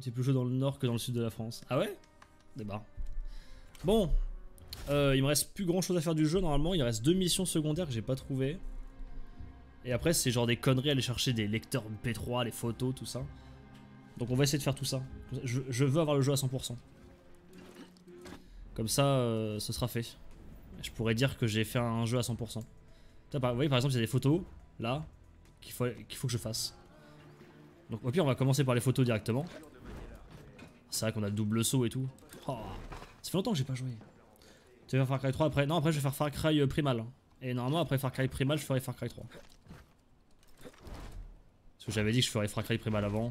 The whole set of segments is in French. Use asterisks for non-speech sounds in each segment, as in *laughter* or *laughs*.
C'est plus chaud dans le nord que dans le sud de la France. Ah ouais? Débat. Bon. Euh, il me reste plus grand chose à faire du jeu normalement. Il reste deux missions secondaires que j'ai pas trouvées. Et après, c'est genre des conneries, aller chercher des lecteurs P3, les photos, tout ça. Donc on va essayer de faire tout ça. Je, veux avoir le jeu à 100%. Comme ça, euh, ce sera fait. Je pourrais dire que j'ai fait un jeu à 100%. Vous voyez, par exemple, il y a des photos, là, qu'il qu'il faut que je fasse. Donc au pire, on va commencer par les photos directement. C'est vrai qu'on a le double saut et tout. Oh, ça fait longtemps que j'ai pas joué. Tu vas faire Far Cry 3 après? Non, après je vais faire Far Cry euh, Primal. Et normalement, après Far Cry Primal, je ferai Far Cry 3. Parce que j'avais dit que je ferais Far Cry Primal avant.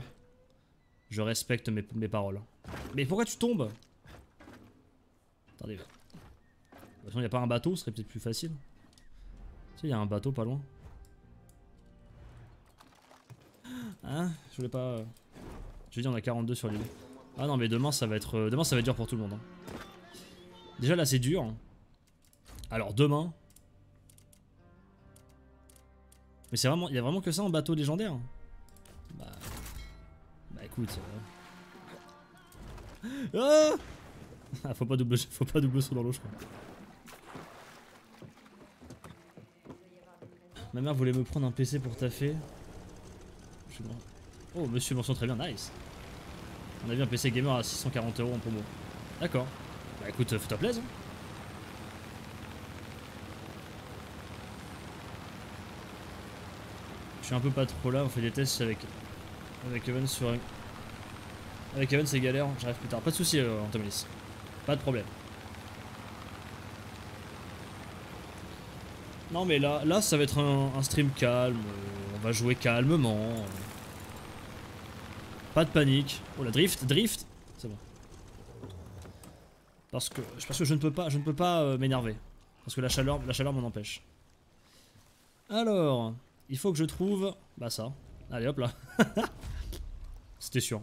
Je respecte mes, paroles. Mais pourquoi tu tombes? Attendez. De toute façon, il a pas un bateau, ce serait peut-être plus facile. Tu sais, y a un bateau pas loin. Hein Je voulais pas... Euh, je dis on a 42 sur l'île. Ah non mais demain ça va être euh, demain ça va être dur pour tout le monde. Hein. Déjà là c'est dur. Alors demain. Mais c'est vraiment. Il y a vraiment que ça en bateau légendaire Bah. Bah écoute. Euh. Ah, ah faut pas double faut pas double saut dans l'eau je crois. Ma mère voulait me prendre un PC pour taffer. Oh, monsieur mention très bien, nice. On a vu un PC gamer à 640 euros en promo. D'accord. Bah écoute, fais-toi plaisir. Je suis un peu pas trop là, on fait des tests avec avec Evan sur avec Evan c'est galère, j'arrive plus tard. Pas de soucis euh. Pas de problème. Non mais là, là ça va être un, stream calme, euh, on va jouer calmement. Pas de panique. Oh la drift, drift C'est bon. Parce que, parce que je ne peux pas, je ne peux pas euh, m'énerver. Parce que la chaleur, la chaleur m'en empêche. Alors, il faut que je trouve... Bah ça. Allez hop là. *laughs* C'était sûr.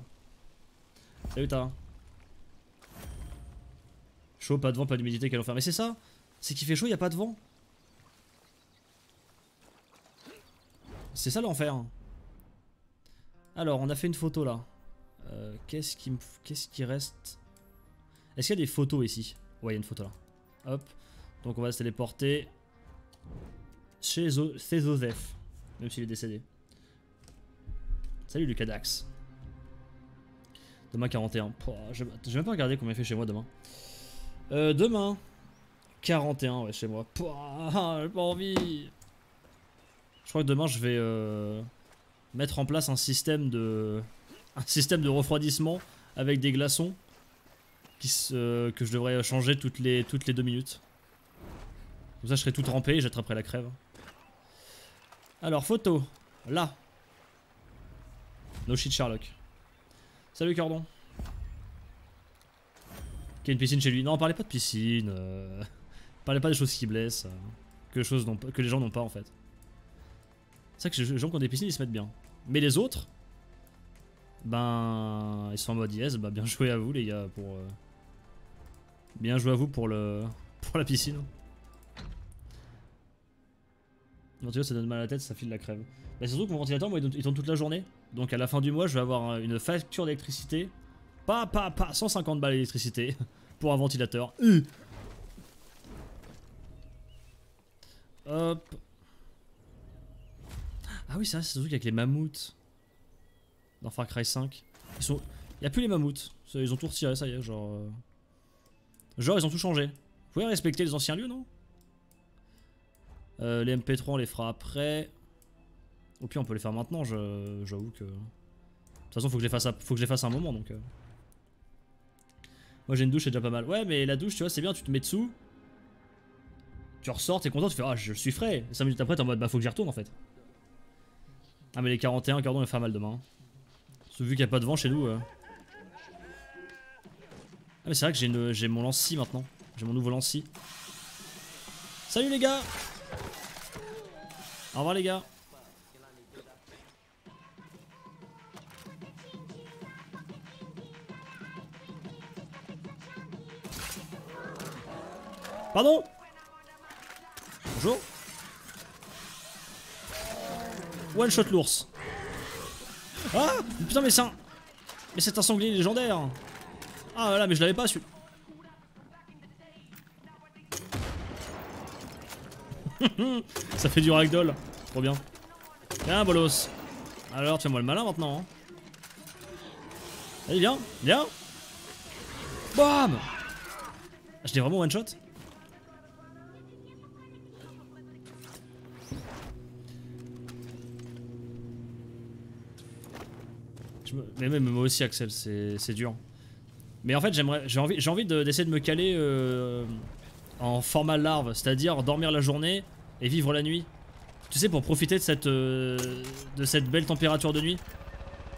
Salut t'as. Chaud, pas de vent, pas d'humidité, quel enfer. Mais c'est ça C'est qu'il fait chaud, il a pas de vent. C'est ça l'enfer. Alors, on a fait une photo là. Euh, Qu'est-ce qui, Qu'est-ce qui reste? Est-ce qu'il y a des photos ici? Ouais, il y a une photo là. Hop. Donc on va se téléporter chez Joseph, même s'il est décédé. Salut Lucadax. Demain 41. je, vais même pas regarder combien il fait chez moi demain. Euh, demain 41 ouais chez moi. *laughs* J'ai pas envie. Je crois que demain je vais euh, mettre en place un système de un système de refroidissement avec des glaçons qui se, que je devrais changer toutes les toutes les deux minutes. Comme ça je serai tout trempé et j'attraperai la crève. Alors photo, là. No shit Sherlock. Salut Cordon. Qui a une piscine chez lui. Non, parlez pas de piscine. Euh, parlez pas des choses qui blessent. Euh, que, choses que les gens n'ont pas en fait. C'est vrai que les gens qui ont des piscines ils se mettent bien. Mais les autres, ben ils sont en mode yes, bah bien joué à vous les gars pour... Euh, bien joué à vous pour le *laughs* pour la piscine. Ventilateur ça donne mal à la tête, ça file la crève. Bah surtout que mon ventilateur moi il tourne toute la journée. Donc à la fin du mois je vais avoir une facture d'électricité. Pas, pas, pas, 150 balles d'électricité *laughs* pour un ventilateur. Euh. Hop. Ah oui, c'est vrai, c'est truc avec les mammouths. Dans Far Cry 5. Ils sont... Il a plus les mammouths. Ils ont tout retiré, ça y est, genre... Euh. Genre, ils ont tout changé. Vous pouvez respecter les anciens lieux, non? Euh, Les MP3, on les fera après. Au pire, on peut les faire maintenant, j'avoue que... De toute façon, faut que je les fasse à, faut que je les fasse un moment, donc... Euh. Moi, j'ai une douche, c'est déjà pas mal. Ouais, mais la douche, tu vois, c'est bien, tu te mets dessous. Tu ressors, t'es content, tu fais « Ah, je suis frais !» 5 minutes après, t'es en mode « Bah, faut que j'y retourne, en fait. » Ah mais les 41, cordon il va faire mal demain. Vu qu'il n'y a pas de vent chez nous. Euh. Ah mais c'est vrai que j'ai mon lance maintenant. J'ai mon nouveau lance Salut les gars Au revoir les gars Pardon? Bonjour One shot l'ours. Ah Putain mais c'est un... Mais c'est un sanglier légendaire Ah là, mais je l'avais pas, celui *laughs* Ça fait du ragdoll. Trop bien. Viens, bolos. Alors, tiens-moi le malin maintenant. Hein. Allez, viens, viens. Bam Je l'ai vraiment one shot Mais même moi aussi Axel, c'est dur. Mais en fait j'aimerais, j'ai envie, envie d'essayer de, me caler euh, en format larve, c'est-à-dire dormir la journée et vivre la nuit. Tu sais pour profiter de cette, euh, de cette belle température de nuit.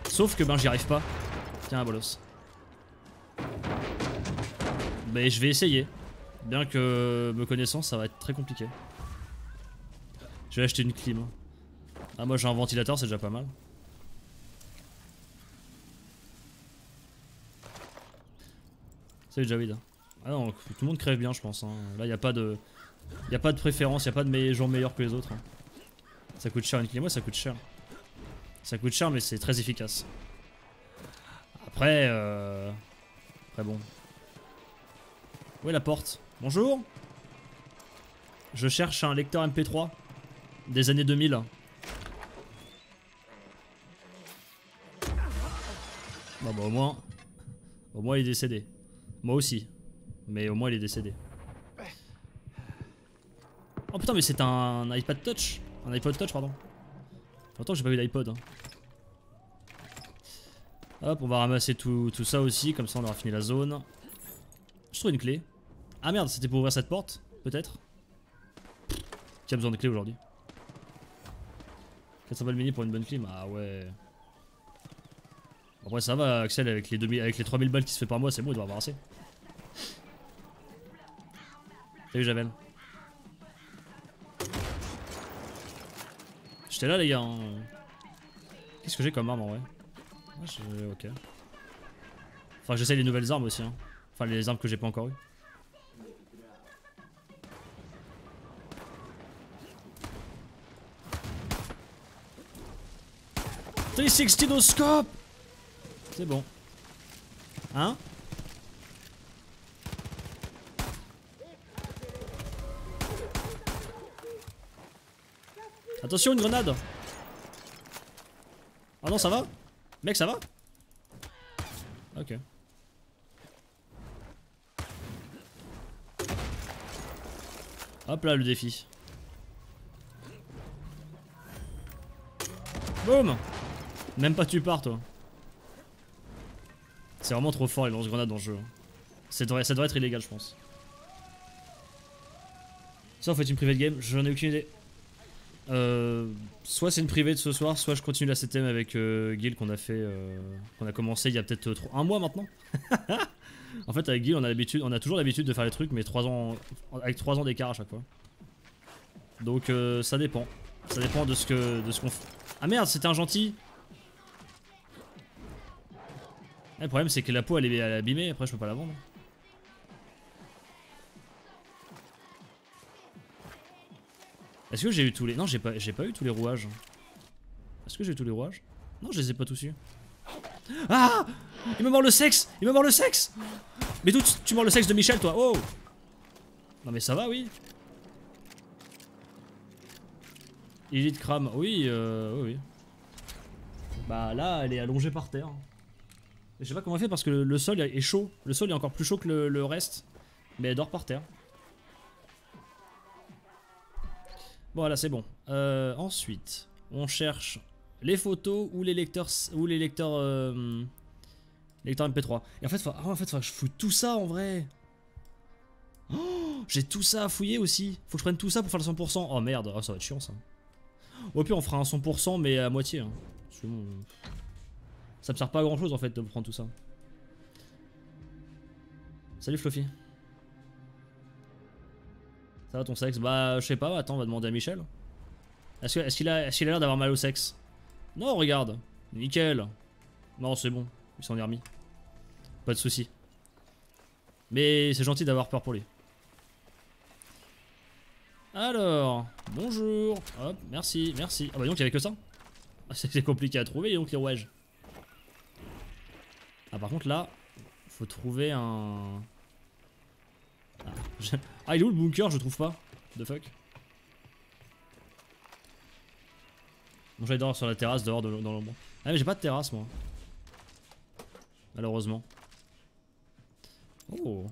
Sauf que ben j'y arrive pas. Tiens bolos. Mais je vais essayer. Bien que me connaissant ça va être très compliqué. Je vais acheter une clim. Ah moi j'ai un ventilateur c'est déjà pas mal. Salut Javid. Ah non, tout le monde crève bien, je pense. Hein. Là, il a pas de. Y a pas de préférence, il a pas de meilleurs jours meilleurs que les autres. Hein. Ça coûte cher une clé, moi ça coûte cher. Ça coûte cher, mais c'est très efficace. Après, euh... Après bon. Où est la porte? Bonjour Je cherche un lecteur MP3 des années 2000. Bon bah au moins... Au moins il est décédé. Moi aussi. Mais au moins il est décédé. Oh putain mais c'est un iPad Touch. Un iPod Touch pardon. Longtemps j'ai pas vu d'iPod. Hein. Hop on va ramasser tout, tout, ça aussi. Comme ça on aura fini la zone. Je trouve une clé. Ah merde c'était pour ouvrir cette porte Peut-être Qui a besoin de clé aujourd'hui? 400 balles mini pour une bonne clim Ah ouais. Après ça va Axel avec les, 2000, avec les 3000 balles qui se fait par mois c'est bon il doit avoir assez. Salut Javel. J'étais là les gars. Qu'est-ce que j'ai comme arme en vrai? Ah, Ok. Enfin j'essaye les nouvelles armes aussi. Hein. Enfin les armes que j'ai pas encore eu. au scope C'est bon. Hein? Attention, une grenade Oh non, ça va Mec, ça va Ok. Hop là, le défi. Boum Même pas tu pars, toi. C'est vraiment trop fort les lance-grenades dans le jeu. Ça devrait, ça devrait être illégal, je pense. Ça, en fait une private game, j'en ai aucune idée. Euh, soit c'est une privée de ce soir, soit je continue la CTM avec euh, Gil qu'on a fait, euh, qu'on a commencé il y a peut-être un mois maintenant. *laughs* en fait avec Gil on a toujours l'habitude de faire les trucs mais 3 ans, avec 3 ans d'écart à chaque fois. Donc ça dépend, ça dépend de ce que, de ce qu'on. Ah merde c'était un gentil. Le problème c'est que la peau elle est abîmée, après je peux pas la vendre. Est-ce que j'ai eu tous les... Non, j'ai pas, pas eu tous les rouages. Est-ce que j'ai eu tous les rouages? Non, je les ai pas tous eu. Ah Il me mord le sexe Il me mord le sexe Mais d'où tu mords le sexe de Michel, toi? Oh Non mais ça va, oui. Elite crame, oui, euh, oui, oui. Bah là, elle est allongée par terre. Je sais pas comment elle fait parce que le, sol est chaud. Le sol est encore plus chaud que le reste. Mais elle dort par terre. Voilà, c'est bon. Euh, ensuite, on cherche les photos ou les lecteurs ou les lecteurs, euh, lecteurs MP3. Et en fait, ah, en fait, que je fouille tout ça en vrai. Oh, j'ai tout ça à fouiller aussi. Faut que je prenne tout ça pour faire le 100%. Oh merde, oh, ça va être chiant ça. Au pire, on fera un 100% mais à moitié. Hein. ça me sert pas à grand chose en fait de prendre tout ça. Salut Fluffy. Ton sexe Bah, je sais pas, attends, on va demander à Michel. Est-ce qu'il a l'air d'avoir mal au sexe? Non, regarde. Nickel. Non, c'est bon, il s'en est remis. Pas de soucis. Mais c'est gentil d'avoir peur pour lui. Alors, bonjour. Hop, merci, merci. Ah bah donc il y avait que ça? Ah, c'est compliqué à trouver donc les rouages. Ah par contre là, faut trouver un... Ah, il est où le bunker Je trouve pas. The fuck Bon j'allais dehors sur la terrasse, dehors de- dans l'ombre. Ah mais j'ai pas de terrasse moi. Malheureusement. Oh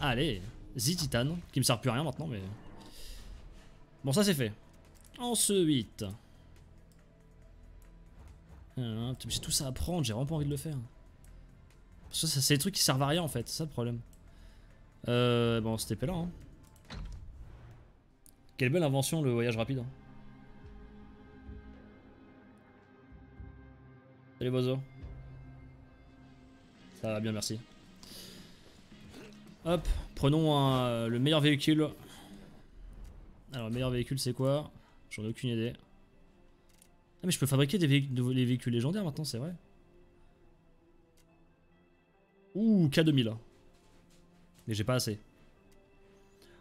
Allez, Z-Titan, qui me sert plus à rien maintenant mais... Bon ça c'est fait. Ensuite... Putain, J'ai tout ça à prendre, j'ai vraiment pas envie de le faire. C'est des trucs qui servent à rien en fait, c'est ça le problème. Euh, bon, c'était pas là. Hein. Quelle belle invention le voyage rapide. hein. Salut Bozo. Ça va bien, merci. Hop, prenons un- le meilleur véhicule. Alors, le meilleur véhicule, c'est quoi? J'en ai aucune idée. Ah, mais je peux fabriquer des véhicules, de- les véhicules légendaires maintenant, c'est vrai. Ouh, K2000. Mais j'ai pas assez.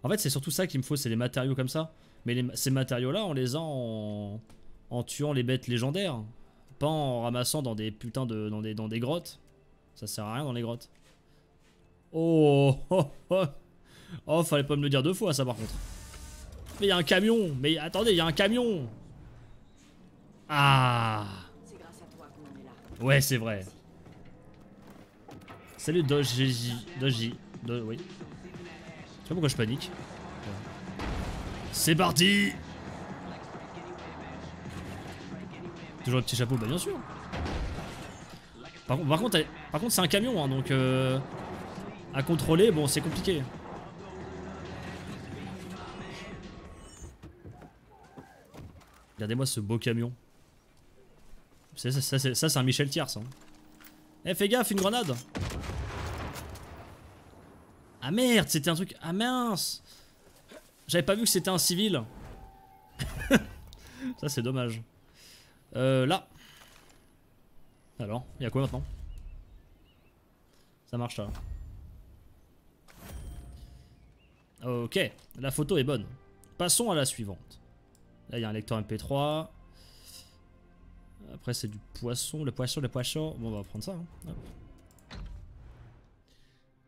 En fait, c'est surtout ça qu'il me faut, c'est les matériaux comme ça. Mais les- ces matériaux-là, on les a en, en tuant les bêtes légendaires. Pas en ramassant dans des putains de. dans des, dans des grottes. Ça sert à rien dans les grottes. Oh, oh, oh. Oh, fallait pas me le dire deux fois, ça par contre. Mais il y a un camion Mais attendez, il y a un camion Ah. Ouais, c'est vrai. Salut Doji. Doji. Do- oui. Je sais pas pourquoi je panique. C'est parti Toujours le petit chapeau, bah bien sûr. Par, contre- par contre, c'est un camion, hein, donc euh, à contrôler, bon, c'est compliqué. Regardez-moi ce beau camion. Ça, c'est un Michel Thiers. Hein. Eh, fais gaffe, une grenade Ah merde, c'était un truc... Ah mince J'avais pas vu que c'était un civil. *laughs* ça, c'est dommage. Euh, là. Alors, il y a quoi maintenant? Ça marche, ça. Ok, la photo est bonne. Passons à la suivante. Là, il y a un lecteur MP3. Après, c'est du poisson. Le poisson, le poisson. Bon, on va prendre ça. hein.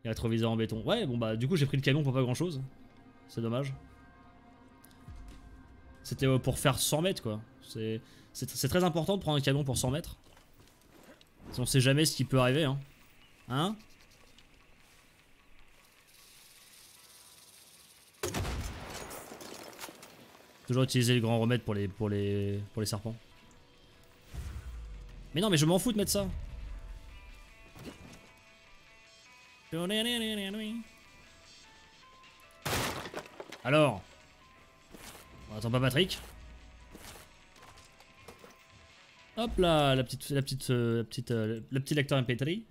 Il y a le rétroviseur en béton. Ouais, bon, bah, du coup, j'ai pris le camion pour pas grand chose. C'est dommage. C'était pour faire 100 mètres, quoi. C'est très important de prendre un camion pour 100 mètres. Parce qu'on sait jamais ce qui peut arriver, hein. Hein? Toujours utiliser le grand remède pour les, pour les, pour les serpents. Mais non, mais je m'en fous de mettre ça. Alors On attend pas Patrick. Hop là, la petite, la petite, euh, la petite, euh, le petit lecteur MP3.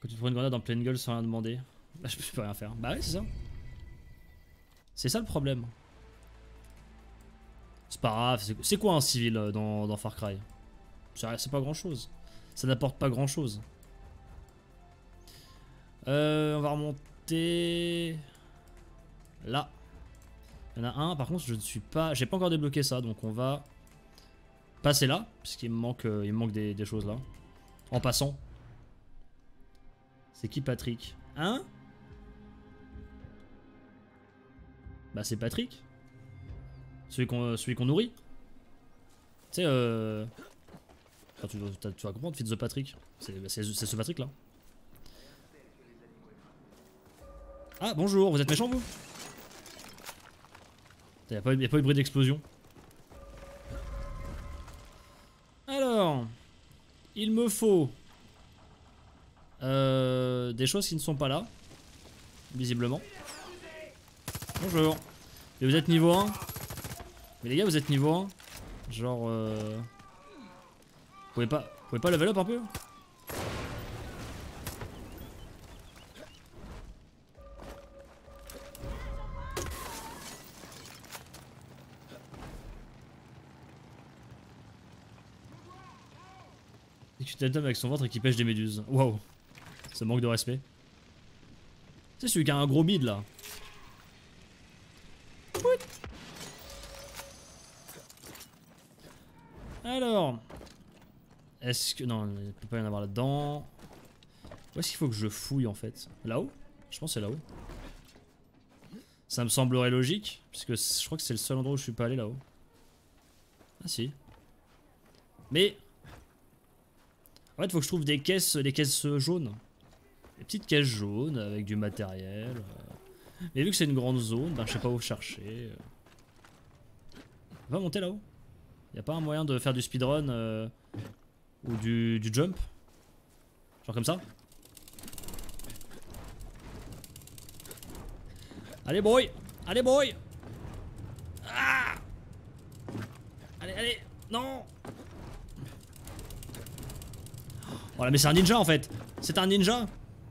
Quand tu prends une grenade en pleine gueule sans rien demander, bah je peux rien faire. Bah ouais, c'est ça. C'est ça le problème. C'est pas grave, c'est- quoi un civil euh, dans, Far Cry? C'est pas grand chose. Ça n'apporte pas grand chose. Euh, on va remonter là. Il y en a un, par contre, je ne suis pas. J'ai pas encore débloqué ça, donc on va passer là, puisqu'il me manque, euh, il me manque des, choses là. En passant. C'est qui Patrick? Hein? Bah c'est Patrick. Qu'on celui qu'on nourrit. Tu sais, euh... enfin, tu, tu- vas comprendre, Patrick. C'est bah, ce Patrick là. Ah bonjour, vous êtes méchant vous? Y'a pas, a pas eu bruit d'explosion. Alors, il me faut euh, des choses qui ne sont pas là, visiblement. Bonjour. Et vous êtes niveau 1 Mais les gars, vous êtes niveau 1 Genre... Euh... Vous pouvez pas, vous pouvez pas level up un peu Et tu t'attames avec son ventre et qui pêche des méduses. Waouh, ça manque de respect. C'est celui qui a un gros bide là. Alors, est-ce que. Non, il peut pas y en avoir là-dedans. Où est-ce qu'il faut que je fouille en fait? Là-haut? Je pense que c'est là-haut. Ça me semblerait logique, puisque je crois que c'est le seul endroit où je suis pas allé là-haut. Ah si. Mais... En fait, faut que je trouve des caisses, des caisses jaunes. Des petites caisses jaunes avec du matériel. euh. Mais vu que c'est une grande zone, ben, je sais pas où chercher. On va monter là-haut. Y a pas un moyen de faire du speedrun euh, ou du, du jump. Genre comme ça. Allez boy. Allez boy. Ah. Allez, allez. Non. Oh là mais c'est un ninja en fait. C'est un ninja.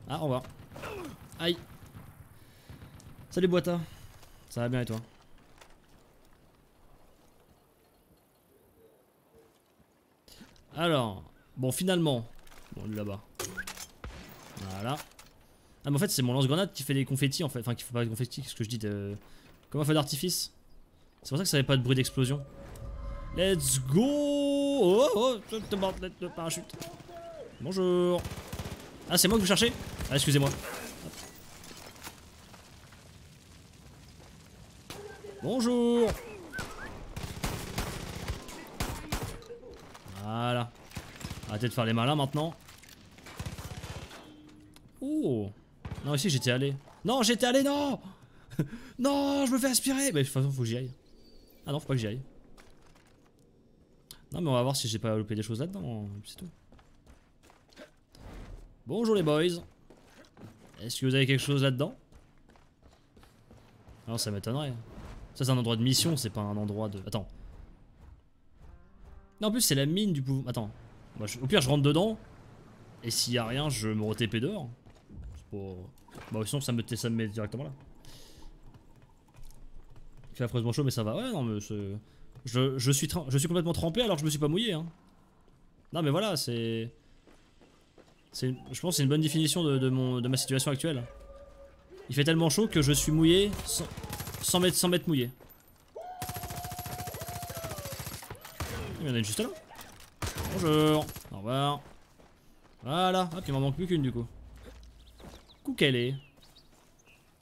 Ah au revoir Aïe. Salut Boita Ça va bien et toi? Alors Bon finalement Bon là-bas Voilà ah mais en fait c'est mon lance-grenade qui fait des confettis en fait, enfin qui fait pas des confettis, qu'est-ce que je dis de... Comme un feu d'artifice? C'est pour ça que ça avait pas de bruit d'explosion. Let's go Oh oh, te de parachute. Bonjour. Ah c'est moi que vous cherchez? Ah excusez-moi. Bonjour Voilà. Arrêtez de faire les malins maintenant. Oh non, ici j'étais allé. Non, j'étais allé, non *laughs* Non, je me fais aspirer Mais de toute façon, faut que j'y aille. Ah non, faut pas que j'y aille. Non, mais on va voir si j'ai pas loupé des choses là-dedans. C'est tout. Bonjour les boys. Est-ce que vous avez quelque chose là-dedans? Non, ça m'étonnerait. Ça, c'est un endroit de mission, c'est pas un endroit de. Attends. Non, en plus, c'est la mine du pouvoir. Attends. Au pire, je rentre dedans. Et s'il y a rien, je me re-TP dehors. Bah sinon ça me, ça me met directement là. Il fait affreusement chaud mais ça va. Ouais non mais je, je, suis je suis complètement trempé alors que je me suis pas mouillé. Hein. Non mais voilà c'est... Je pense que c'est une bonne définition de, mon, de ma situation actuelle. Il fait tellement chaud que je suis mouillé sans, sans, mettre mouillé. Il y en a une juste là. Bonjour. Au revoir. Voilà. Hop, il m'en manque plus qu'une du coup. Où qu'elle est?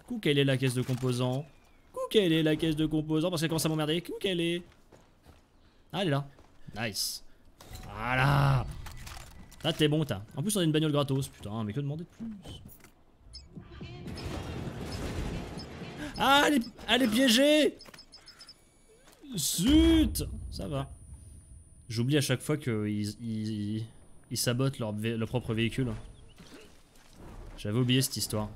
Où qu'elle est la caisse de composants? Où qu'elle est la caisse de composants? Parce qu'elle commence à m'emmerder. Où qu'elle est? Ah, elle est là. Nice. Voilà. Là, t'es bon, t'as. En plus, on a une bagnole gratos. Putain, mais que demander de plus? Ah, elle est, elle est piégée Zut Ça va. J'oublie à chaque fois qu'ils ils, ils sabotent leur, leur propre véhicule. J'avais oublié cette histoire.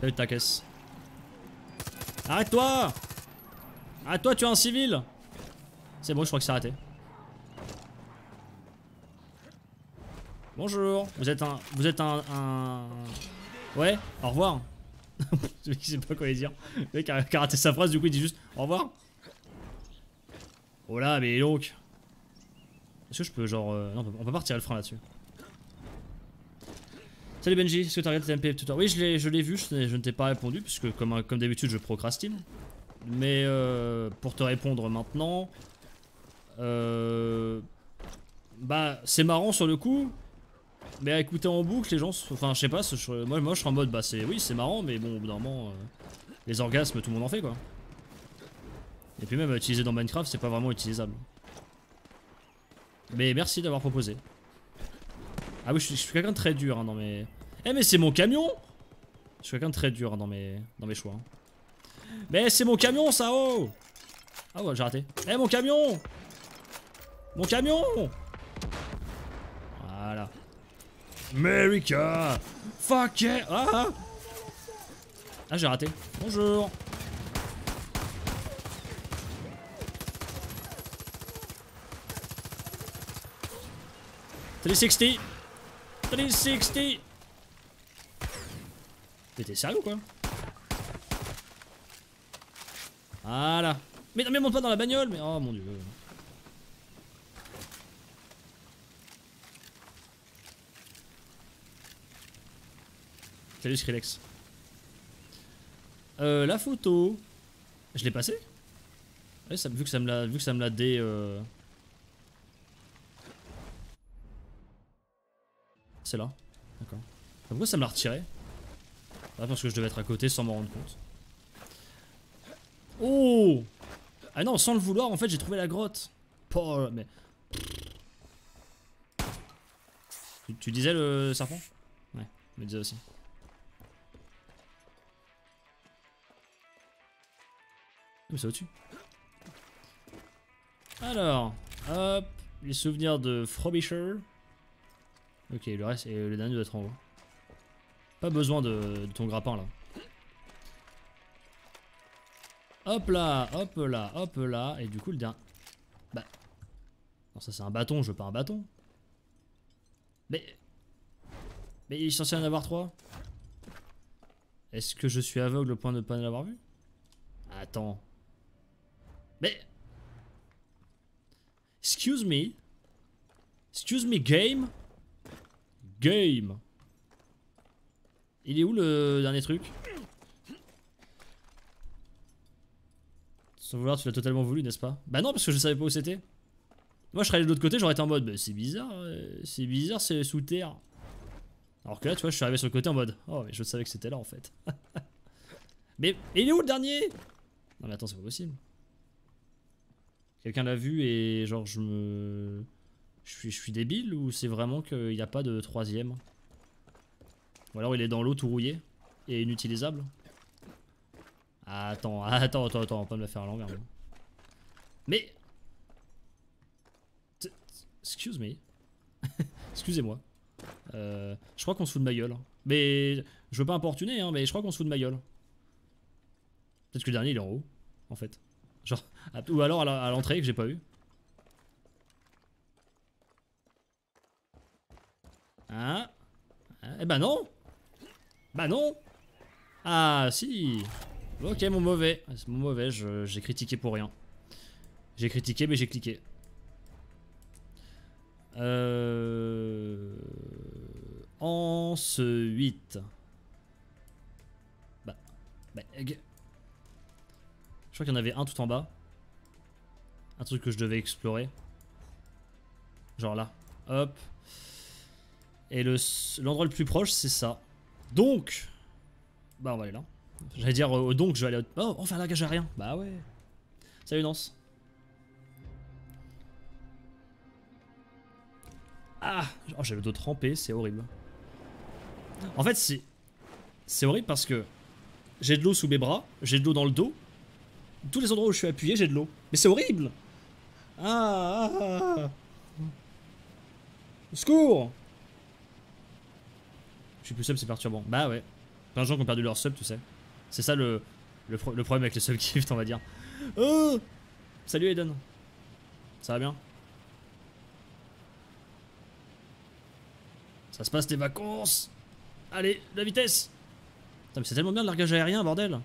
Salut ta caisse. Arrête-toi Arrête-toi, tu es un civil C'est bon, je crois que c'est arrêté. Bonjour, vous êtes un... Vous êtes un... un... Ouais, au revoir. *laughs* je sais pas quoi dire. Le mec a, raté sa phrase, du coup il dit juste au revoir. Oh là, mais donc... Est-ce que je peux genre... Euh, non, on peut pas retirer le frein là-dessus. Salut Benji, est-ce que t'as regardé TMP tout à Oui, je l'ai vu, je, ne t'ai pas répondu, puisque comme, comme d'habitude je procrastine. Mais euh, pour te répondre maintenant... Euh, bah, c'est marrant sur le coup, mais à écouter en boucle, les gens... Enfin, je sais pas, moi, moi je serais en mode, bah c'est oui, c'est marrant, mais bon, au bout d'un moment, les orgasmes, tout le monde en fait, quoi. Et puis même, utiliser dans Minecraft, c'est pas vraiment utilisable. Mais merci d'avoir proposé. Ah oui, je suis, quelqu'un de très dur hein, dans mes... Eh mais c'est mon camion Je suis quelqu'un de très dur hein, dans, mes, dans mes choix. Hein. Mais c'est mon camion ça oh Ah ouais j'ai raté. Eh mon camion Mon camion Voilà. America. Fuck yeah. Ah, ah. ah j'ai raté. Bonjour. 360 360 Mais t'es sérieux ou quoi? Voilà. Mais non mais monte pas dans la bagnole Mais oh mon dieu Salut Skrillex euh, La photo Je l'ai passé Ouais, ça, vu que ça me l'a vu que ça me l'a dé euh, C'est là. D'accord. Pourquoi ça me l'a retiré? Ah parce que je devais être à côté sans m'en rendre compte. Oh Ah non, sans le vouloir, en fait, j'ai trouvé la grotte. Oh, mais... Tu, tu disais le serpent? Ouais, je me disais aussi. Mais c'est au-dessus. Alors, hop, les souvenirs de Frobisher. Ok, le reste, et le dernier doit être en haut. Pas besoin de, de ton grappin là. Hop là, hop là, hop là, et du coup le dernier... Bah... Non ça c'est un bâton, je veux pas un bâton. Mais... Mais il est censé en avoir trois Est-ce que je suis aveugle au point de ne pas l'avoir vu? Attends. Mais... Excuse me. Excuse me, game. Game. Il est où le dernier truc? Sans vouloir, tu l'as totalement voulu, n'est-ce pas? Bah non, parce que je savais pas où c'était. Moi, je serais allé de l'autre côté, j'aurais été en mode, bah, c'est bizarre, euh, c'est bizarre, c'est sous terre. Alors que là, tu vois, je suis arrivé sur le côté en mode, oh, mais je savais que c'était là en fait. *laughs* mais il est où le dernier? Non, mais attends, c'est pas possible. Quelqu'un l'a vu et genre, je me. Je suis, je suis débile ou c'est vraiment qu'il n'y a pas de troisième? Ou alors il est dans l'eau tout rouillé et inutilisable? Attends, *laughs* attends, attends, attends, pas me la faire à l'envers. Mais... Excuse me. *laughs* Excusez-moi. Euh, je crois qu'on se fout de ma gueule. Mais je veux pas importuner, hein, mais je crois qu'on se fout de ma gueule. Peut-être que le dernier il est en haut, en fait. Genre, ou alors à l'entrée que j'ai pas eu. Hein? Hein? Eh ben non! Bah non! Ah si! Ok mon mauvais, c'est mon mauvais, j'ai critiqué pour rien. J'ai critiqué mais j'ai cliqué. Euh... Ensuite... Bah... Bah... Je crois qu'il y en avait un tout en bas. Un truc que je devais explorer. Genre là. Hop. Et l'endroit le plus proche, c'est ça. Donc, bah on va aller là. J'allais dire euh, donc je vais aller. Oh, enfin là, j'ai rien. Bah ouais. Salut Nance. Ah, oh, j'ai le dos trempé, c'est horrible. En fait, c'est c'est horrible parce que j'ai de l'eau sous mes bras, j'ai de l'eau dans le dos. Tous les endroits où je suis appuyé, j'ai de l'eau. Mais c'est horrible. Ah, ah, ah. Au Secours Je suis plus sub, c'est perturbant. Bah ouais. Plein de gens qui ont perdu leur sub, tu sais. C'est ça le, le, pro- le problème avec les subgifts, on va dire. Oh Salut Aiden. Ça va bien? Ça se passe tes vacances Allez, la vitesse Putain, mais c'est tellement bien le largage aérien, bordel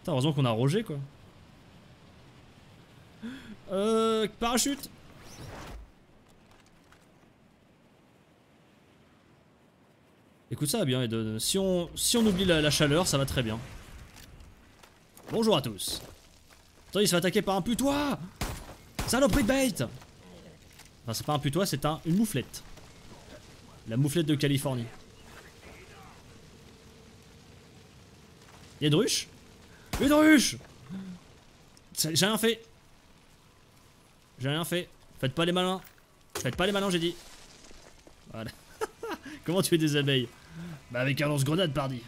Putain, heureusement qu'on a Roger, quoi. Euh... Parachute Écoute ça bien, Eden. Si on, si on oublie la, chaleur, ça va très bien. Bonjour à tous. Attends, il se fait attaquer par un putois Saloperie de bait Enfin, c'est pas un putois, c'est un, une mouflette. La mouflette de Californie. Y'a une ruche? Une ruche J'ai rien fait. J'ai rien fait. Faites pas les malins. Faites pas les malins, j'ai dit. Voilà. *laughs* Comment tuer des abeilles? Bah avec un lance-grenade, pardi.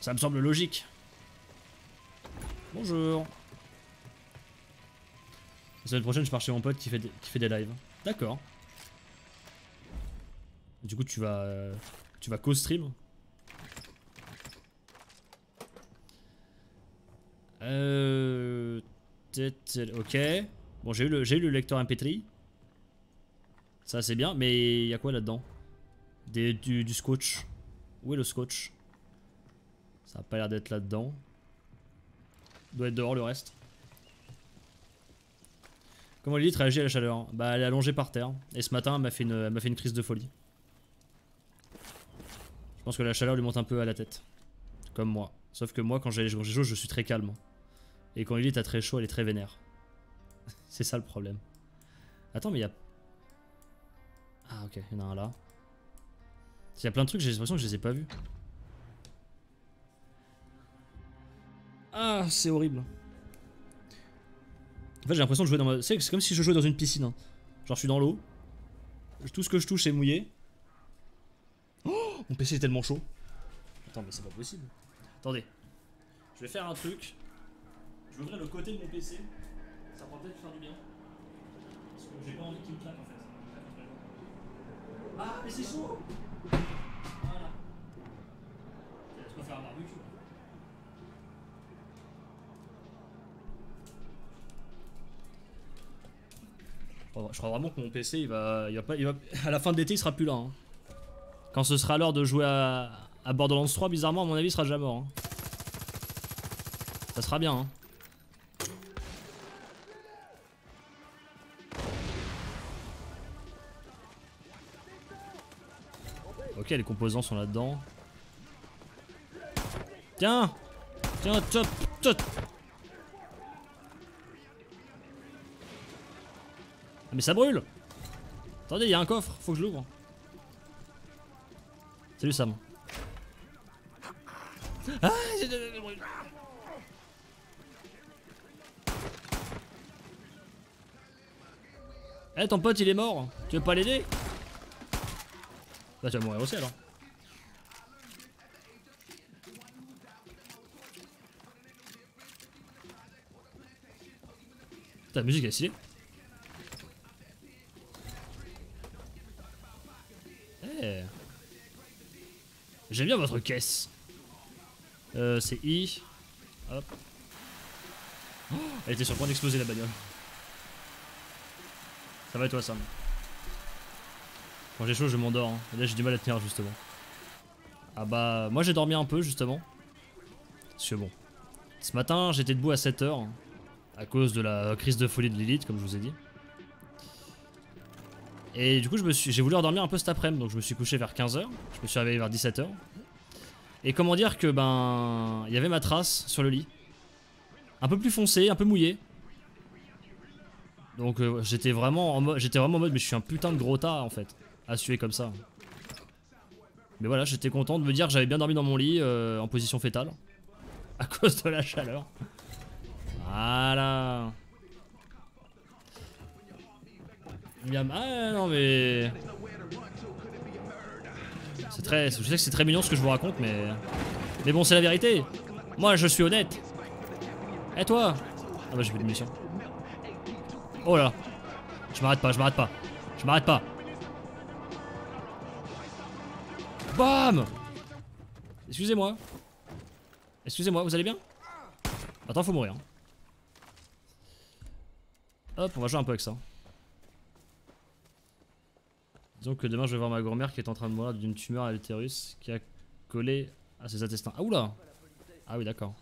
Ça me semble logique. Bonjour. La semaine prochaine, je pars chez mon pote qui fait des, qui fait des lives. D'accord. Du coup, tu vas, tu vas co-stream? Euh, ok. Bon, j'ai eu le, eu le lecteur MP3. Ça, c'est bien, mais il y a quoi là-dedans? Du, du scotch. Où est le scotch? Ça a pas l'air d'être là-dedans. Doit être dehors le reste. Comment Lilith réagit à la chaleur? Bah, elle est allongée par terre. Et ce matin, elle m'a fait, une- fait crise de folie. Je pense que la chaleur lui monte un peu à la tête. Comme moi. Sauf que moi, quand j'ai chaud, je suis très calme. Et quand Lilith a très chaud, elle est très vénère. *laughs* C'est ça le problème. Attends, mais il y a. Ah, ok, il y en a un là. Il y a plein de trucs, j'ai l'impression que je les ai pas vus. Ah, c'est horrible. En fait, j'ai l'impression de jouer dans ma. C'est c'est comme si je jouais dans une piscine. hein. Genre, je suis dans l'eau. Tout ce que je touche est mouillé. Oh, mon PC est tellement chaud. Attends, mais c'est pas possible. Attendez. Je vais faire un truc. Vais ouvrir le côté de mon PC. Ça pourra peut-être faire du bien. Parce que j'ai pas envie qu'il me claque en fait. Ah, mais c'est chaud Voilà. Il y faire un barbecue. Oh, Je crois vraiment que mon PC il va, il il va, *laughs* à la fin de l'été il sera plus là. hein. Quand ce sera l'heure de jouer à, à Borderlands 3, bizarrement à mon avis il sera déjà mort. hein. Ça sera bien. Hein. Ok, les composants sont là-dedans. Tiens Tiens, tiens, tiens Ah, mais ça brûle Attendez, il y a un coffre, faut que je l'ouvre. Salut Sam. Ah. Eh, ton pote il est mort. Tu veux pas l'aider? Bah, tu vas mourir aussi alors. La musique est stylée. Eh. J'aime bien votre caisse. Euh, c'est I. Hop. Oh, elle était sur le point d'exploser la bagnole. Ça va et toi, Sam? Quand j'ai chaud, je m'endors. hein. Et Là, j'ai du mal à tenir, justement. Ah bah, moi j'ai dormi un peu, justement. Parce que bon. Ce matin, j'étais debout à 7h. À cause de la crise de folie de Lilith, comme je vous ai dit. Et du coup, j'ai voulu redormir un peu cet après-midi, donc je me suis couché vers 15h. Je me suis réveillé vers 17h. Et comment dire que ben, il y avait ma trace sur le lit, un peu plus foncé, un peu mouillé. Donc euh, j'étais vraiment j'étais vraiment en mode, mais je suis un putain de gros tas en fait, à suer comme ça. Mais voilà, j'étais content de me dire que j'avais bien dormi dans mon lit euh, en position fétale, *laughs* à cause de la chaleur. Voilà. Miam. Ah non mais. C'est très. Je sais que c'est très mignon ce que je vous raconte, mais. Mais bon, c'est la vérité. Moi, je suis honnête. Et toi? Ah bah j'ai plus de munitions. Oh là. Je m'arrête pas, je m'arrête pas. Je m'arrête pas. Bam Excusez-moi. Excusez-moi, vous allez bien? Attends, faut mourir. hein. Hop, on va jouer un peu avec ça. Disons que demain je vais voir ma grand-mère qui est en train de mourir d'une tumeur à l'utérus qui a collé à ses intestins. Ah oula Ah oui d'accord.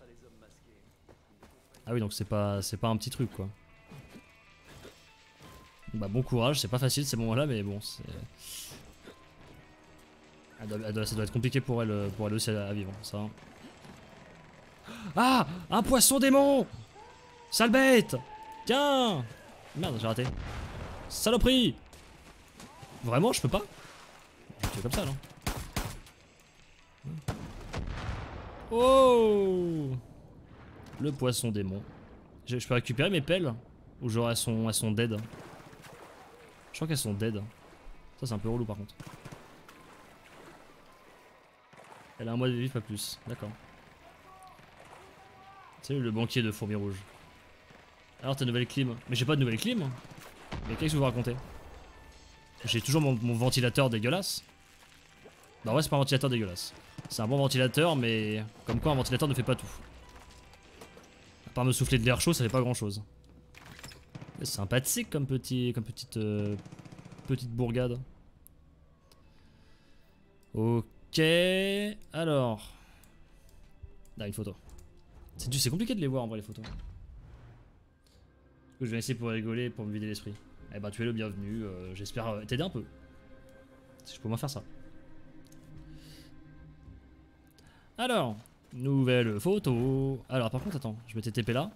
Ah oui donc c'est pas pas un petit truc quoi. Bah bon courage, c'est pas facile ces moments-là mais bon c'est... Ça doit être compliqué pour elle, euh, pour elle aussi à, vivre ça. Ah Un poisson démon Sale bête Tiens Merde j'ai raté. Saloperie Vraiment, je peux pas? Je tuer comme ça, là. Oh Le poisson démon. Je, peux récupérer mes pelles? Ou genre elles elles sont dead? Je crois qu'elles sont dead. Ça, c'est un peu relou par contre. Elle a un mois de vie, pas plus. D'accord. C'est le banquier de fourmis rouges. Alors, ta nouvelle clim. Mais j'ai pas de nouvelle clim Mais qu'est-ce que vous racontez j'ai toujours mon, mon ventilateur dégueulasse. Bah ouais, c'est pas un ventilateur dégueulasse. C'est un bon ventilateur, mais comme quoi un ventilateur ne fait pas tout. À part me souffler de l'air chaud, ça fait pas grand chose. C'est sympathique comme petit, comme petite, euh, petite bourgade. Ok, alors. Là, une photo. C'est compliqué de les voir en vrai les photos. Je vais essayer pour rigoler, pour me vider l'esprit. Eh ben tu es le bienvenu, euh, j'espère euh, t'aider un peu. Si je peux moins faire ça. Alors, nouvelle photo. Alors par contre attends, je m'étais TP là.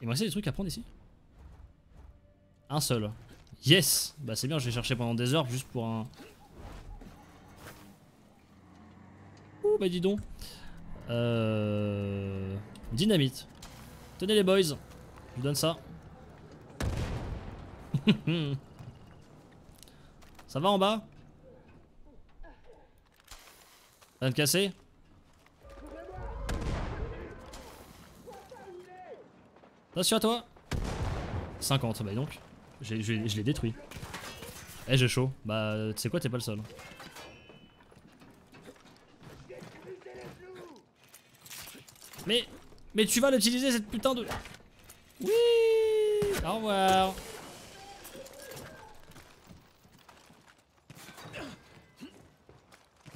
Il me restait des trucs à prendre ici Un seul. Yes Bah c'est bien, je vais chercher pendant des heures juste pour un... Ouh bah dis donc. Euh... Dynamite. Tenez les boys. Je vous donne ça. *laughs* ça va en bas? Va te casser Attention à toi 50, bah donc. Je l'ai détruit. Eh j'ai chaud. Bah tu sais quoi, t'es pas le seul. Mais... Tu vas l'utiliser cette putain de... Oui Au revoir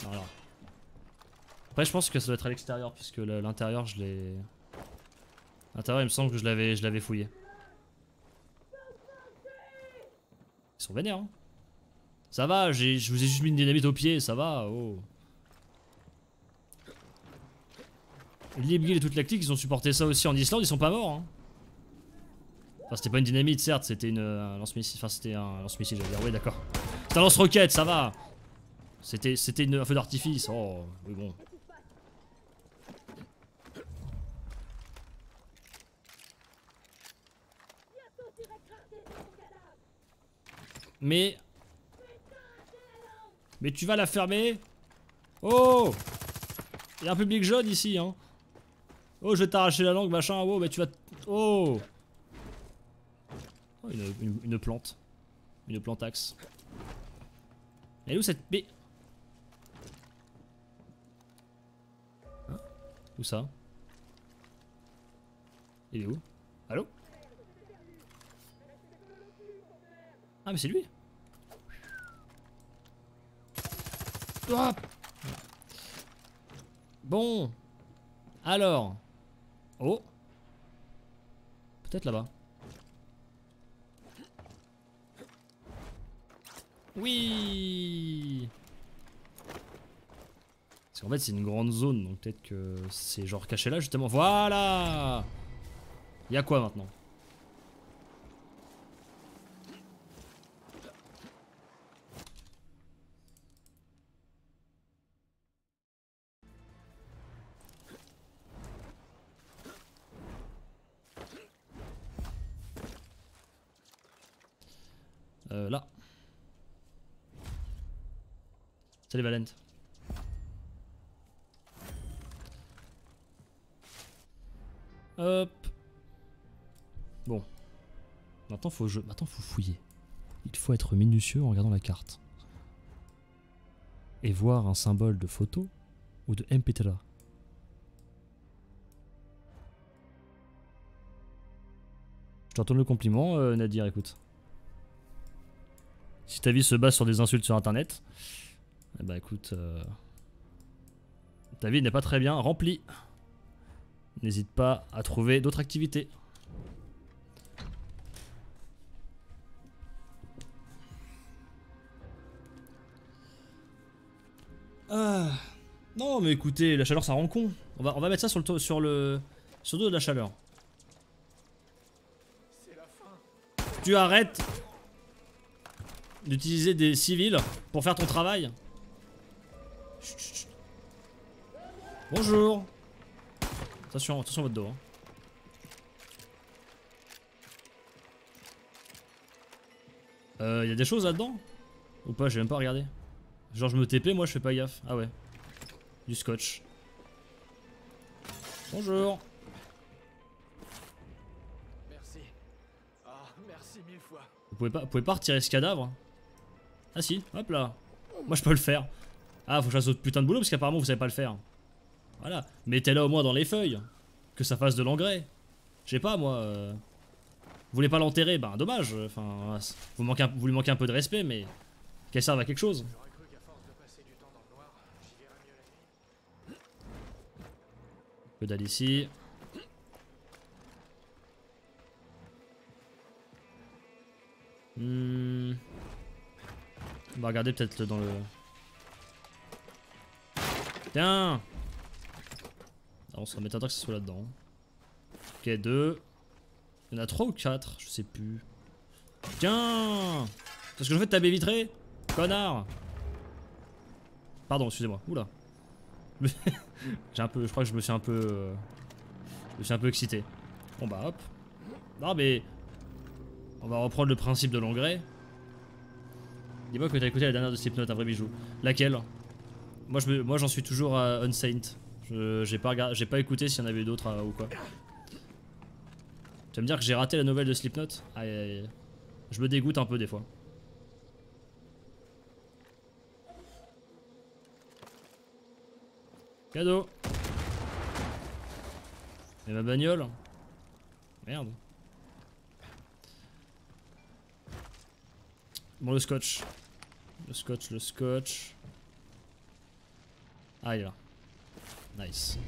Voilà. Après je pense que ça doit être à l'extérieur puisque l'intérieur je l'ai... L'intérieur il me semble que je l'avais je l'avais fouillé. Ils sont vénères hein. Ça va, je vous ai juste mis une dynamite au pied, ça va, oh. Libgil et toute la clique, ils ont supporté ça aussi en Islande, ils sont pas morts. Hein. Enfin, c'était pas une dynamite, certes, c'était une euh, lance-missile. Enfin, c'était un lance-missile, j'allais dire. Oui, d'accord. Un lance-roquette, ça va. C'était un feu d'artifice. Oh, oui, bon. Mais. Mais tu vas la fermer Oh Il y a un public jaune ici, hein. Oh, je vais t'arracher la langue, machin. Oh, mais tu vas. Oh Oh, une, une- une plante. Une plantaxe. Elle est où cette. Mais. Hein? Où ça? Il est où? Allô? Ah, mais c'est lui Ah Bon. Alors. Oh. Peut-être là-bas. Oui. Parce qu'en fait c'est une grande zone, donc peut-être que c'est genre caché là justement. Voilà. Il y a quoi maintenant? Maintenant faut faut fouiller. Il faut être minutieux en regardant la carte. Et voir un symbole de photo ou de MP3. Je te retourne le compliment, euh, Nadir, écoute. Si ta vie se base sur des insultes sur internet, eh bah écoute, euh, ta vie n'est pas très bien remplie. N'hésite pas à trouver d'autres activités. Ah. Non mais écoutez, la chaleur ça rend con. On va, mettre ça sur le, sur le, sur dos de la chaleur. Tu arrêtes d'utiliser des civils pour faire ton travail. Chut, chut. Bonjour. Attention, attention à votre dos. hein. Euh, y a des choses là-dedans? Ou pas J'ai même pas regardé. Genre je me TP, moi je fais pas gaffe. Ah ouais. Du scotch. Bonjour. Merci. Ah, merci mille fois. Vous pouvez pas, vous pouvez pas retirer ce cadavre Ah si, hop là. Moi je peux le faire. Ah, faut que je fasse autre putain de boulot parce qu'apparemment vous savez pas le faire. Voilà. Mettez-la au moins dans les feuilles. Que ça fasse de l'engrais. Je sais pas moi. euh, Vous voulez pas l'enterrer? Ben dommage. Enfin, vous, manquez un- vous lui manquez un peu de respect, mais qu'elle serve à quelque chose. J'aurais cru qu'à force de passer du temps dans le noir, j'y verrais mieux la nuit. Peu d'aller ici. Hmm. On va regarder peut-être dans le. Tiens ah, On serait m'étonnerait que ce soit là-dedans. Ok, deux. Il y en a 3 ou 4, je sais plus. Tiens Parce que je fais de ta baie vitrée Connard Pardon, excusez-moi. Oula. *laughs* J'ai un peu, je crois que je me suis un peu, euh, je suis un peu excité. Bon bah hop. Non mais, on va reprendre le principe de l'engrais. Dis-moi que t'as écouté la dernière de Slipknot, un vrai bijou. Laquelle? Moi moi j'en suis toujours à Unsaint. Je- J'ai pas pas écouté s'il y en avait d'autres euh, ou quoi. Tu vas me dire que j'ai raté la nouvelle de Slipknot? Aïe aïe aïe. Je me dégoûte un peu des fois. Cadeau Et ma bagnole Merde. Bon le scotch. Le scotch, le scotch. Ah il est là. Nice.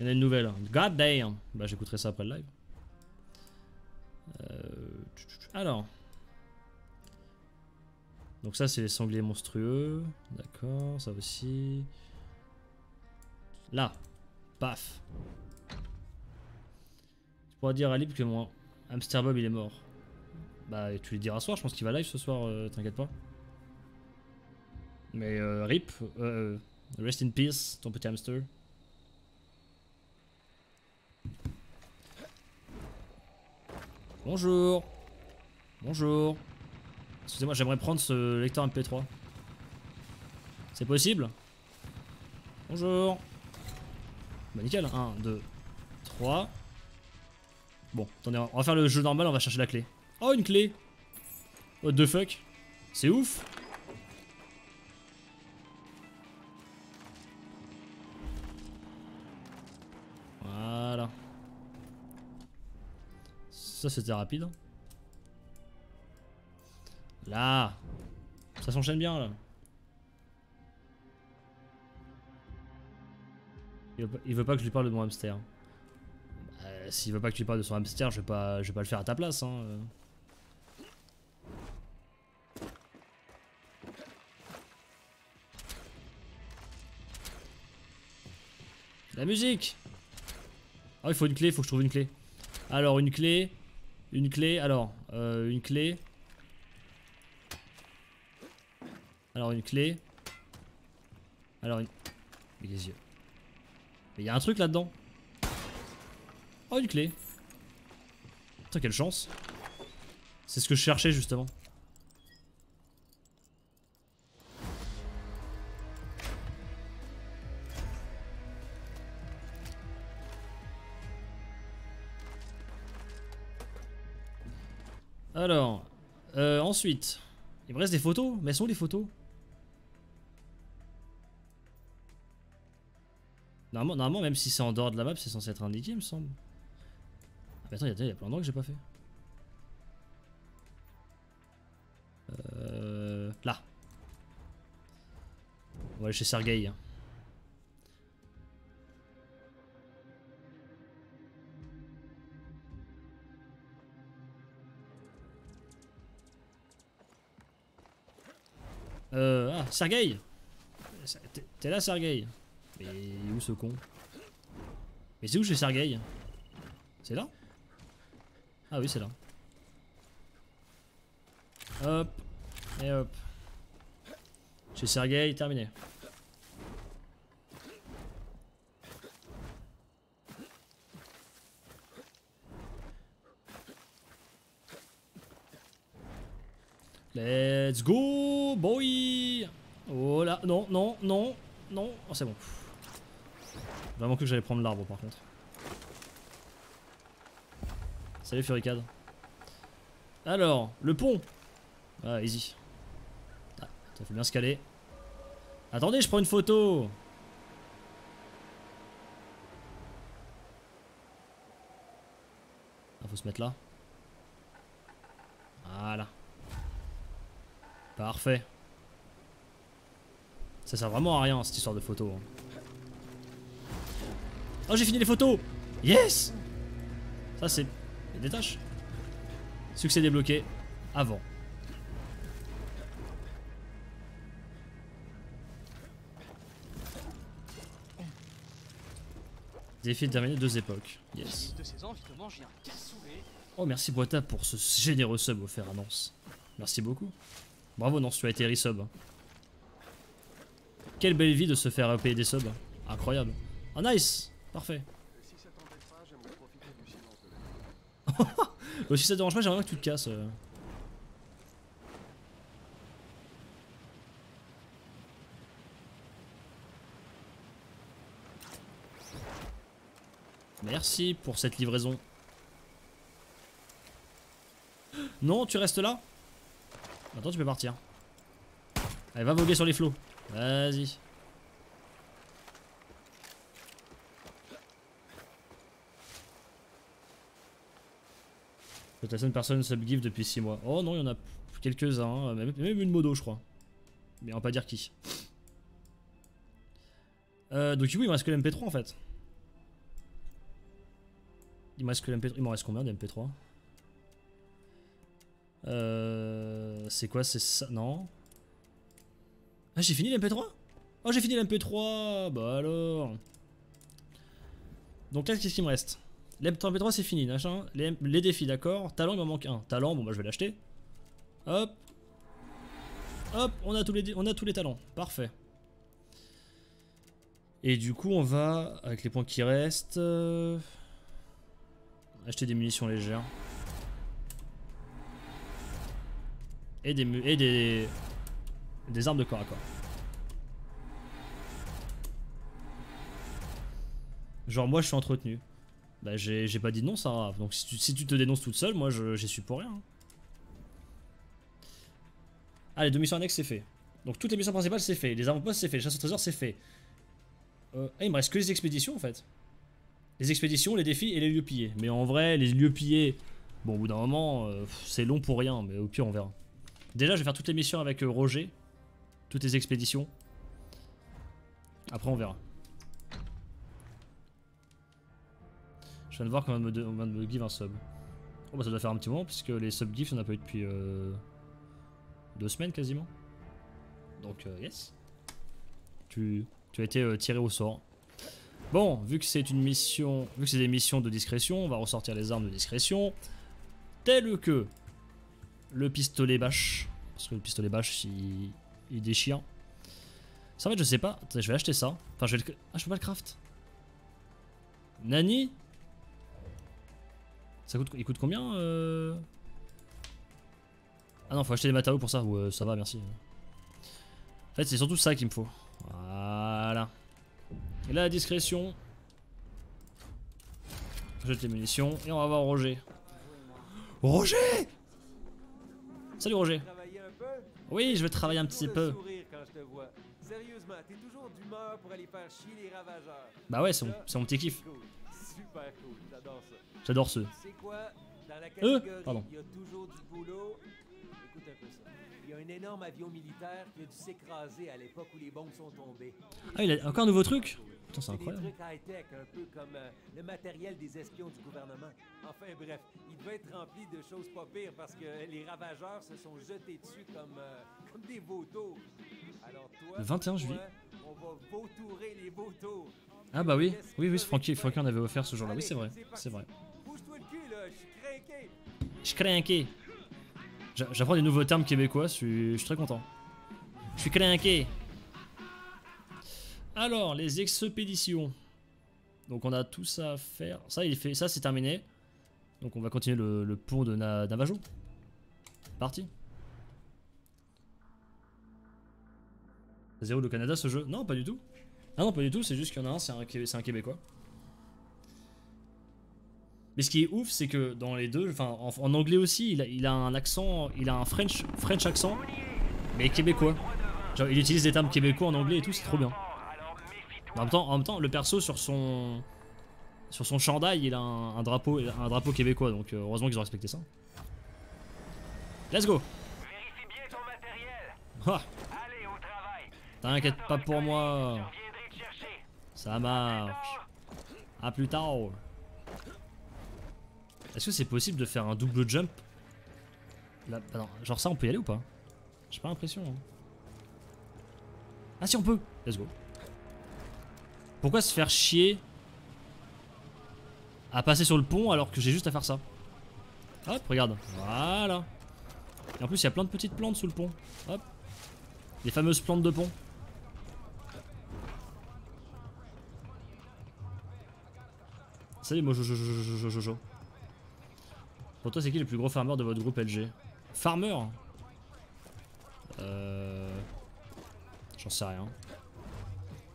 Il y en a une nouvelle. God damn Bah j'écouterai ça après le live. Euh, Alors. Donc ça c'est les sangliers monstrueux. D'accord, ça aussi. Là. Paf. Tu pourras dire à Lib que mon hamster Bob il est mort. Bah tu lui diras soir, je pense qu'il va live ce soir, euh, t'inquiète pas. Mais euh, RIP, euh, rest in peace, ton petit hamster. Bonjour. Bonjour. Excusez-moi, j'aimerais prendre ce lecteur MP3. C'est possible? Bonjour. Bah nickel, 1, 2, 3. Bon, attendez, on va faire le jeu normal, on va chercher la clé. Oh, une clé What the fuck C'est ouf Voilà. Ça c'était rapide. Là Ça s'enchaîne bien là. Il veut, pas, que je lui parle de mon hamster. Bah, S'il veut pas que tu lui parles de son hamster, je vais pas, vais pas le faire à ta place. Hein. euh. La musique Ah il faut une clé, faut que je trouve une clé. Alors une clé, une clé, alors euh, une clé. Alors une clé. Alors une... Les yeux. Il y a un truc là-dedans. Oh une clé. Putain quelle chance. C'est ce que je cherchais justement. Alors, euh, ensuite, il me reste des photos, mais sont les photos? Normalement, même si c'est en dehors de la map, c'est censé être indiqué, il me semble. Ah, mais attends, il y, a- plein d'endroits que j'ai pas fait. Euh, là. On va aller chez Sergei. hein. Euh, ah, Sergei T'es là, Sergei Mais où ce con Mais c'est où chez Sergei C'est là Ah oui, c'est là. Hop. Et hop. Chez Sergei, terminé. Let's go, boy Oh là, non, non, non, non. Oh, c'est bon. Vraiment que j'allais prendre l'arbre par contre. Salut Furicade. Alors, le pont. Ah, easy. Ah, attends, faut bien se caler. Attendez, je prends une photo. Ah, faut se mettre là. Voilà. Parfait. Ça sert vraiment à rien cette histoire de photo. hein. Oh j'ai fini les photos Yes Ça c'est... Des tâches. Succès débloqué. Avant. Défi terminé, deux époques. Yes. De. Oh, merci Boita pour ce généreux sub offert à Nance. Merci beaucoup. Bravo Nance, tu as été resub. Quelle belle vie de se faire payer des subs. Incroyable. Oh nice Parfait. Si ça t'embête pas, j'aimerais profiter du silence de la Euh, si ça te dérange pas, j'aimerais que tu te casses. euh. Merci pour cette livraison. *gasps* Non, tu restes là? Attends, tu peux partir. Allez, va voguer sur les flots. Vas-y. La seule personne subgive depuis 6 mois. Oh non, il y en a quelques-uns, euh, même, même une modo, je crois. Mais on va pas dire qui. Euh, donc, oui, il me reste que l'MP3 en fait. Il me reste que l'MP3. Il m'en reste combien d'MP3 Euh. C'est quoi C'est ça? Non Ah, j'ai fini l'MP3 Oh, j'ai fini l'MP3 Bah alors. Donc là, qu'est-ce qu'il me reste? L'MP3 c'est fini. Les, défis, d'accord. Talent, il m'en manque un. Talent, bon bah je vais l'acheter. Hop. Hop, on a tous les, on a tous les talents. Parfait. Et du coup, on va, avec les points qui restent, euh, acheter des munitions légères. Et des, et des, des armes de corps à corps. Genre moi je suis entretenu. Bah j'ai pas dit non Sarah. Donc si tu, te dénonces toute seule, moi j'y suis pour rien. Ah les deux missions annexes c'est fait. Donc toutes les missions principales c'est fait. Les avant-postes c'est fait. Les chasses au trésor c'est fait. Ah, il me reste que les expéditions en fait. Les expéditions, les défis et les lieux pillés. Mais en vrai, les lieux pillés, bon au bout d'un moment, euh, c'est long pour rien, mais au pire on verra. Déjà je vais faire toutes les missions avec euh, Roger. Toutes les expéditions. Après on verra. Viens de voir qu'on vient me, give un sub. Oh bah ça doit faire un petit moment puisque les sub gifs on a pas eu depuis euh, deux semaines quasiment. Donc euh, yes. Tu, tu as été euh, tiré au sort. Bon, vu que c'est une mission, vu que c'est des missions de discrétion, on va ressortir les armes de discrétion, telles que le pistolet bâche, parce que le pistolet bâche il, déchire. Ça en fait je sais pas, je vais acheter ça. Enfin je vais le, ah je peux pas le craft. Nani? Ça coûte, il coûte combien euh Ah non, faut acheter des matériaux pour ça. Ouais, ça va, merci. En fait, c'est surtout ça qu'il me faut. Voilà. Et là, la discrétion. Jette les munitions et on va voir Roger. Roger Salut Roger. Oui, je vais travailler un petit peu. Bah ouais, c'est mon, c'est mon petit kiff. Super cool, j'adore ça. J'adore ce. Tu sais quoi? Dans la catégorie, pardon. il y a toujours du boulot? Écoute un peu ça. Il y a un énorme avion militaire qui a dû s'écraser à l'époque où les bombes sont tombées. Ah, il a encore un nouveau truc? Putain, c'est C'est des incroyable. trucs high-tech, un peu comme euh, le matériel des espions du gouvernement. Enfin bref, il devait être rempli de choses pas pires parce que les ravageurs se sont jetés dessus comme, euh, comme des vautours. Alors toi, Le 21 moi, juillet. on va vautourer les vautours. Ah bah oui, oui, oui, Francky, Francky en avait offert ce jour-là. Oui, c'est vrai, c'est vrai. Je. J'a- J'apprends des nouveaux termes québécois, je suis, très content. Je suis craqué. Alors, les expéditions. Donc on a tout ça à faire. Ça, il fait, ça c'est terminé. Donc on va continuer le, pont de Na- Navajo. Parti. Zéro le Canada ce jeu Non, pas du tout. Ah non, pas du tout, c'est juste qu'il y en a un, c'est un, Québécois. Mais ce qui est ouf, c'est que dans les deux, enfin en, en anglais aussi, il a, il a un accent, il a un French, French accent, mais québécois. Genre il utilise des termes québécois en anglais et tout, c'est trop bien. En même temps, en même temps, le perso sur son sur son chandail, il a un, un drapeau, un drapeau québécois, donc euh, heureusement qu'ils ont respecté ça. Let's go. Vérifie bien ton matériel. Ah. T'inquiète pas pour moi, Je viendrai te chercher. Ça marche. À plus tard. Est-ce que c'est possible de faire un double jump? Ah non, genre ça on peut y aller ou pas? J'ai pas l'impression. hein. Ah si on peut Let's go. Pourquoi se faire chier à passer sur le pont alors que j'ai juste à faire ça? Hop, regarde. Voilà. Et en plus, il y a plein de petites plantes sous le pont. Hop. Les fameuses plantes de pont. Salut Mojo Jojo. Pour toi, c'est qui le plus gros farmer de votre groupe LG Farmer? Euh. J'en sais rien.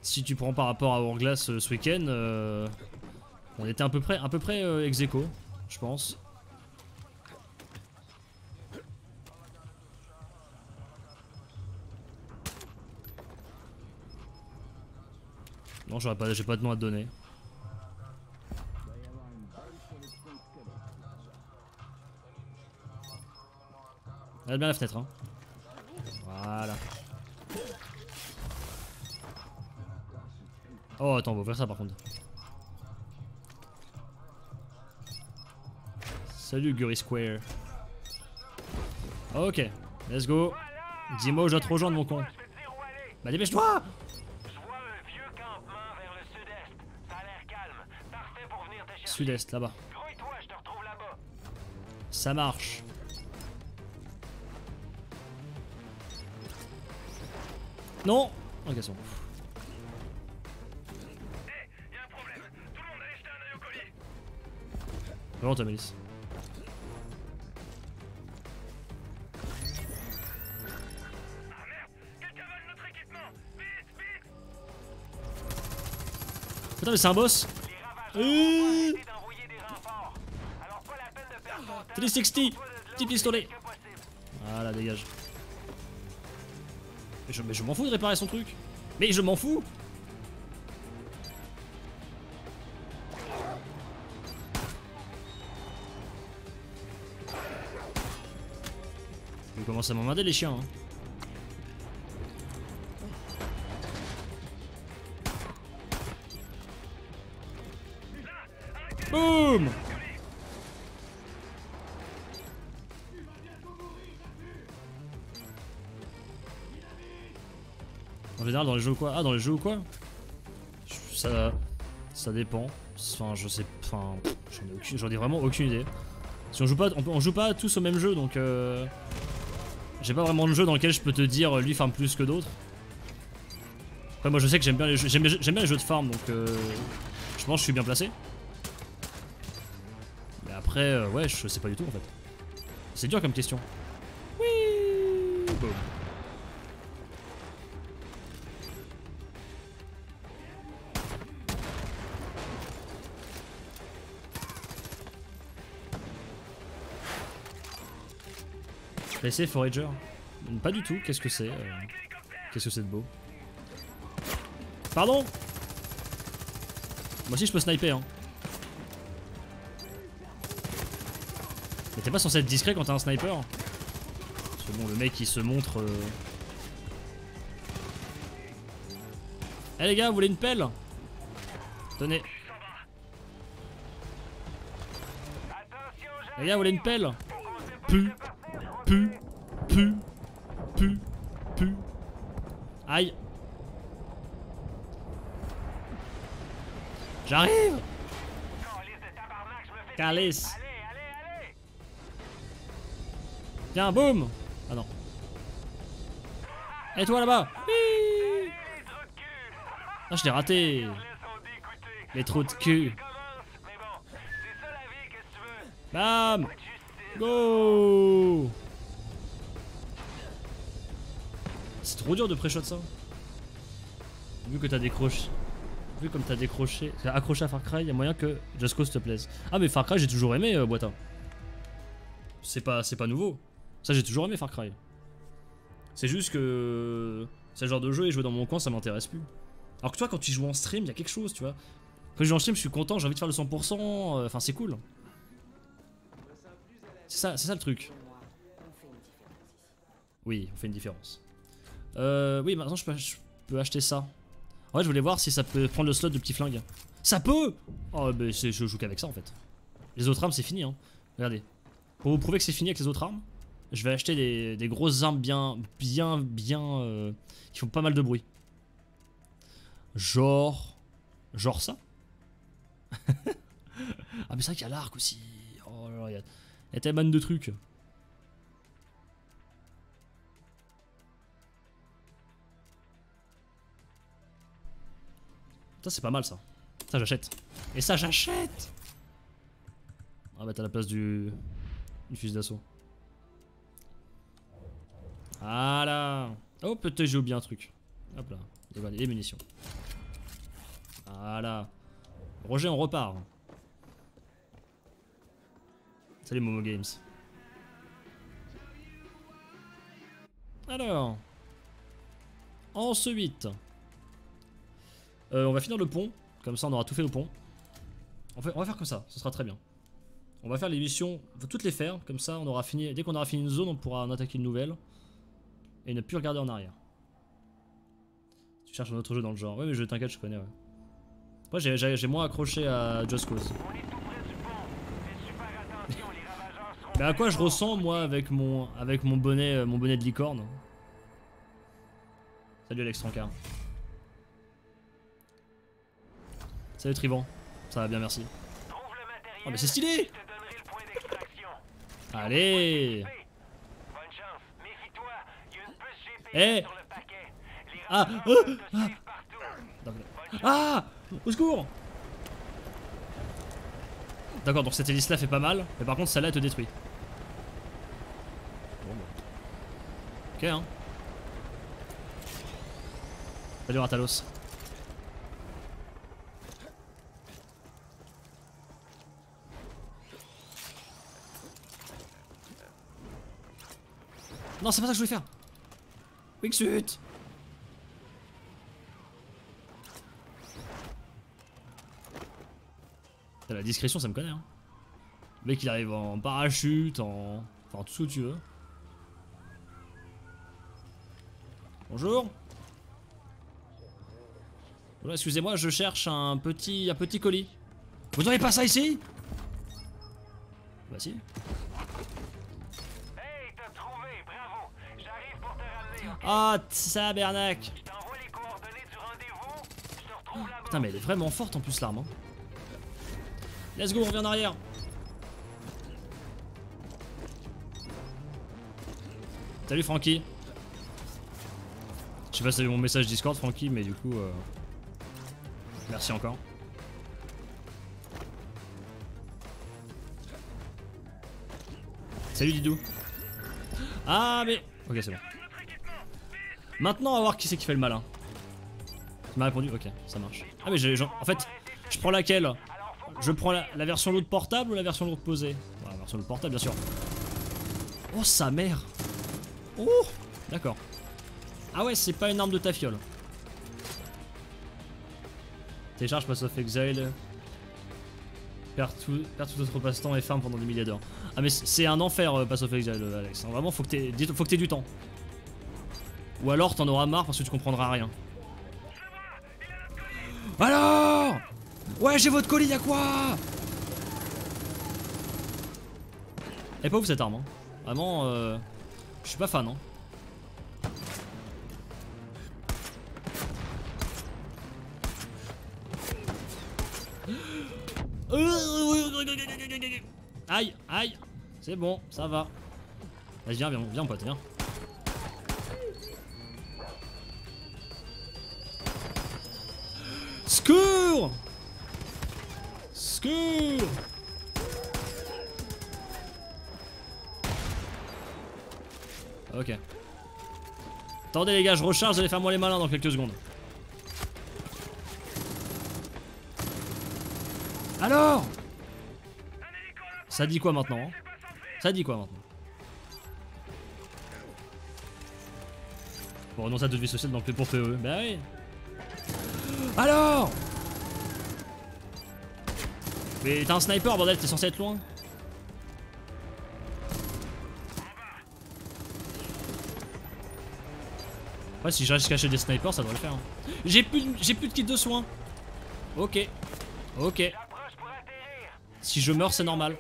Si tu prends par rapport à Hourglass euh, ce week-end, euh, on était à peu près, à peu près euh, ex aequo, je pense. Non, j'aurais pas de nom à te donner. Regarde bien la fenêtre, hein. Voilà. Oh, attends, on va ouvrir ça par contre. Salut Guri Square. Ok, let's go. Dis-moi où je dois te rejoindre, mon con. Bah, dépêche-toi! Sud-est. Ça a l'air Non Ok, c'est bon. Vraiment, toi, Malice. Putain, mais c'est un boss Euh. ont essayé d'envoyer des renforts. Alors pas la peine de perdre ton temps. 360 Toi de là Petit le pistolet. Voilà, dégage. Mais je, m'en fous de réparer son truc. Mais je m'en fous Ils commencent à m'emmerder les chiens. Hein. Ou quoi? Ah, dans les jeux ou quoi? Ça, ça dépend. Enfin, je sais. Enfin, j'en ai, vraiment aucune idée. Si on joue pas, on, on joue pas tous au même jeu, donc euh, j'ai pas vraiment de jeu dans lequel je peux te dire lui farm plus que d'autres. Après, moi, je sais que j'aime bien les jeux, j'aime bien les jeux de farm, donc euh, je pense que je suis bien placé. Mais après, euh, ouais, je sais pas du tout en fait. C'est dur comme question. PC Forager? Pas du tout, qu'est-ce que c'est euh, Qu'est-ce que c'est de beau? Pardon? Moi aussi je peux sniper hein. Mais t'es pas censé être discret quand t'es un sniper? Parce que bon le mec il se montre euh... Eh les gars vous voulez une pelle? Tenez. Les gars vous voulez une pelle? Pu Pu Pu Pu Pu. Aïe. J'arrive. Calice. Tiens, boum. Ah non. Et toi là-bas. Ah, je l'ai raté. Les trous de cul. Commence, mais trop dur de pré-shot ça. Vu que t'as décroché. Vu comme t'as décroché. T'as accroché à Far Cry, y a moyen que Just Cause te plaise. Ah mais Far Cry j'ai toujours aimé euh, Boita. C'est pas, pas nouveau. Ça j'ai toujours aimé Far Cry. C'est juste que c'est le genre de jeu et jouer dans mon coin ça m'intéresse plus. Alors que toi quand tu joues en stream y a quelque chose tu vois. Quand je joue en stream je suis content, j'ai envie de faire le 100%, euh, enfin c'est cool. C'est ça le truc. Oui, on fait une différence. Euh, oui, maintenant je peux, je peux acheter ça. En fait, je voulais voir si ça peut prendre le slot de petit flingue. Ça peut Oh, bah je joue qu'avec ça en fait. Les autres armes, c'est fini. Hein. Regardez. Pour vous prouver que c'est fini avec les autres armes, je vais acheter des, grosses armes bien, bien, bien. euh, qui font pas mal de bruit. Genre. Genre ça? *laughs* Ah mais c'est vrai qu'il y a l'arc aussi. Oh là là, il il y a tellement de trucs. Ça c'est pas mal ça. Ça j'achète. Et ça j'achète On va mettre à la place du, du fusil d'assaut. Voilà. Oh peut-être j'ai oublié un truc. Hop là. Les munitions. Voilà. Roger on repart. Salut Momo Games. Alors. Ensuite. Euh, on va finir le pont. Comme ça on aura tout fait au pont. On, fait- on va faire comme ça, ce sera très bien. On va faire les missions, on va toutes les faire. Comme ça on aura fini. Dès qu'on aura fini une zone, on pourra en attaquer une nouvelle. Et ne plus regarder en arrière. Tu cherches un autre jeu dans le genre. Ouais mais je t'inquiète, je connais ouais. Après j'ai- moins accroché à Just Cause. Mais à quoi je ressens moi avec mon avec mon bonnet euh, mon bonnet de licorne? Salut Alex Trancard. Salut Trivan. Ça va bien merci. Oh mais c'est stylé. Allez. Eh. Ah, oh, ah. partout. Ah. Au secours. D'accord donc cette hélice là fait pas mal Mais par contre celle-là elle te détruit. Ok hein. Salut Ratalos Non c'est pas ça que je voulais faire Wingsuit La discrétion, ça me connaît. Hein. Le mec, il arrive en parachute, en. Enfin, tout ce que tu veux. Bonjour. Excusez-moi, je cherche un petit, un petit colis. Vous auriez pas ça ici? Bah si. Retrouve là-bas. Putain, mais elle est vraiment forte en plus, l'arme. hein. Let's go, on revient en arrière. Salut Francky. Je sais pas si t'as vu mon message Discord, Francky, mais du coup. euh, Merci encore. Salut Didou. Ah, mais. Ok, c'est bon. Maintenant, on va voir qui c'est qui fait le malin. Tu m'as répondu Ok, ça marche. Ah, mais j'ai. En fait, je prends laquelle? Je prends la, version lourde portable ou la version lourde posée La version lourde portable, bien sûr. Oh, sa mère Oh D'accord. Ah ouais, c'est pas une arme de ta fiole. Télécharge Pass of Exile. Perd tout, perd tout autre passe-temps et ferme pendant des milliers d'heures. Ah mais c'est un enfer Pass of Exile, Alex. Vraiment, t'aies dis- faut que t'aies du temps. Ou alors t'en auras marre parce que tu comprendras rien. Alors Ouais, j'ai votre colis, y'a quoi Elle est pas ouf cette arme, hein. Vraiment, euh, je suis pas fan, hein. Aïe, aïe, c'est bon, ça va. Vas-y, viens, viens, viens, pote, viens. Secours Secours Ok. Attendez les gars, je recharge, allez faire moi les malins dans quelques secondes. Alors? Ça dit quoi maintenant hein? Ça dit quoi maintenant? Bon, à toute vie sociale dans le pour PE. Bah oui alors? Mais t'es un sniper, bordel, t'es censé être loin. Ouais, si je reste caché des snipers, ça devrait le faire. hein. J'ai plus, plus de kit de soins. Ok. Ok. Si je meurs, c'est normal.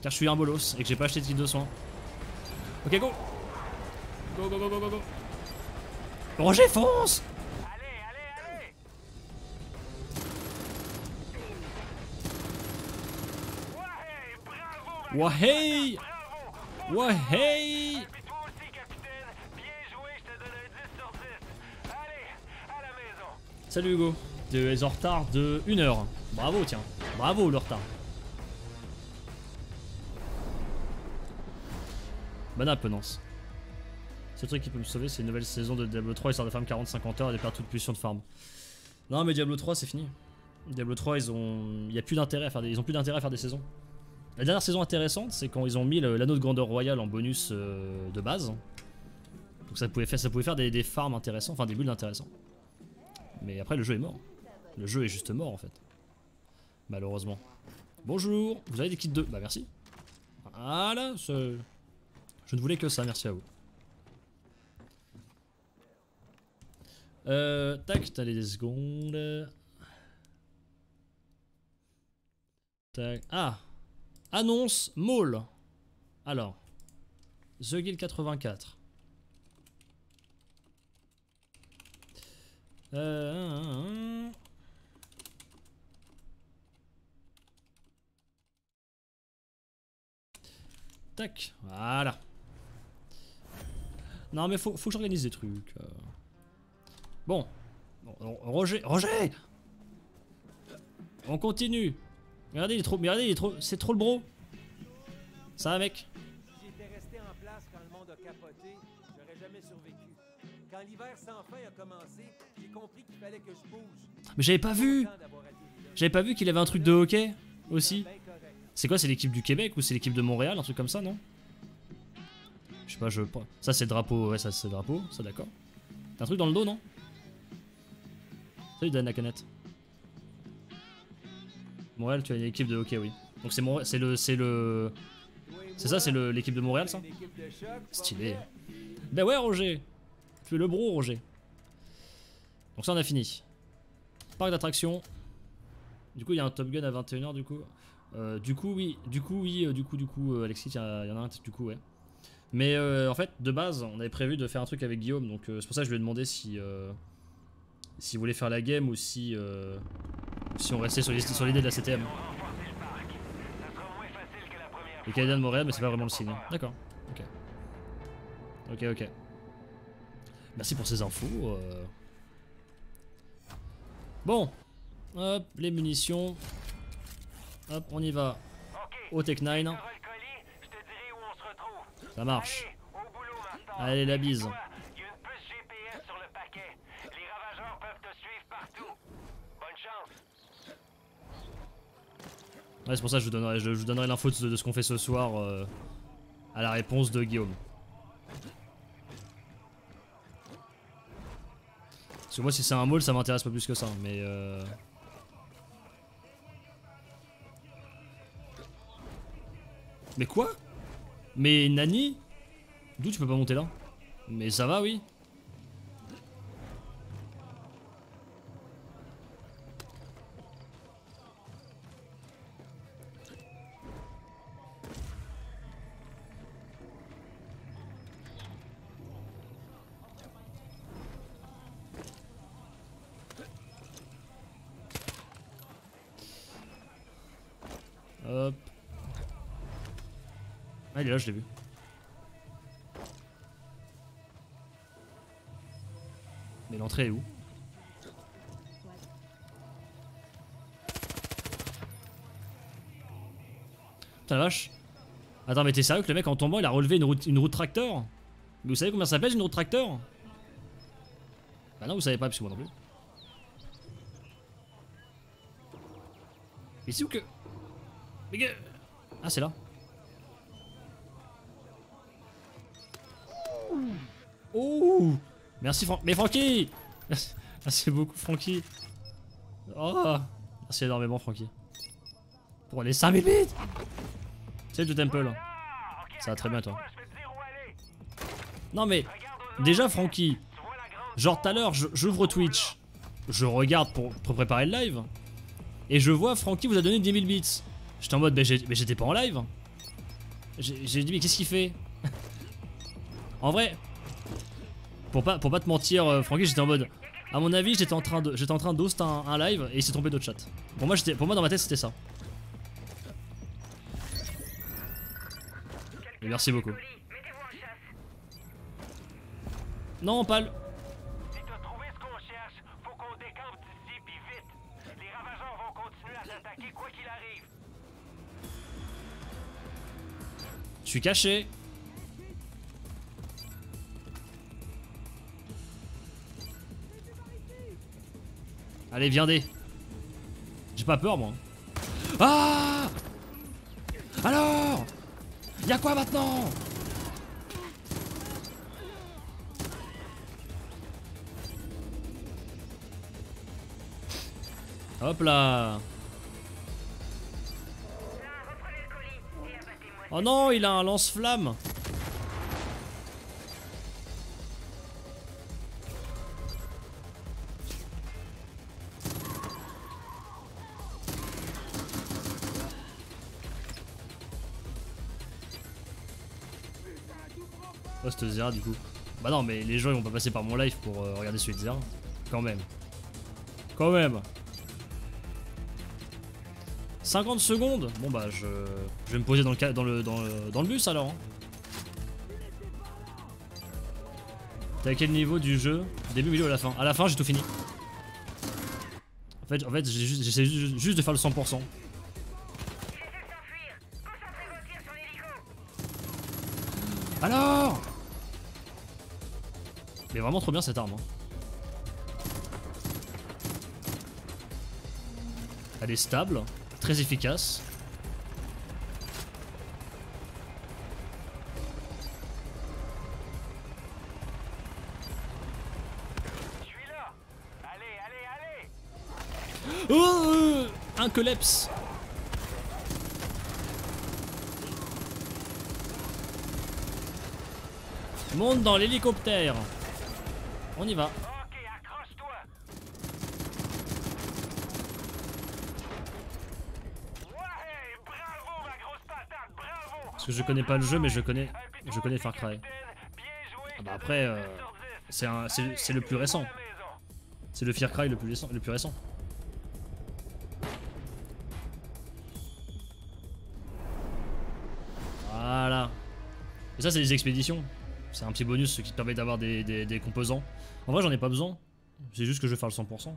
Car je suis un bolos et que j'ai pas acheté de kit de soins. Ok, go. Go, go, go, go, go, go. Roger, fonce la maison. Salut Hugo. Tu es en retard de 1 heure. Bravo, tiens. Bravo le retard. Bonne apprenance. C'est le truc qui peut me sauver, c'est une nouvelle saison de Diablo 3, histoire de farm 40-50 heures et de perdre toute pulsion de farm. Non mais Diablo 3 c'est fini. Diablo 3 ils ont. Y a plus à faire des. Ils ont plus d'intérêt à faire des saisons. La dernière saison intéressante c'est quand ils ont mis l'anneau de grandeur royale en bonus euh, de base. Donc ça pouvait faire, ça pouvait faire des, farms intéressants, enfin des builds intéressants. Mais après le jeu est mort. Le jeu est juste mort en fait. Malheureusement. Bonjour, vous avez des kits de... Bah merci. Voilà, ce- je ne voulais que ça, merci à vous. Euh, tac, t'as des secondes. Tac. Ah Annonce Maul. Alors. The Guild 84. Euh... Tac, voilà. Non mais faut, faut que j'organise des trucs. euh. Bon. Roger, Roger On continue. Regardez, il est trop, regardez, il est trop, c'est trop le bro. Ça va mec Si j'étais resté en place quand le monde a capoté, j'aurais jamais survécu. Quand l'hiver sans fin a commencé, j'ai compris qu'il fallait que je bouge. Mais j'avais pas vu. J'avais pas vu qu'il avait un truc de hockey aussi. C'est quoi, c'est l'équipe du Québec ou c'est l'équipe de Montréal, un truc comme ça, non? Je sais pas, je... Ça c'est le drapeau, ouais ça c'est le drapeau, ça d'accord. T'as un truc dans le dos, non? Salut Dan la canette. Montréal, tu as une équipe de hockey, oui. Donc c'est c'est le... c'est le... C'est ça, c'est l'équipe de Montréal, ça? Stylé. Bah ouais, Roger Tu es le bro, Roger. Donc ça, on a fini. Parc d'attractions. Du coup, il y a un Top Gun à 21h, du coup. Euh, du coup, oui. Du coup, oui. euh, du coup, du coup, euh, Alexis, il y, en a un, du coup, ouais. Mais en fait, de base, on avait prévu de faire un truc avec Guillaume. Donc c'est pour ça que je lui ai demandé si... S'il voulait faire la game ou si... si on restait sur l'idée de la CTM. Le. Canadiens de Montréal, mais c'est pas vraiment le signe. D'accord. Ok. Ok, ok. Merci pour ces infos. euh. Bon. Hop, les munitions. Hop, on y va. Au Tech 9. T'auras le colis, je te dirai où on se retrouve. Ça marche. Allez, la bise. Toi, Il y a une puce GPS sur le paquet. Les ravageurs peuvent te suivre partout. Bonne chance. Ouais, c'est pour ça que je vous donnerai, je, je vous donnerai l'info de, de ce qu'on fait ce soir euh, à la réponse de Guillaume. Parce que moi, si c'est un mall, ça m'intéresse pas plus que ça, mais euh... Mais quoi? Mais Nani? D'où tu peux pas monter là? Mais ça va, oui Hop. Ah, il est là, je l'ai vu. Mais l'entrée est où? Putain la vache. Attends, mais t'es sérieux que le mec en tombant il a relevé une route, une route tracteur? Mais vous savez combien ça pèse une route tracteur? Bah non, vous savez pas, parce moi non plus. Mais c'est où que. Mais que. Ah, c'est là. Oh Merci Fran Mais Francky Merci, beaucoup Francky. Oh Merci énormément Francky. Pour les 5000 bits C'est du temple. Ok, Ça va très bien, toi. Non mais, déjà Francky, genre tout à l'heure, j'ouvre Twitch, je regarde pour, préparer le live, et je vois Francky vous a donné 10 000 bits. J'étais en mode, mais j'étais pas en live. J'ai dit, mais qu'est-ce qu'il fait? *laughs* En vrai, pour pas, pour pas te mentir, euh, Francky, j'étais en mode, à mon avis, j'étais en train de, j'étais en train d'host un, un live et il s'est trompé de chat. Pour moi, pour moi dans ma tête, c'était ça. Merci beaucoup. Non, pas le... Si t'as trouvé Allez, viendez. J'ai pas peur, moi. Ah Alors Y'a quoi maintenant Hop là Oh non, il a un lance-flamme Zera du coup. Bah non, mais les gens ils vont pas passer par mon live pour euh, regarder celui de Zera. Quand même. Quand même 50 secondes Bon bah je, je vais me poser dans le, dans le, dans le, dans le bus alors. hein. T'es à quel niveau du jeu? Début, milieu à la fin À la fin j'ai tout fini. En fait, en fait j'essaie juste, juste de faire le 100%. Vraiment trop bien cette arme. hein. Elle est stable, très efficace. Je suis là. Allez, allez, allez. Oh Un collapse Monte dans l'hélicoptère On y va. Parce que je connais pas le jeu mais je connais je connais Far Cry. Ah bah après euh, c'est le plus récent. C'est le Far Cry le plus récent. Le plus récent. Voilà. Et ça c'est des expéditions. C'est un petit bonus qui te permet d'avoir des, des- composants. En vrai j'en ai pas besoin. C'est juste que je vais faire le 100%.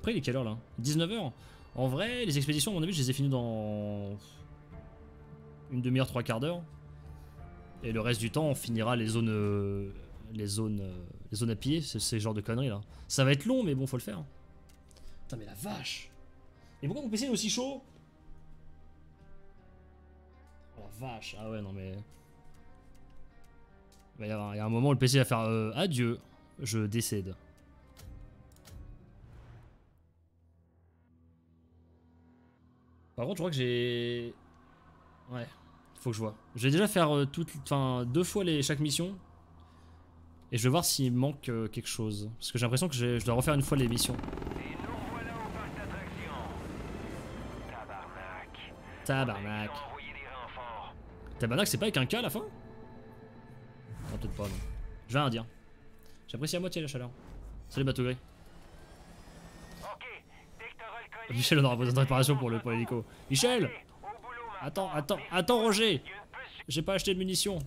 Après il est quelle heure là? 19h En vrai les expéditions à mon avis je les ai finies dans une demi-heure, trois quarts d'heure. Et le reste du temps on finira les zones euh, les zones euh, les zones à c'est ces genres de conneries là. Ça va être long mais bon faut le faire. Putain mais la vache Et pourquoi mon PC est aussi chaud? Oh la vache Ah ouais non mais... Il va y avoir- a un moment où le PC va faire euh, adieu, je décède. Par contre je crois que j'ai... Ouais, faut que je vois. Je vais déjà faire euh, toutes, enfin, deux fois les, chaque mission. Et je vais voir s'il manque euh, quelque chose. Parce que j'ai l'impression que je dois refaire une fois les missions. Et nous voilà au parc d'attractions. Tabarnak. Tabarnak. C'est pas avec un K à la fin? Peut-être pas, non. Je vais rien dire. J'apprécie à moitié la chaleur. Salut bateau gris. *laughs* Michel, on aura besoin de réparation pour le pour l'hélico. Michel Attends, attends, attends Roger J'ai pas acheté de munitions.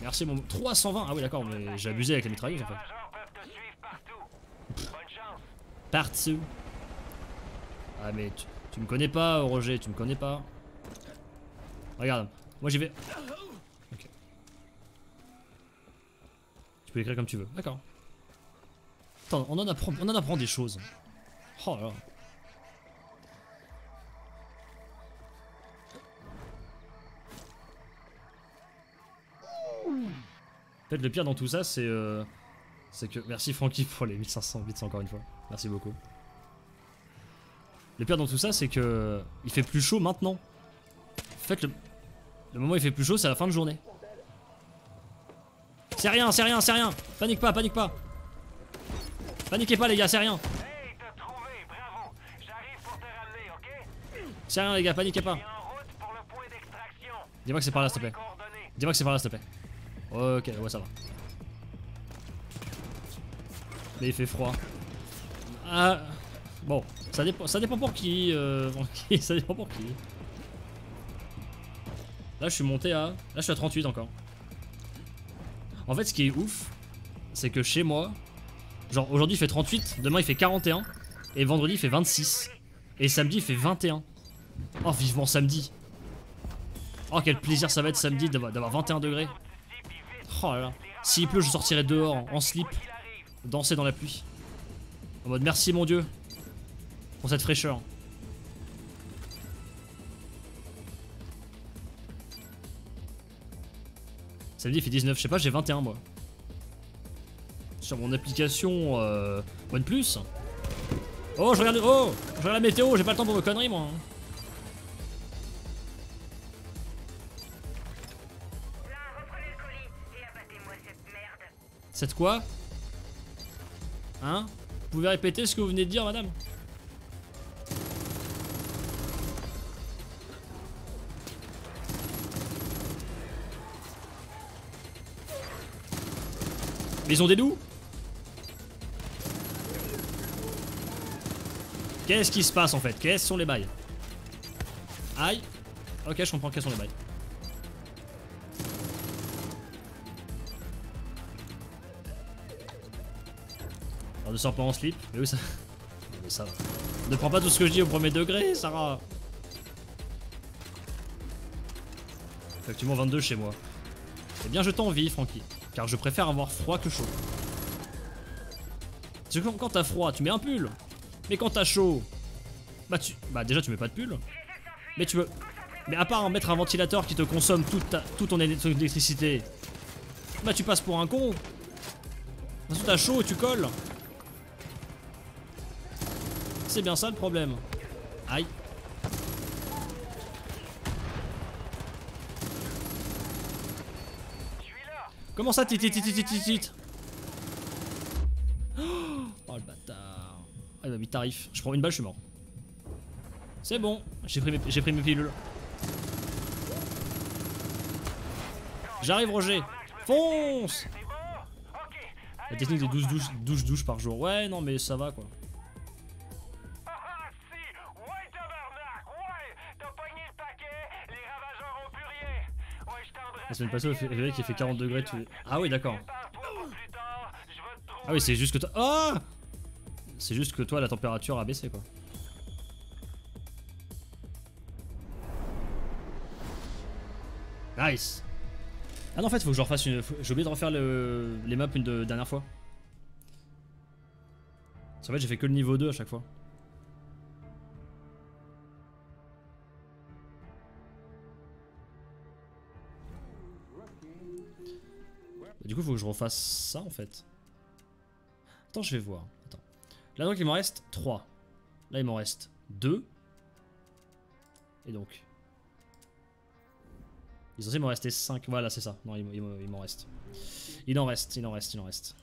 Merci mon... 320 Ah oui d'accord, mais j'ai abusé avec la mitrailleuse en Les fait. Partout. Ah mais tu, tu me connais pas Roger, tu me connais pas. Regarde, moi j'y vais. Ok. Tu peux écrire comme tu veux, d'accord. Attends, on en apprend, on en apprend des choses. Oh là là. En fait, le pire dans tout ça, c'est euh, c'est que merci Francky pour les 1500 bits encore une fois. Merci beaucoup. Le pire dans tout ça, c'est que il fait plus chaud maintenant. En fait, le, le moment où il fait plus chaud, c'est la fin de journée. C'est rien, c'est rien, c'est rien. Panique pas, panique pas. Paniquez pas les gars, c'est rien. C'est rien les gars, paniquez pas. Dis-moi que c'est par là s'il te plaît. Dis-moi que c'est par là s'il te plaît. Ok, ouais ça va. Mais il fait froid. Ah, bon, ça dépend, ça dépend pour qui, euh, pour qui, *laughs* ça dépend pour qui. Là je suis monté à, là je suis à 38 encore. En fait, ce qui est ouf, c'est que chez moi, genre aujourd'hui il fait 38, demain il fait 41, et vendredi il fait 26, et samedi il fait 21. Oh, vivement samedi. Oh, quel plaisir ça va être samedi d'avoir d'avoir 21 degrés. Oh là là. S'il pleut, je sortirai dehors en slip, danser dans la pluie. En mode merci mon dieu pour cette fraîcheur. Samedi il fait 19, je sais pas, j'ai 21 moi. Sur mon application euh, OnePlus. Oh, je regarde, oh, je regarde la météo, j'ai pas le temps pour vos conneries moi. C'est quoi? Hein? Vous pouvez répéter ce que vous venez de dire, madame? Mais ils ont des loups Qu'est-ce qui se passe en fait? Quels sont les bails? Aïe Ok, je comprends quels sont les bails. Alors ne sors pas en slip. Mais oui, ça. *laughs* Mais ça va. Ne prends pas tout ce que je dis au premier degré, Sarah. Effectivement 22 chez moi. Eh bien, je t'envie, Francky. Car je préfère avoir froid que chaud. Parce que quand- t'as froid, tu mets un pull. Mais quand t'as chaud, bah tu, bah déjà tu mets pas de pull. Mais tu veux, mais à part mettre un ventilateur qui te consomme toute, ta, toute ton éle- ton électricité, bah tu passes pour un con. Parce que t'as chaud tu colles. C'est bien ça le problème. Aïe. Comment ça, tit tit tit tit tit tit Oh le bâtard. Ah, il m'a mis tarif. Je prends une balle, je suis mort. C'est bon, j'ai pris, mes- pris mes pilules. J'arrive, Roger. Fonce La technique des 12 douches, 12 douches par jour. Ouais, non, mais ça va quoi. La semaine passée, février qui fait 40 degrés. Tu... Ah oui, d'accord. Ah oui, c'est juste que toi. Ah C'est juste que toi, la température a baissé quoi. Nice. Ah non, en fait, faut que je refasse une. J'ai oublié de refaire le... les maps une de- dernière fois. Parce qu'en fait, j'ai fait que le niveau 2 à chaque fois. Faut que je refasse ça en fait. Attends, je vais voir. Attends. Là, donc, il m'en reste 3. Là, il m'en reste 2. Et donc. Il est censé m'en rester 5. Voilà, c'est ça. Non, il m'en reste. Il en reste, il en reste, il en reste.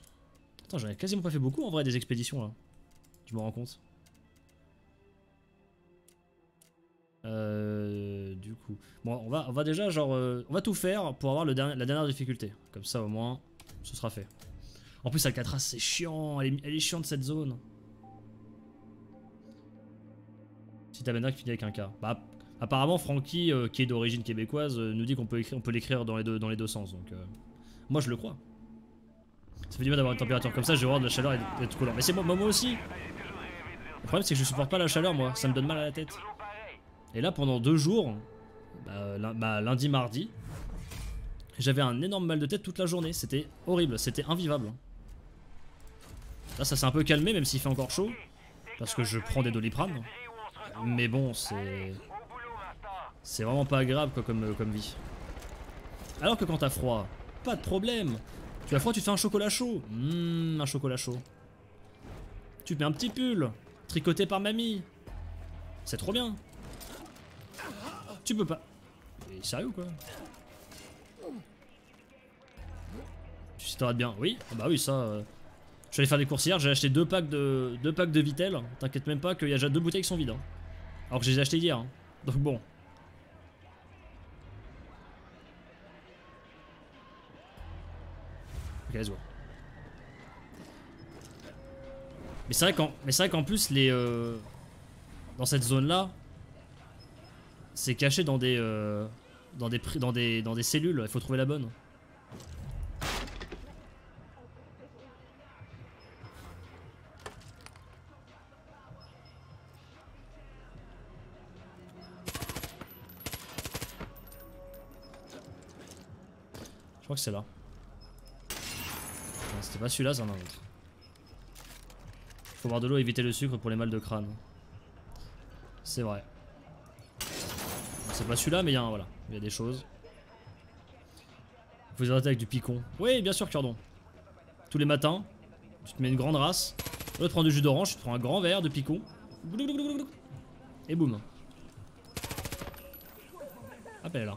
Attends, j'en ai quasiment pas fait beaucoup en vrai des expéditions là. Je me rends compte. Euh, du coup. Bon, on va, on va déjà, genre. euh, on va tout faire pour avoir la dernière difficulté. Comme ça, au moins, ce sera fait. En plus, Alcatraz, c'est chiant. Elle est, elle est chiante cette zone. Si t'as qui finit avec un K. Bah, apparemment, Francky, euh, qui est d'origine québécoise, euh, nous dit qu'on peut on peut l'écrire dans les deux, sens. Donc, moi, je le crois. Ça fait du bien d'avoir une température comme ça. J'ai horreur de la chaleur et d'être- collant. Mais c'est moi, moi aussi. Le problème, c'est que je supporte pas la chaleur, moi. Ça me donne mal à la tête. Et là, pendant deux jours, bah, bah, lundi, mardi, j'avais un énorme mal de tête toute la journée. C'était horrible, c'était invivable. Là, ça s'est un peu calmé, même s'il fait encore chaud, parce que je prends des doliprane. Mais bon, c'est. C'est vraiment pas agréable quoi, comme, comme vie. Alors que quand t'as froid, pas de problème. Tu as froid, tu te fais un chocolat chaud. Hum, un chocolat chaud. Tu mets un petit pull, tricoté par mamie. C'est trop bien. Tu peux pas. Mais sérieux ou quoi Tu sais t'arrêtes bien. Oui Ah Bah oui, ça. euh, Je suis allé faire des courses hier, j'ai acheté deux packs de deux packs de Vitel. T'inquiète même pas qu'il y a déjà deux bouteilles qui sont vides. hein. Alors que je les ai achetées hier. hein. Donc bon. Ok, let's go. Mais c'est vrai qu'en mais c'est vrai qu'en plus les euh, dans cette zone là, c'est caché dans des, euh, dans des, dans des, dans des cellules. Il faut trouver la bonne. Je crois que c'est là. C'était pas celui-là, c'est un autre. Faut boire de l'eau, éviter le sucre pour les mal de crâne. C'est vrai. C'est pas celui-là, mais il y a voilà. Il y a des choses. Vous arrêter avec du picon. Oui, bien sûr, Curdon. Tous les matins, tu te mets une grande race. Lieu de prendre du jus d'orange, tu te prends un grand verre de picon. Et boum. Hop, elle est là.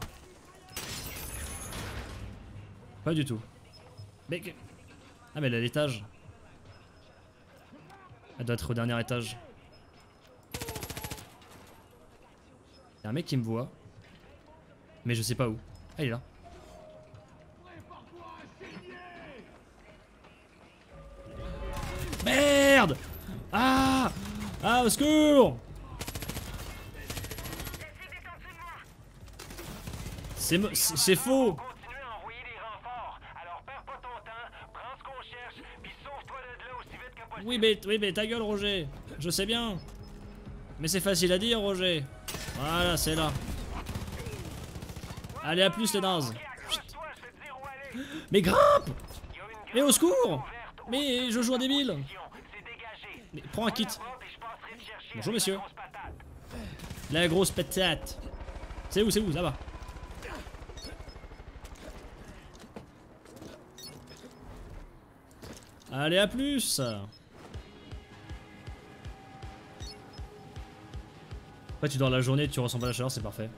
Pas du tout. Mais Ah, mais elle est à l'étage. Elle doit être au dernier étage. Y'a un mec qui me voit. Mais je sais pas où. Ah, il est là. Merde Ah Ah, au secours C'est faux. Oui mais, oui mais ta gueule Roger Je sais bien Mais c'est facile à dire Roger Voilà c'est là. Allez à plus les nazes. Mais grimpe! Mais au secours! Mais je joue un débile. Mais prends un kit. Bonjour, patate. La grosse patate. C'est où c'est où? Là-bas. Allez à plus Après tu dors la journée, tu ressens pas la chaleur, c'est parfait.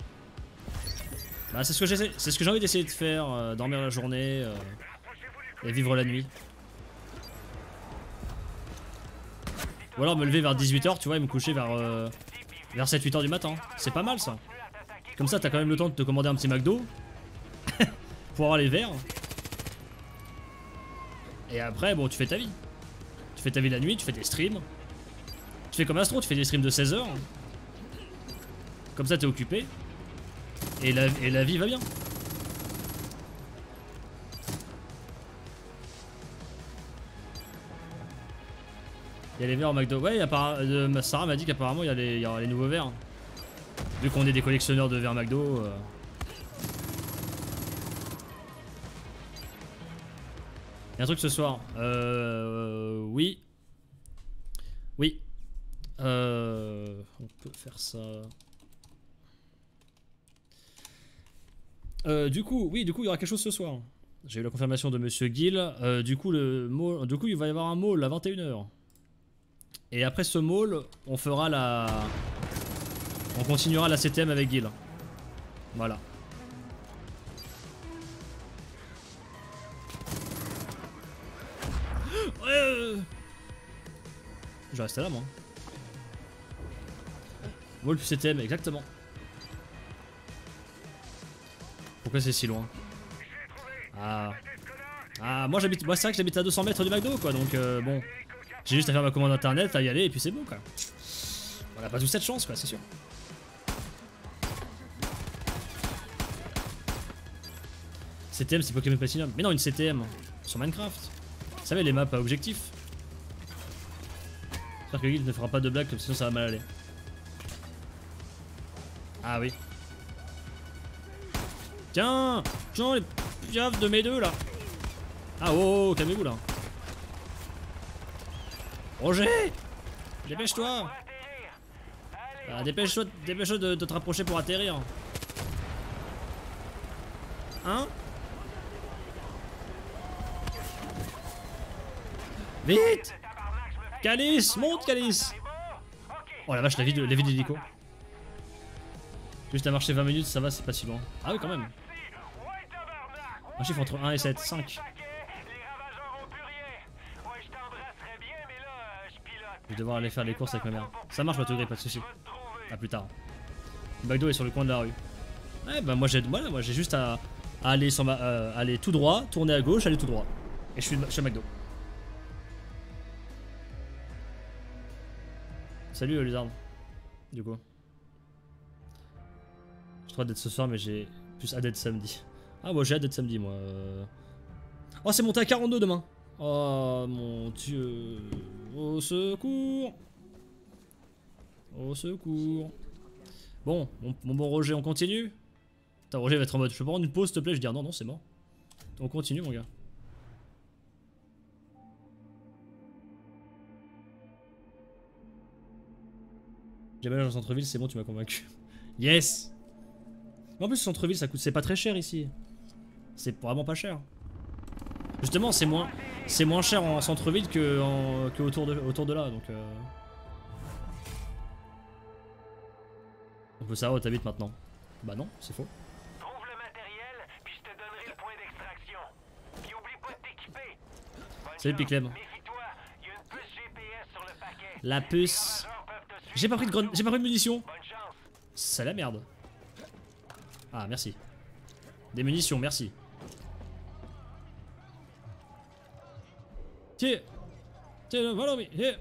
Bah c'est ce que c'est ce que j'ai envie d'essayer de faire, euh, dormir la journée euh, et vivre la nuit. Ou alors me lever vers 18h, tu vois, et me coucher vers, euh, vers 7-8h du matin. C'est pas mal ça. Comme ça t'as quand même le temps de te commander un petit McDo *laughs* pour avoir les verres. Et après, bon, tu fais ta vie. Tu fais ta vie la nuit, tu fais tes streams. Tu fais comme Astro, tu fais des streams de 16h. Comme ça t'es occupé. Et la, vie va bien. Il y a les verres au McDo. Ouais, euh, Sarah m'a dit qu'apparemment il y, a les- nouveaux verres. Vu qu'on est des collectionneurs de verres McDo. euh. Il y a un truc ce soir. Euh. Oui. Oui. Euh. On peut faire ça. Euh, du coup, oui, du coup, il y aura quelque chose ce soir. J'ai eu la confirmation de Monsieur Gill. Euh, du coup, le du coup, il va y avoir un mall à 21h. Et après ce mall, on fera la. On continuera la CTM avec Gill. Voilà. *gasps* Euh. Je vais rester là, moi. Mall plus CTM, exactement. Pourquoi c'est si loin Ah. Ah, moi j'habite. Moi c'est vrai que j'habite à 200 mètres du McDo quoi, donc euh, bon. J'ai juste à faire ma commande internet, à y aller et puis c'est bon quoi. On a pas tous cette chance quoi, c'est sûr. CTM c'est Pokémon Platinum. Mais non, une CTM sur Minecraft. Vous savez, les maps à objectif. J'espère que Guild ne fera pas de blagues, comme sinon ça va mal aller. Ah oui. Tiens Tiens les piafs de mes deux là Ah oh, oh, calmez-vous là Roger Dépêche-toi Ah, Dépêche-toi dépêche de, de te rapprocher pour atterrir Hein Vite Calice Monte Calice Oh la vache, la vie de d'hélico. Juste à marcher 20 minutes, ça va, c'est pas si loin. Ah oui, quand même. Un chiffre entre 1 et 7, 5. Les ravageurs ont plus rien. Ouais, je vais devoir aller faire les courses avec ma mère. Ça marche, ma gré, pas de soucis. A plus tard. McDo est sur le coin de la rue. Ouais, bah moi j'ai voilà, moi j'ai juste à, à aller sur ma, euh, aller tout droit, tourner à gauche, aller tout droit. Et je suis chez McDo. Salut euh. Du coup. Je crois d'être ce soir, mais j'ai plus hâte d'être samedi. Ah, moi j'ai hâte d'être samedi, moi. euh. Oh, c'est monté à 42 demain. Oh mon dieu. Au secours. Au secours. Bon, mon, bon Roger, on continue? Attends, Roger va être en mode, je peux prendre une pause, s'il te plaît? Je vais dire non, non, c'est mort. on continue, mon gars. J'ai mal au centre-ville, c'est bon, tu m'as convaincu. *laughs* Yes En plus, centre-ville, ça coûte, c'est pas très cher ici. C'est vraiment pas cher. Justement, c'est moins, c'est moins cher en centre-ville que, en- que autour de, autour de là, donc. Euh... On peut savoir où t'habites maintenant. Bah non, c'est faux. Trouve le matériel, puis je te donnerai le point d'extraction. Puis oublie pas de t'équiper. Bonne Salut. Piclem. La puce. J'ai pas pris de j'ai pas pris de munitions. Bonne chance. C'est la merde. Ah, merci. Des munitions, merci. Tiens Tiens, voilà, mais... tiens.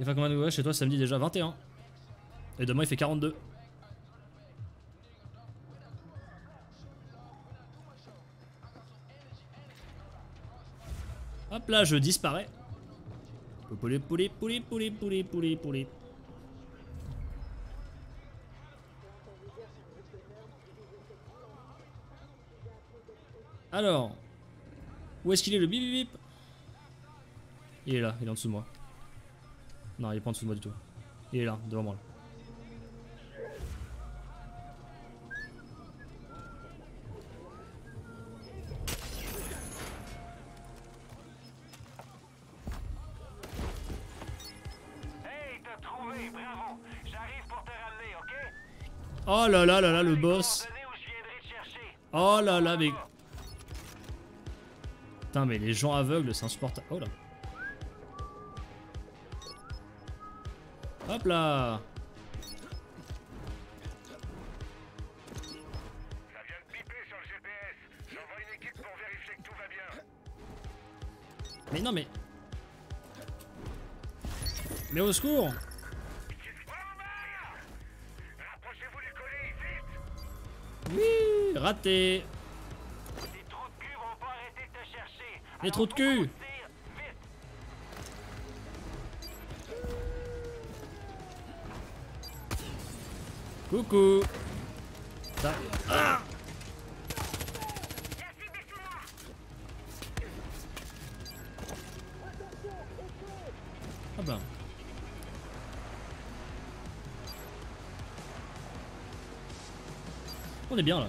Il fait combien de ouais, chez toi samedi déjà? 21. Et demain il fait 42. Hop là, je disparais. Poulet, poulet, poulet, poulet, poulet, poulet, poulet. Alors, où est-ce qu'il est le bip bip bip? Il est là, il est en dessous de moi. Non, il est pas en dessous de moi du tout. Il est là, devant moi. Là. Hey, t'as trouvé, bravo. J'arrive pour te ramener, ok? Oh là là là là, le boss. Oh là là, mais. Putain, mais les gens aveugles, c'est insupportable. Oh là. Hop là. Mais non, mais. Mais au secours! Oui Raté Les trous de cul! Coucou Ah Ah. On est bien là.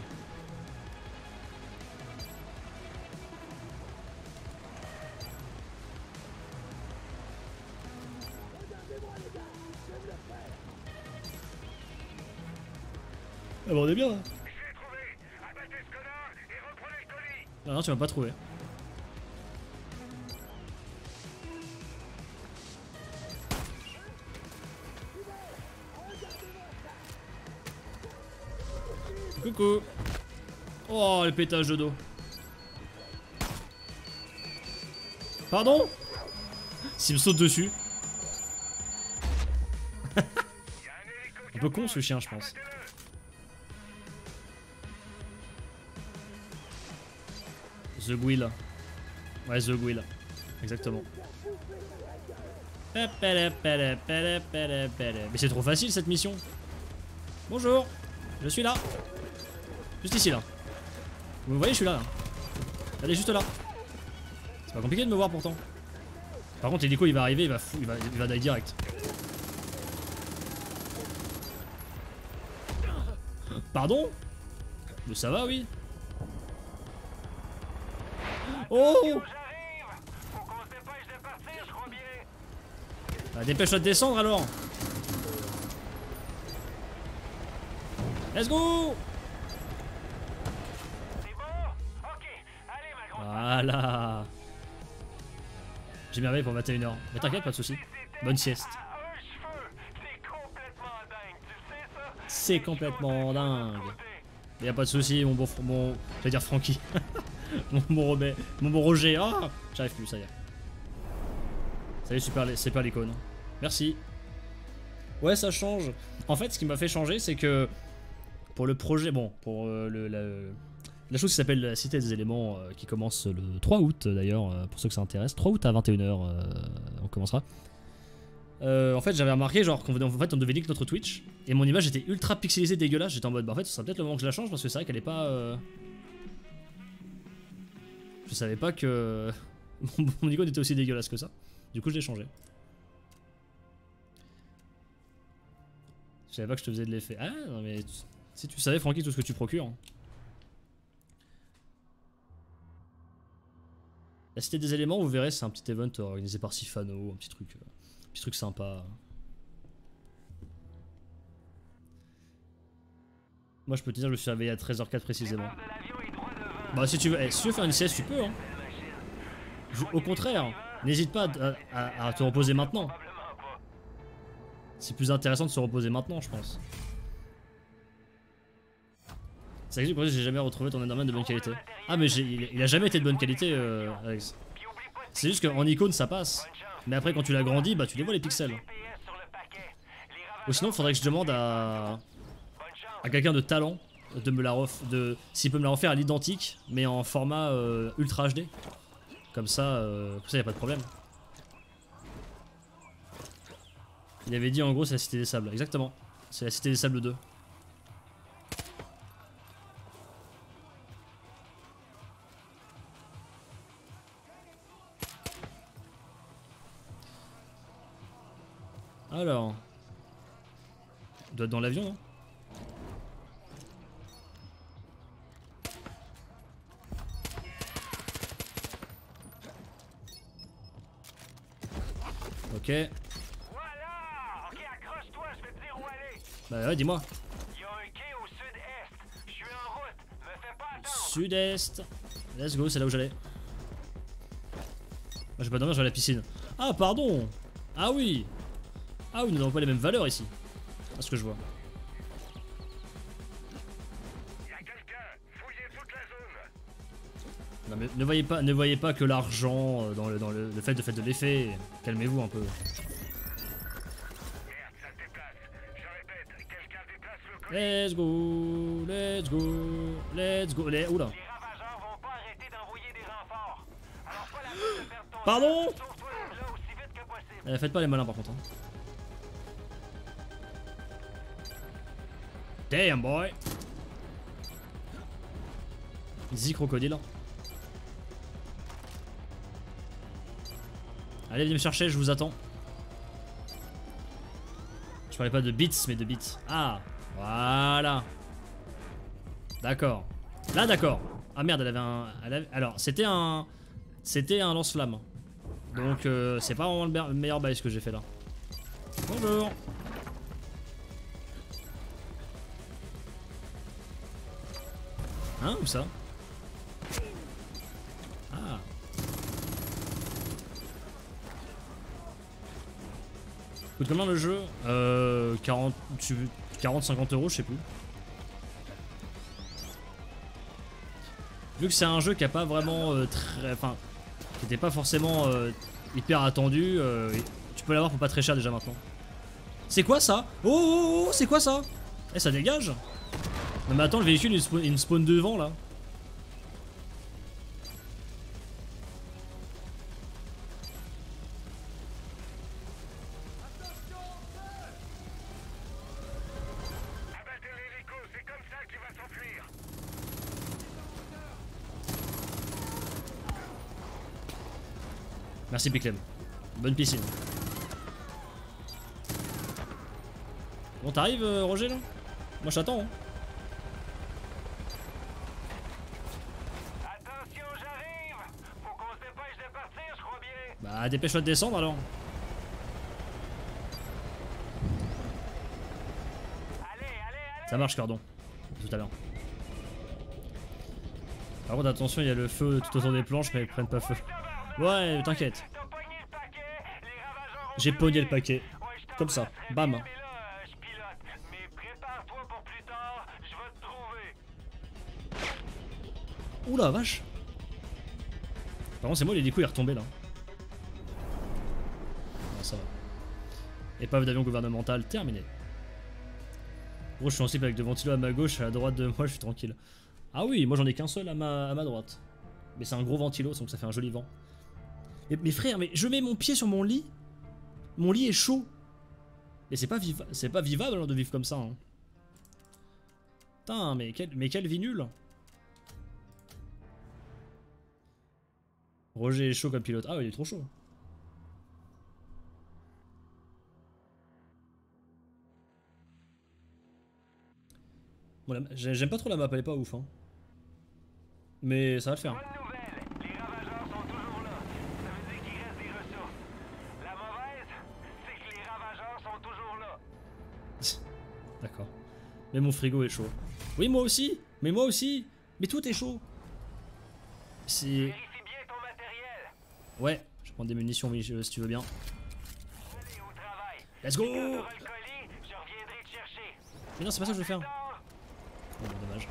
Ah bah on est bien là. Le colis! Ah non tu m'as pas trouvé. Coucou Oh le pétage de dos Pardon? S'il me saute dessus *laughs* Un peu con ce chien je pense The Guil. Ouais, The Guil. Exactement. Mais c'est trop facile cette mission. Bonjour. Je suis là. Juste ici là. Vous me voyez, je suis là. là. Allez, juste là. C'est pas compliqué de me voir pourtant. Par contre, l'hélico il va arriver, il va fou, il va, il va die direct. Pardon? Mais ça va, oui. Bien! Bah, Dépêche-toi de descendre alors Let's go Voilà J'ai merveille pour 21h. Mais t'inquiète, pas de soucis. Bonne sieste. cheveu! C'est complètement dingue. Y a pas de soucis, mon bon... Mon... J'allais dire Francky. *laughs* *laughs* mon bon Robert. Mon bon Roger. Ah J'arrive plus, ça y est. Salut, super, super l'icône. Merci. Ouais, ça change. En fait, ce qui m'a fait changer, c'est que pour le projet, bon, pour euh, le, la, chose qui s'appelle la Cité des éléments, euh, qui commence le 3 août d'ailleurs, euh, pour ceux que ça intéresse, 3 août à 21h, on commencera. en fait, j'avais remarqué genre qu'on fait, on devait link notre Twitch et mon image était ultra pixelisée, dégueulasse. J'étais en mode, bah en fait, ce sera peut-être le moment que je la change parce que c'est vrai qu'elle est pas. Euh, Je savais pas que *laughs* mon, icône était aussi dégueulasse que ça. Du coup, je l'ai changé. Je savais pas que je te faisais de l'effet. Ah non mais si tu savais, Francky, tout ce que tu procures. hein. La cité des éléments, vous verrez, c'est un petit event organisé par Sifano, un petit truc, euh, un petit truc sympa. Moi, je peux te dire, je me suis réveillé à 13h04 précisément. Bah, si tu veux, eh, si tu veux faire une sieste, tu peux. Hein. Au contraire, n'hésite pas à, te reposer maintenant. C'est plus intéressant de se reposer maintenant, je pense. C'est vrai que j'ai jamais retrouvé ton Enderman de bonne qualité. Ah, mais il, a jamais été de bonne qualité, euh, Alex. C'est juste qu'en icône, ça passe. Mais après, quand tu l'agrandis, bah tu les vois les pixels. Ou sinon, faudrait que je demande à, à quelqu'un de talent de me la ref, de s'il peut me la refaire à l'identique, mais en format euh, Ultra HD. Comme ça, euh, comme ça, y a pas de problème. Il avait dit en gros, c'est la Cité des Sables. Exactement. C'est la Cité des Sables 2. Alors. Il doit être dans l'avion, non Ok. Voilà! Ok, accroche-toi, je vais te dire où aller. Bah ouais, dis-moi. Il y a un quai au sud-est. Je suis en route. Me fais pas attendre. Sud-est. Let's go, c'est là où j'allais. Je vais pas dormir, je vais à la piscine. Ah, pardon Ah oui Ah oui, nous n'avons pas les mêmes valeurs ici. À ce que je vois. Non mais ne voyez pas, ne voyez pas que l'argent euh, dans le, dans le, le fait de fait de l'effet. Calmez-vous un peu. Let's go, let's go, let's go. Les... Oula. Pardon. Eh, faites pas les malins par contre. hein. Damn boy. Easy crocodile. Allez, venez me chercher, je vous attends. Je parlais pas de bits, mais de bits. Ah, voilà. D'accord. Là, d'accord. Ah merde, elle avait un. Alors, c'était un. C'était un lance-flamme. Donc, euh, c'est pas vraiment le meilleur bail ce que j'ai fait là. Bonjour. Hein, où ça? Combien le jeu Euh. 40, tu- 40 50 euros, je sais plus. Vu que c'est un jeu qui a pas vraiment euh, très. Enfin. Qui était pas forcément euh, hyper attendu, euh, tu peux l'avoir pour pas très cher déjà maintenant. C'est quoi ça? Oh oh oh, c'est quoi ça? Eh, ça dégage Non mais attends, le véhicule il il me spawn devant là. Merci Piclem. Bonne piscine. Bon, t'arrives euh, Roger là? Moi je t'attends. hein. Attention, j'arrive. Faut qu'on se dépêche de partir, je crois bien. Bah dépêche-toi de descendre alors. Allez, allez, allez. Ça marche cordon. Tout à l'heure. Par contre attention, il y a le feu tout autour des planches mais elles prennent pas feu. Ouais, t'inquiète. J'ai pogné le paquet. Comme ça, bam. Oula vache. Par contre c'est moi l'hélico il est retombé là. Non ça va. Épave d'avion gouvernemental terminé. Gros je suis en slip avec deux ventilos à ma gauche, à la droite de moi je suis tranquille. Ah oui, moi j'en ai qu'un seul à ma, à ma droite. Mais c'est un gros ventilo donc ça fait un joli vent. Mais frère, mais je mets mon pied sur mon lit Mon lit est chaud. Et c'est pas, vivable de vivre comme ça. Hein. Putain, mais quelle, mais vie nulle. Roger est chaud comme pilote. Ah, il est trop chaud. J'aime pas trop la map, elle est pas ouf. Hein. Mais ça va le faire. D'accord. Mais mon frigo est chaud. Oui, moi aussi. Mais moi aussi. Mais tout est chaud. C'est... Ouais, je vais prendre des munitions, oui, si tu veux bien. Let's go. Mais non, c'est pas ça que je veux faire. Oh, dommage.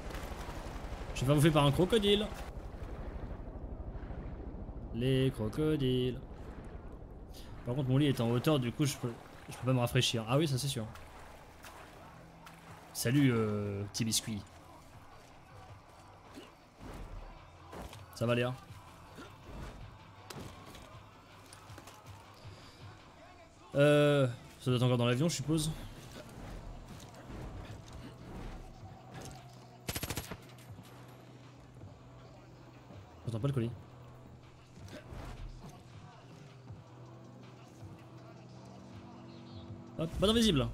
Je vais faire bouffer par un crocodile. Les crocodiles. Par contre, mon lit est en hauteur, du coup, je peux, je peux pas me rafraîchir. Ah oui, ça c'est sûr. Salut, euh, petit biscuit. Ça va, Léa? Euh. Ça doit être encore dans l'avion, je suppose. J'entends pas le colis. Hop, pas invisible.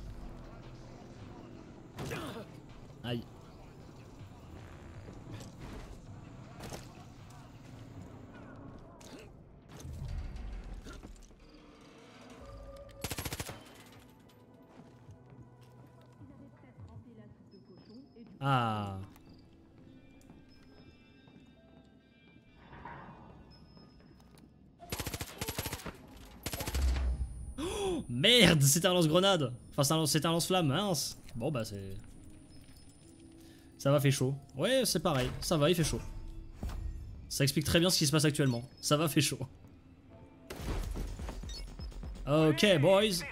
C'était un lance-grenade. Enfin, c'est un lance- c'était un lance-flamme, mince. Bon, bah, c'est. Ça va, fait chaud. Ouais, c'est pareil. Ça va, il fait chaud. Ça explique très bien ce qui se passe actuellement. Ça va, fait chaud. Ok, boys.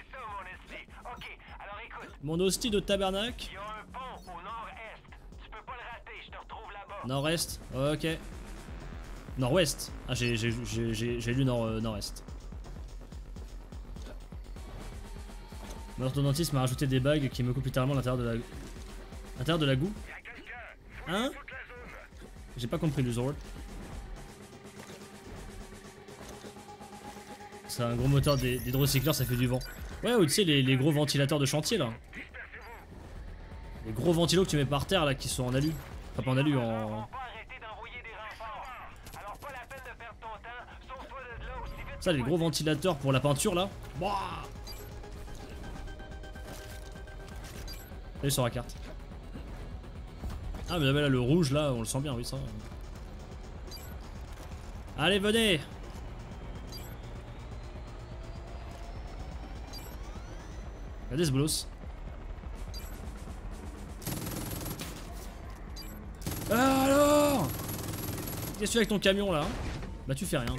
Mon hostie de tabernacle. nord-est. Ok. Nord-ouest. Ah, j'ai lu euh, nord-est. Mon orthodontiste m'a rajouté des bagues qui me coupent littéralement l'intérieur de la... L'intérieur de la goût Hein? J'ai pas compris le Zord. C'est un gros moteur d'hy- d'hydrocycleur, ça fait du vent. Ouais, ou tu sais, les, gros ventilateurs de chantier là. Les gros ventilos que tu mets par terre là qui sont en alu. Enfin, pas en alu, en. des Ça, les gros ventilateurs pour la peinture là. Bah Allez sur la carte. Ah, mais là, le rouge là, on le sent bien, oui, ça. Allez, venez Regardez ce bolos. Alors Qu'est-ce que tu fais avec ton camion là Bah, tu fais rien.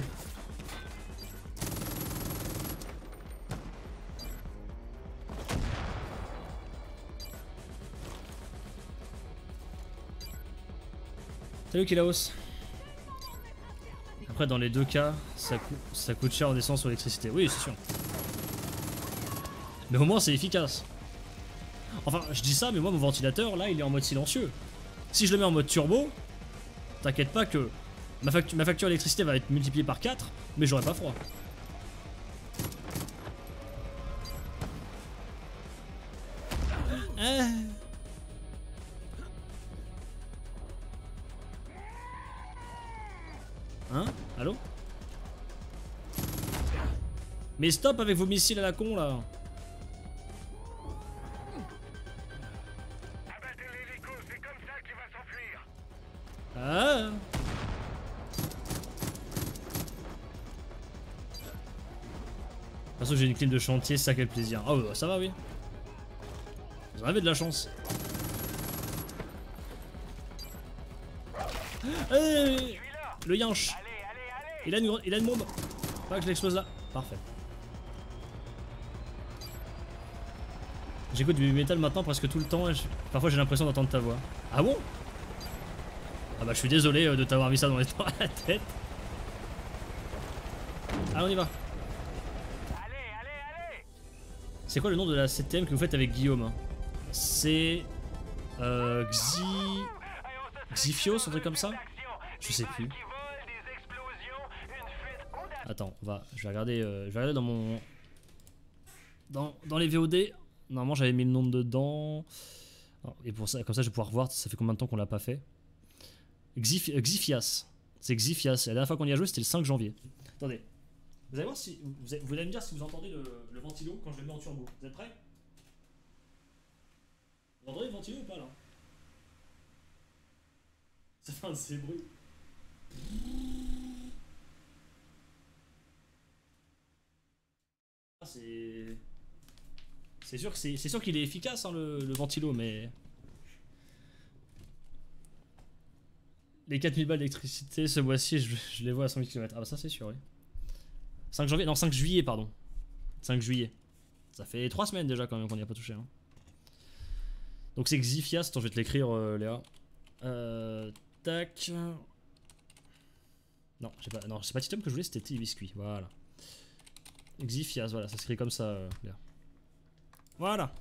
Salut Kilaos. Après dans les deux cas, ça, ça coûte cher en essence ou électricité. Oui, c'est sûr. Mais au moins c'est efficace. Enfin, je dis ça, mais moi mon ventilateur là, il est en mode silencieux. Si je le mets en mode turbo, t'inquiète pas que ma, ma facture d'électricité va être multipliée par 4, mais j'aurai pas froid. Mais stop avec vos missiles à la con là. Ah De toute façon j'ai une clim de chantier, ça quel plaisir. Ah bah, ça va oui. Vous en avez de la chance. Eh, le yinche Allez, allez, allez. il a, une, il a une bombe Pas que je l'explose là. Parfait. J'écoute du métal maintenant presque tout le temps et parfois j'ai l'impression d'entendre ta voix. Ah bon? Ah bah je suis désolé euh, de t'avoir mis ça dans, les... *laughs* dans la tête. Allez on y va. Allez, allez, allez. C'est quoi le nom de la CTM que vous faites avec Guillaume hein? C'est. Euh. Xi. Xifios, un truc comme ça? Je sais plus. Attends, on va. Je vais regarder. euh, dans mon. Dans, dans les VOD. Normalement, j'avais mis le nom dedans. Et pour ça, comme ça, je vais pouvoir voir. Ça fait combien de temps qu'on l'a pas fait Xif- Xifias. C'est Xifias. La dernière fois qu'on y a joué, c'était le 5 janvier. Attendez. Vous allez voir si. Vous allez, vous allez me dire si vous entendez le, le ventilo quand je le mets en turbo. Vous êtes prêts? Vous entendez le ventilo ou pas là? Ça fait un de ces bruits. Ah, c'est. C'est sûr qu'il est efficace hein, le, ventilo, mais. Les 4000 balles d'électricité ce mois-ci, je, je les vois à 100 000 km. Ah bah ça c'est sûr, oui. 5 janvier, non 5 juillet pardon. 5 juillet. Ça fait 3 semaines déjà quand même qu'on n'y a pas touché. hein. Donc c'est Xifias, attends je vais te l'écrire euh, Léa. Euh, tac. Non, j'ai pas, non, c'est pas Titum que je voulais, c'était T-Biscuit, voilà. Xifias, voilà, ça s'écrit comme ça, euh, Léa. Voilà. *laughs*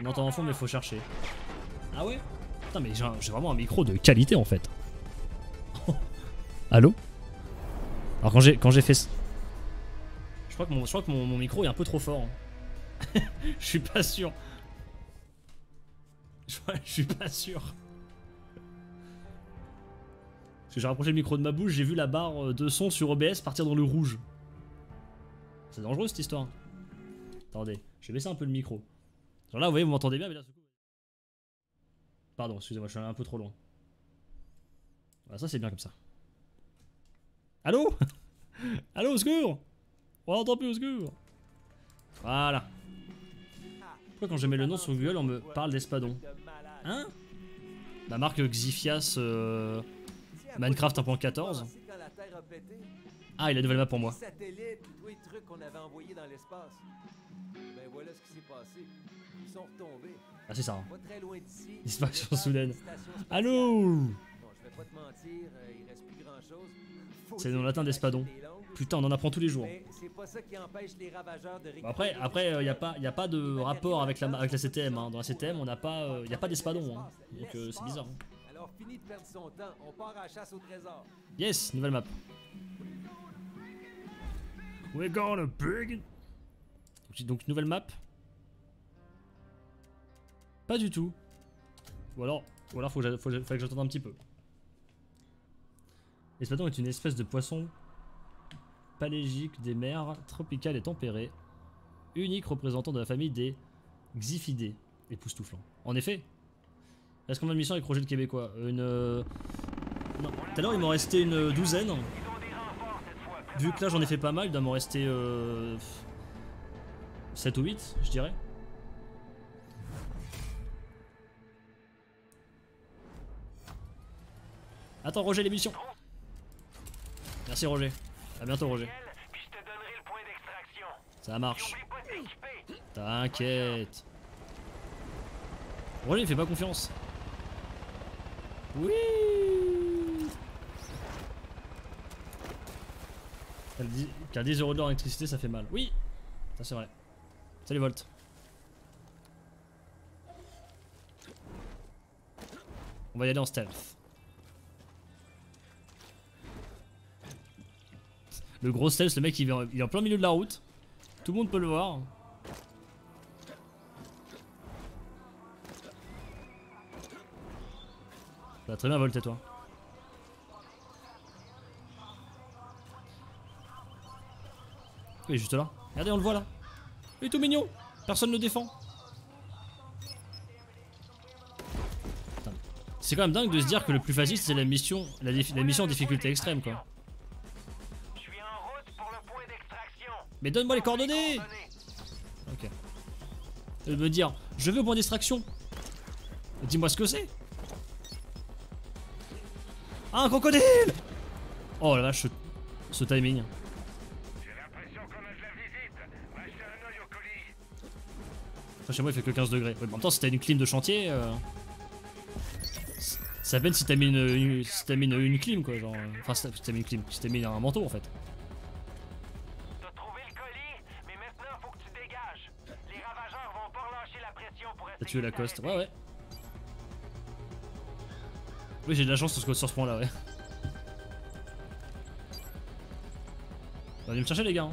On entend en fond mais faut chercher. Ah ouais? Putain mais j'ai vraiment un micro de qualité en fait. *laughs* Allô? Alors quand j'ai quand j'ai fait Je crois que mon je crois que mon, mon micro est un peu trop fort. hein. *laughs* Je suis pas sûr. Je suis pas sûr. Parce que j'ai rapproché le micro de ma bouche, j'ai vu la barre euh, de son sur OBS partir dans le rouge. C'est dangereux cette histoire. Attendez, je vais baisser un peu le micro. Genre là, vous voyez, vous m'entendez bien, mais là. Pardon, excusez-moi, je suis allé un peu trop loin. Voilà, ça c'est bien comme ça. Allô? *laughs* Allô, au secours? On n'entend plus au secours Voilà. Pourquoi quand je mets le nom sur Google, on me parle d'espadon? Hein? La marque Xifias euh, Minecraft 1.14. Ah, il a une nouvelle map pour moi. les satellites, tous les trucs qu'on avait envoyés dans l'espace. Ben voilà ce qui s'est passé. Ils sont retombés. Ah, c'est ça. hein. Pas très loin d'ici. Disparition au départ soudaine. Allô? Bon, je vais pas te mentir, euh, il reste plus grand chose. C'est le nom latin d'espadon. Putain, on en apprend tous les jours. Mais c'est pas ça qui empêche les ravageurs de Bon, après, après, il n'y a pas, y a pas de rapport avec la, avec la CTM. hein. Dans la CTM, on n'a pas, il y a pas d'espadon. hein. Donc euh, c'est bizarre. Alors fini de perdre son temps, on part à la chasse au trésor. Yes, nouvelle map. We're gonna big. Donc, nouvelle map. Pas du tout. Ou alors, ou alors faut que faut que j'attende un petit peu. L'espadon est une espèce de poisson palégique des mers tropicales et tempérées, unique représentant de la famille des Xiphidae, époustouflant. En effet, est-ce qu'on a une mission avec Roger le Québécois? Une. euh, Non, tout à l'heure il m'en restait une douzaine. Vu que là j'en ai fait pas mal, il doit m'en rester euh, 7 ou 8, je dirais. Attends Roger l'émission Merci Roger. À bientôt Roger. Ça marche. T'inquiète. Roger il fait pas confiance. Oui. Car 10 car 10 euros de l'heure d'électricité ça fait mal. Oui. Ça c'est vrai. Salut Volt. On va y aller en stealth. Le gros stealth, le mec il est en- il est en plein milieu de la route. Tout le monde peut le voir. Bah, très bien, Volt, et toi? Oui, juste là. Regardez, on le voit là. Il est tout mignon. Personne ne le défend. C'est quand même dingue de se dire que le plus facile c'est la mission, la, mission en difficulté extrême quoi. Mais donne-moi les coordonnées. Ok. De me dire, je veux point d'extraction. Dis-moi ce que c'est. Ah, un crocodile Oh la vache, ce timing. Enfin, chez moi, il fait que 15 degrés. Ouais, mais en même si t'as une clim de chantier. Euh... C'est à peine si t'as mis une, si t'as mis une, clim, quoi. Genre. Euh, enfin, si t'as mis une clim, si t'as mis un manteau, en fait. T'as tué la coste, ouais ouais. Oui j'ai de la chance sur ce, ce point là ouais. On va me chercher les gars hein.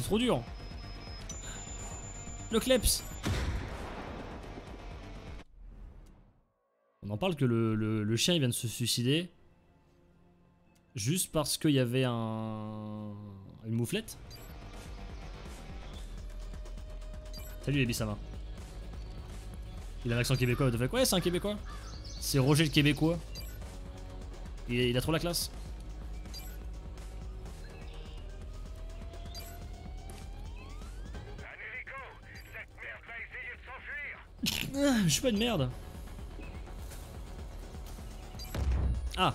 C'est trop dur. Le kleps. On en parle que le, chien il vient de se suicider. Juste parce qu'il y avait un. une mouflette. Salut Ebisama. Il a un accent québécois, the fuck? Ouais, c'est un québécois. C'est Roger le québécois. Il a trop la classe. Je suis pas une merde. Ah.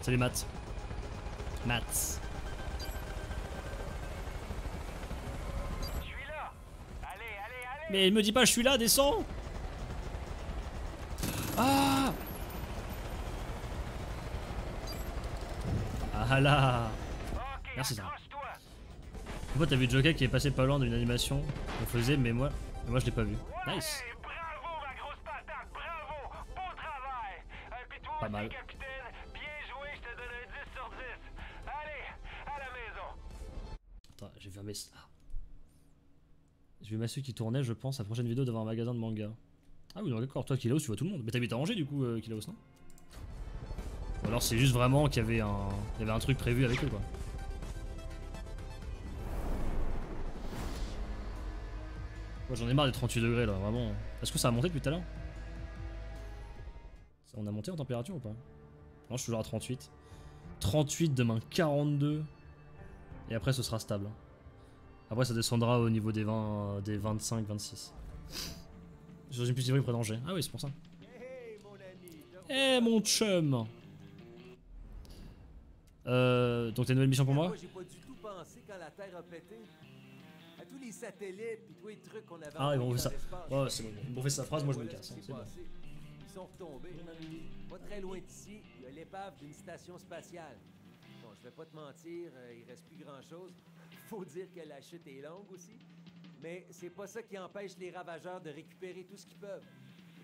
Salut Matt. Matt. Je suis là Allez, allez, allez Mais il me dit pas je suis là, descends Ah Ah là Merci, Sarah. Accroche-toi Moi t'as vu Joker qui est passé pas loin d'une animation qu'on faisait mais moi moi je l'ai pas vu. Nice bravo, ma grosse patate, bravo Beau travail Et puis toi Pas mal. capitaine, bien joué, je te donne un 10 sur 10 Allez, à la maison Attends, j'ai vu un mess... Ah. J'ai vu Massu qui tournait, je pense, sa prochaine vidéo devant un magasin de manga. Ah oui, d'accord, toi Kilaos, tu vois tout le monde. Mais t'habites à Angers du coup, euh, Kilaos, non? Ou alors c'est juste vraiment qu'il y avait un... Il y avait un truc prévu avec eux, quoi. J'en ai marre des 38 degrés là, vraiment. Est-ce que ça a monté depuis tout à l'heure? On a monté en température ou pas? Non, je suis toujours à 38. 38 demain, 42. Et après ce sera stable. Après ça descendra au niveau des 20, des 25, 26. J'ai une petite près d'Angers. Ah oui, c'est pour ça. Hey, Eh mon chum Euh, donc t'as une nouvelle mission pour moi? Tous les satellites puis tous les trucs qu'on avait Ah, ils vont faire dans ça. l'espace. Ouais, c'est bon. Ils m'ont fait sa phrase, moi je me casse. hein, c'est bon. Ils sont retombés. Pas très loin d'ici, il y a l'épave d'une station spatiale. Bon, je vais pas te mentir, euh, il reste plus grand chose. Faut dire que la chute est longue aussi. Mais c'est pas ça qui empêche les ravageurs de récupérer tout ce qu'ils peuvent.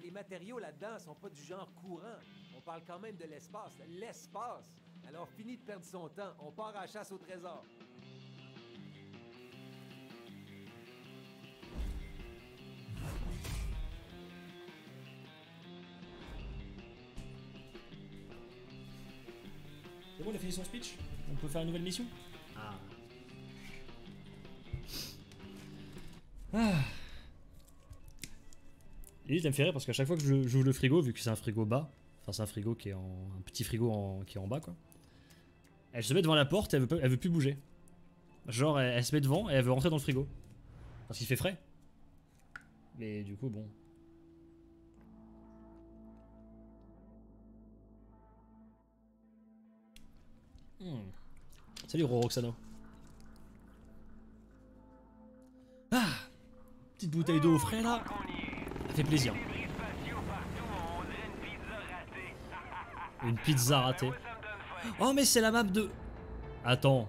Les matériaux là-dedans sont pas du genre courant. On parle quand même de l'espace. L'espace! Alors fini de perdre son temps, on part à la chasse au trésor. C'est bon, il a fini son speech On peut faire une nouvelle mission Ah. Ah. Et ça me fait rire parce qu'à chaque fois que je- j'ouvre le frigo, vu que c'est un frigo bas, enfin c'est un frigo qui est en. un petit frigo en- qui est en bas quoi. Elle se met devant la porte et elle veut, elle veut plus bouger. Genre elle, elle se met devant et elle veut rentrer dans le frigo. Parce qu'il fait frais. Mais du coup bon. Hmm. Salut Roroxano. Ah Petite bouteille d'eau au frais là. Ça fait plaisir. Une pizza ratée Oh mais c'est la map de... Attends.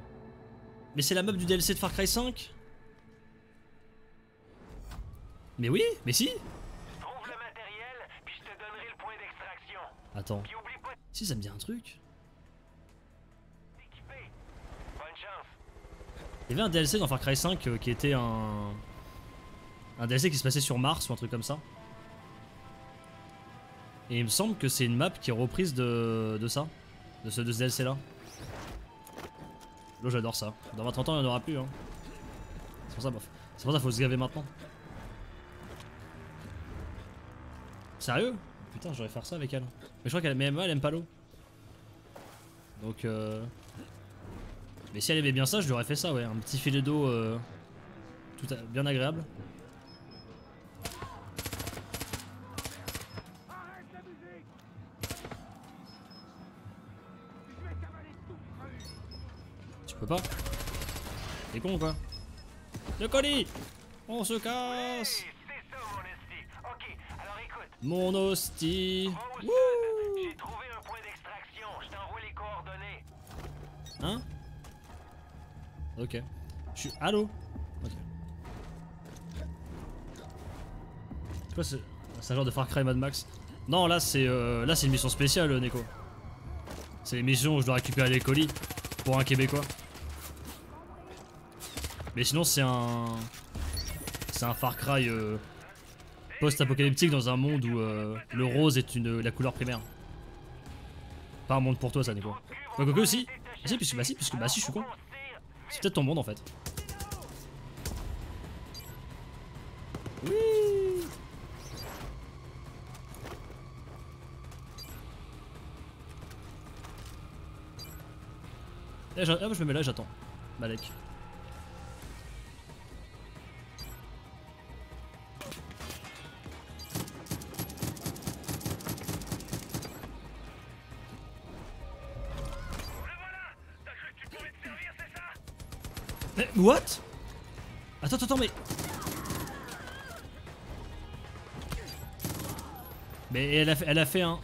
Mais c'est la map du DLC de Far Cry 5 Mais oui, mais si. Attends. Si ça me dit un truc. Il y avait un DLC dans Far Cry 5 euh, qui était un... Un DLC qui se passait sur Mars ou un truc comme ça. Et il me semble que c'est une map qui est reprise de, de ça. De ce, de ce DLC là. Là j'adore ça. Dans 30 ans il n'y en aura plus hein. C'est pour ça, bof. C'est pour ça faut se gaver maintenant. Sérieux? Putain j'aurais faire ça avec elle. Mais je crois qu'elle elle aime pas l'eau. Donc euh... Mais si elle aimait bien ça, je lui aurais fait ça ouais. Un petit filet d'eau euh... tout à- bien agréable. Tu peux pas? T'es con ou quoi Le colis On se casse mon hostie Va au sud. Wouh J'ai trouvé un point d'extraction. Je t'envoie les coordonnées. Hein? Ok. Je suis... Allô Ok. C'est quoi ce... C'est un genre de Far Cry Mad Max Non, là c'est euh, là c'est une mission spéciale, euh, Neko. C'est une mission où je dois récupérer les colis pour un Québécois. Mais sinon c'est un... C'est un Far Cry euh, post-apocalyptique dans un monde où euh, le rose est une, la couleur primaire. Pas un monde pour toi ça, Neko. Bah, quoique aussi. Ah si, puisque, bah si, puisque, bah si, je suis con. C'est peut-être ton monde en fait. Oui. Eh, ah, je me mets là, j'attends. Malek. What? Attends, attends, mais. Mais elle a fait, elle a fait un.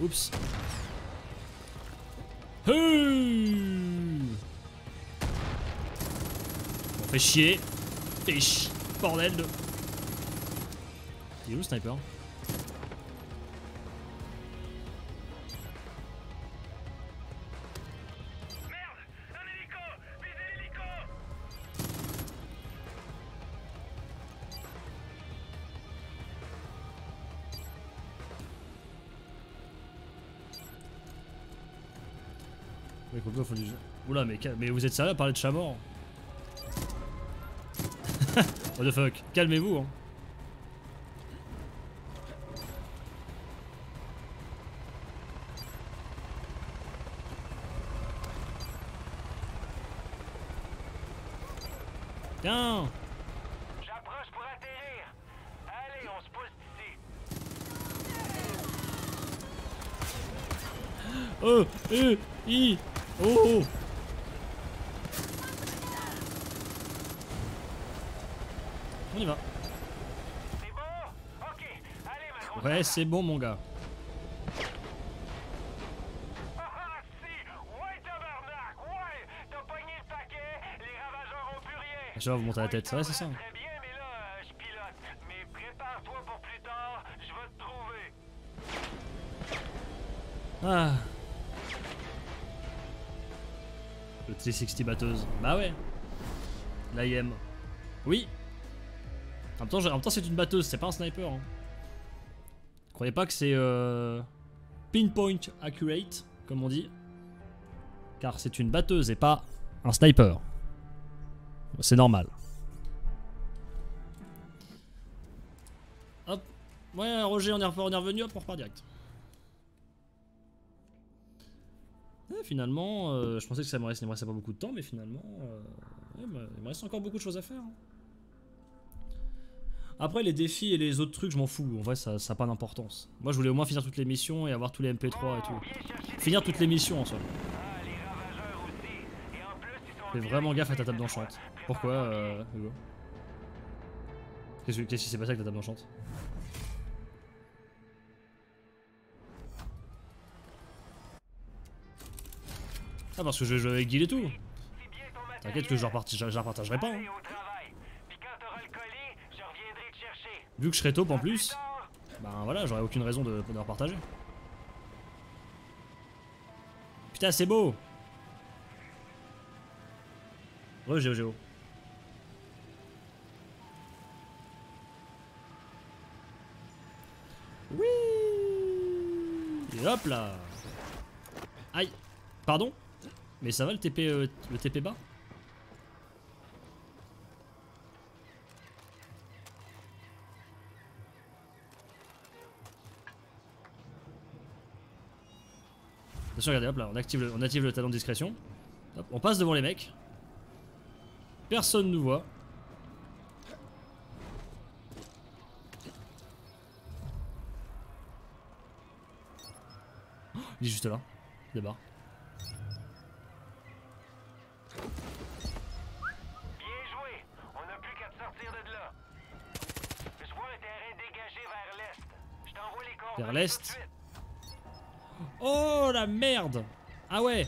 Oups. On fait chier. Chier. Bordel de. Il est où le sniper? Ouais, Coco, faut du jeu. Oula, mais vous êtes sérieux à parler de chat mort *laughs* What the fuck? Calmez-vous, hein. Tiens J'approche pour atterrir. Allez, on se pousse d'ici. Oh Euh I Oh On y va. C'est bon Ok, allez, ma grosse. Ouais, c'est bon, mon gars. Je vais vous monter la tête. Ouais, c'est ça. Très bien, mais là, euh, plus. Ah. Le T60 batteuse. Bah ouais. L'IM. Oui. En même temps, temps, c'est une batteuse, c'est pas un sniper. Hein. Croyez pas que c'est euh, pinpoint accurate, comme on dit. Car c'est une batteuse et pas un sniper. C'est normal. Hop. Ouais, Roger, on est, revenu, hop, on repart direct. Finalement, euh, je pensais que ça me restait, pas beaucoup de temps, mais finalement, euh, il me reste encore beaucoup de choses à faire. hein. Après, les défis et les autres trucs, je m'en fous. En vrai, ça n'a pas d'importance. Moi, je voulais au moins finir toutes les missions et avoir tous les MP3 et tout. Finir toutes les missions en soi. Fais vraiment gaffe à ta table d'enchante. Pourquoi, euh, Hugo? Qu'est-ce que- qu'est-ce qui s'est passé avec ta table d'enchante? Ah, parce que je joue avec Guil et tout. T'inquiète que je repartagerai pas. hein. Allez, au travail. Puis quand t'auras le colis, je reviendrai te chercher. Vu que je serai taupe en plus, ben voilà, j'aurais aucune raison de, de repartager. Putain, c'est beau. Re Géo Géo. Oui. Et hop là. Aïe. Pardon? Mais ça va le TP, euh, le TP bas? Attention, regardez, hop là, on active le, on active le talon de discrétion. Hop, on passe devant les mecs. Personne nous voit. Oh, il est juste là. Il débarque. Bien joué. On n'a plus qu'à te sortir de là. Je vois un terrain dégagé vers l'est. Oh la merde. Ah ouais.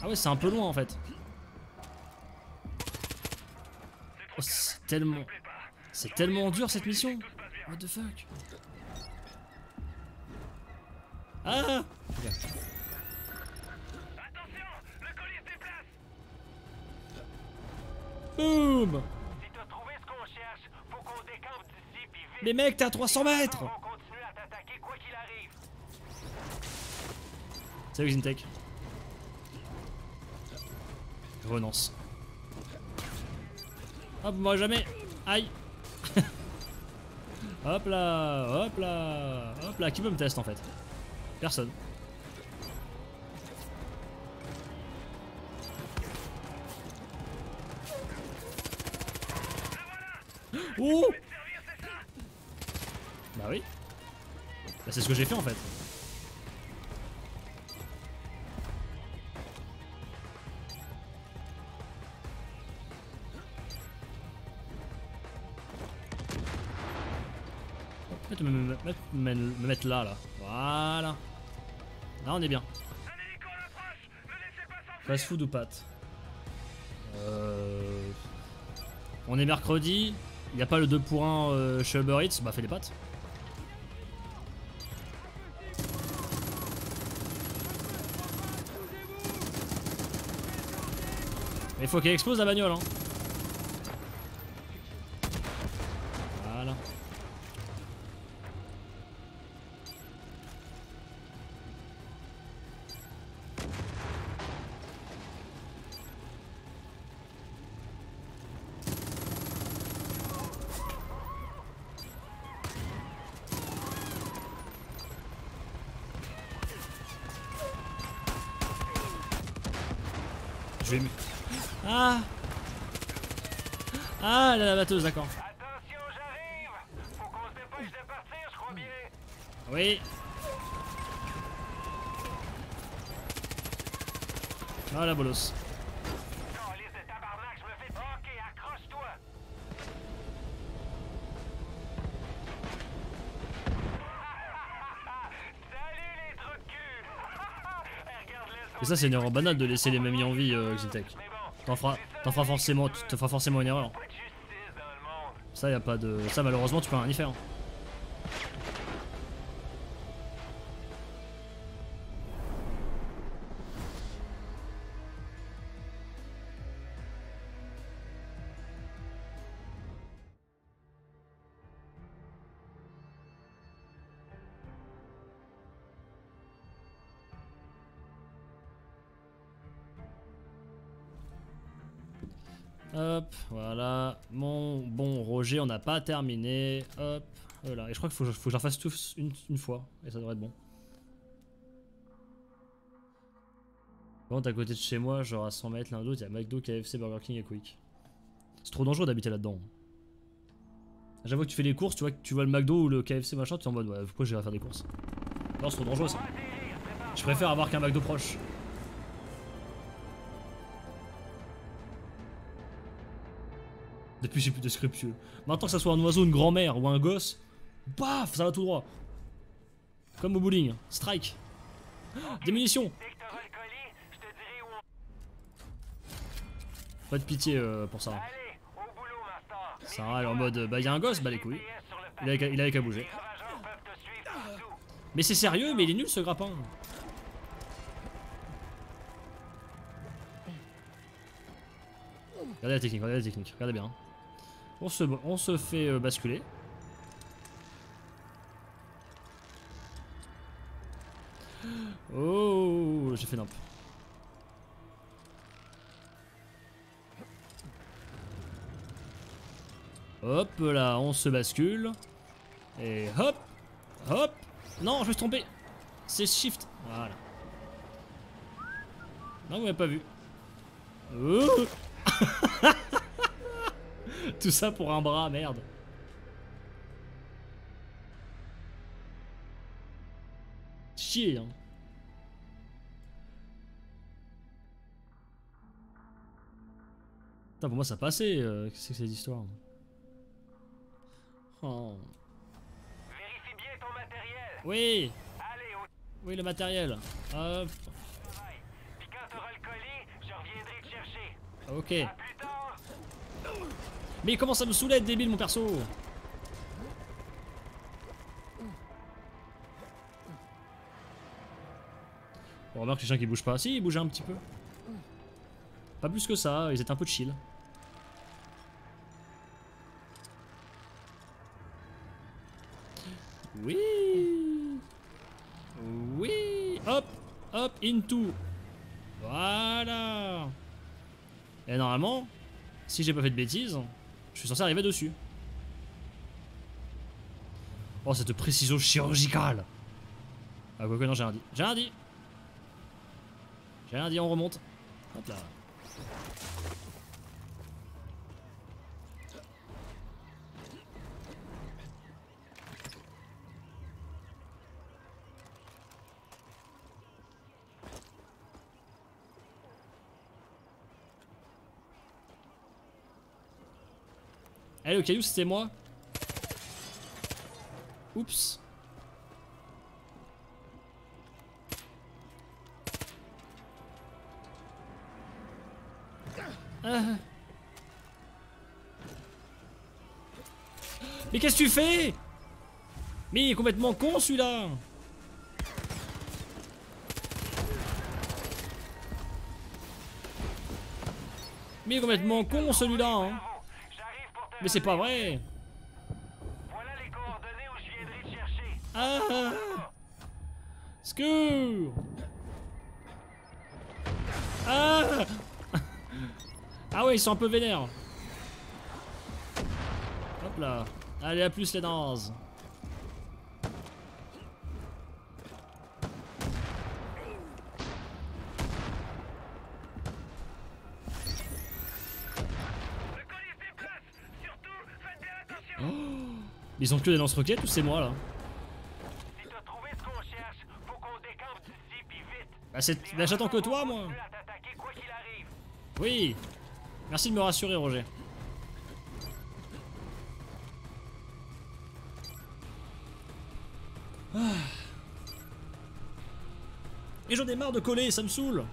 Ah ouais c'est un peu loin en fait. Oh, c'est tellement... C'est tellement dur cette mission. What the fuck? Ah! Ok. Attention, le colis se déplace. Boum Si t'as trouvé ce qu'on cherche, faut qu'on décampe Les mecs t'es à 300 mètres On continue à t'attaquer quoi qu'il arrive. Salut Zintech. Je renonce. Hop, moi jamais. Aïe. *laughs* hop là, hop là, hop là. Qui peut me tester en fait? Personne. Oh Bah oui. Bah c'est ce que j'ai fait en fait. Peut-être me, me- me- me- me mettre là, là. Voilà. Là, on est bien. Fast food ou pâtes euh... On est mercredi. Il n'y a pas le 2 pour 1 euh, chez Uber Eats. Bah, fais des pâtes. Mais il faut qu'elle explose la bagnole, hein. Batteuse, d'accord. Attention, j'arrive. Faut qu'on se dépêche de partir, je crois bien. Oui. Ah la bolos. Et *laughs* *laughs* ça c'est une erreur banale de laisser les mamies en vie, euh, bon, T'en feras, feras forcément, tu te feras forcément une erreur. pas de justice dans le monde. Ça y a pas de, ça malheureusement tu peux rien y faire. Terminé. Hop, voilà. Et je crois qu'il faut, que je- faut que j'en fasse tous une, fois. Et ça devrait être bon. Par à côté de chez moi, genre à 100 mètres l'un de l'autre, il y a McDo, KFC, Burger King et Quick. C'est trop dangereux d'habiter là-dedans. J'avoue que tu fais les courses, tu vois que tu vois le McDo ou le KFC machin, tu es en mode ouais, pourquoi j'irai faire des courses? Non, c'est trop dangereux ça. Je préfère avoir qu'un McDo proche. Depuis j'ai plus de scrupules. Maintenant que ça soit un oiseau, une grand-mère ou un gosse, paf, ça va tout droit. Comme au bowling, strike. Des munitions. Pas de pitié euh, pour Master. Sarah elle est en mode bah y'a un gosse, bah les couilles. Il avait il avait qu'à bouger. Mais c'est sérieux, mais il est nul ce grappin. Regardez la technique, regardez la technique, regardez bien. On se, on se fait euh, basculer. Oh, j'ai fait nimp. Hop là, on se bascule. Et hop, hop. Non, je me suis trompé. C'est shift. Voilà. Non, vous m'avez pas vu. Oh *laughs* *laughs* Tout ça pour un bras, merde. Chier, hein. Putain, pour moi ça passait, euh, qu'est-ce que c'est cette histoire Oh. Vérifie bien ton matériel. Oui, Allez, au oui le matériel. Hop. Puis quand t'auras le colis, je reviendrai te chercher. ok. Mais il commence à me saouler, débile mon perso On remarque les chiens qui bougent pas. Si, ils bougeaient un petit peu. Pas plus que ça, ils étaient un peu chill. Oui Oui Hop Hop Into Voilà Et normalement, si j'ai pas fait de bêtises, je suis censé arriver dessus. Oh, cette précision chirurgicale Ah, quoi que non, j'ai rien dit. J'ai rien dit J'ai rien dit, on remonte. Hop là. Eh, le caillou, c'était moi Oups. Ah. Mais qu'est-ce que tu fais? Mais il est complètement con celui-là Mais complètement con celui-là hein. Bravo. J'arrive pour te Mais c'est pas vrai Voilà les coordonnées où je viendrai te chercher. Ah Secours Ah Ah ouais, ils sont un peu vénères. Hop là. Allez, à plus les nazes. Le colis se déplace. Surtout, faites bien attention. Ils ont que des lance-roquettes ou c'est moi là Si t'as trouvé ce qu'on cherche, faut qu'on décampe d'ici puis vite. Bah, c'est... bah j'attends que toi moi quoi qu'il arrive. Oui Merci de me rassurer Roger. Ah. Et j'en ai marre de coller, ça me saoule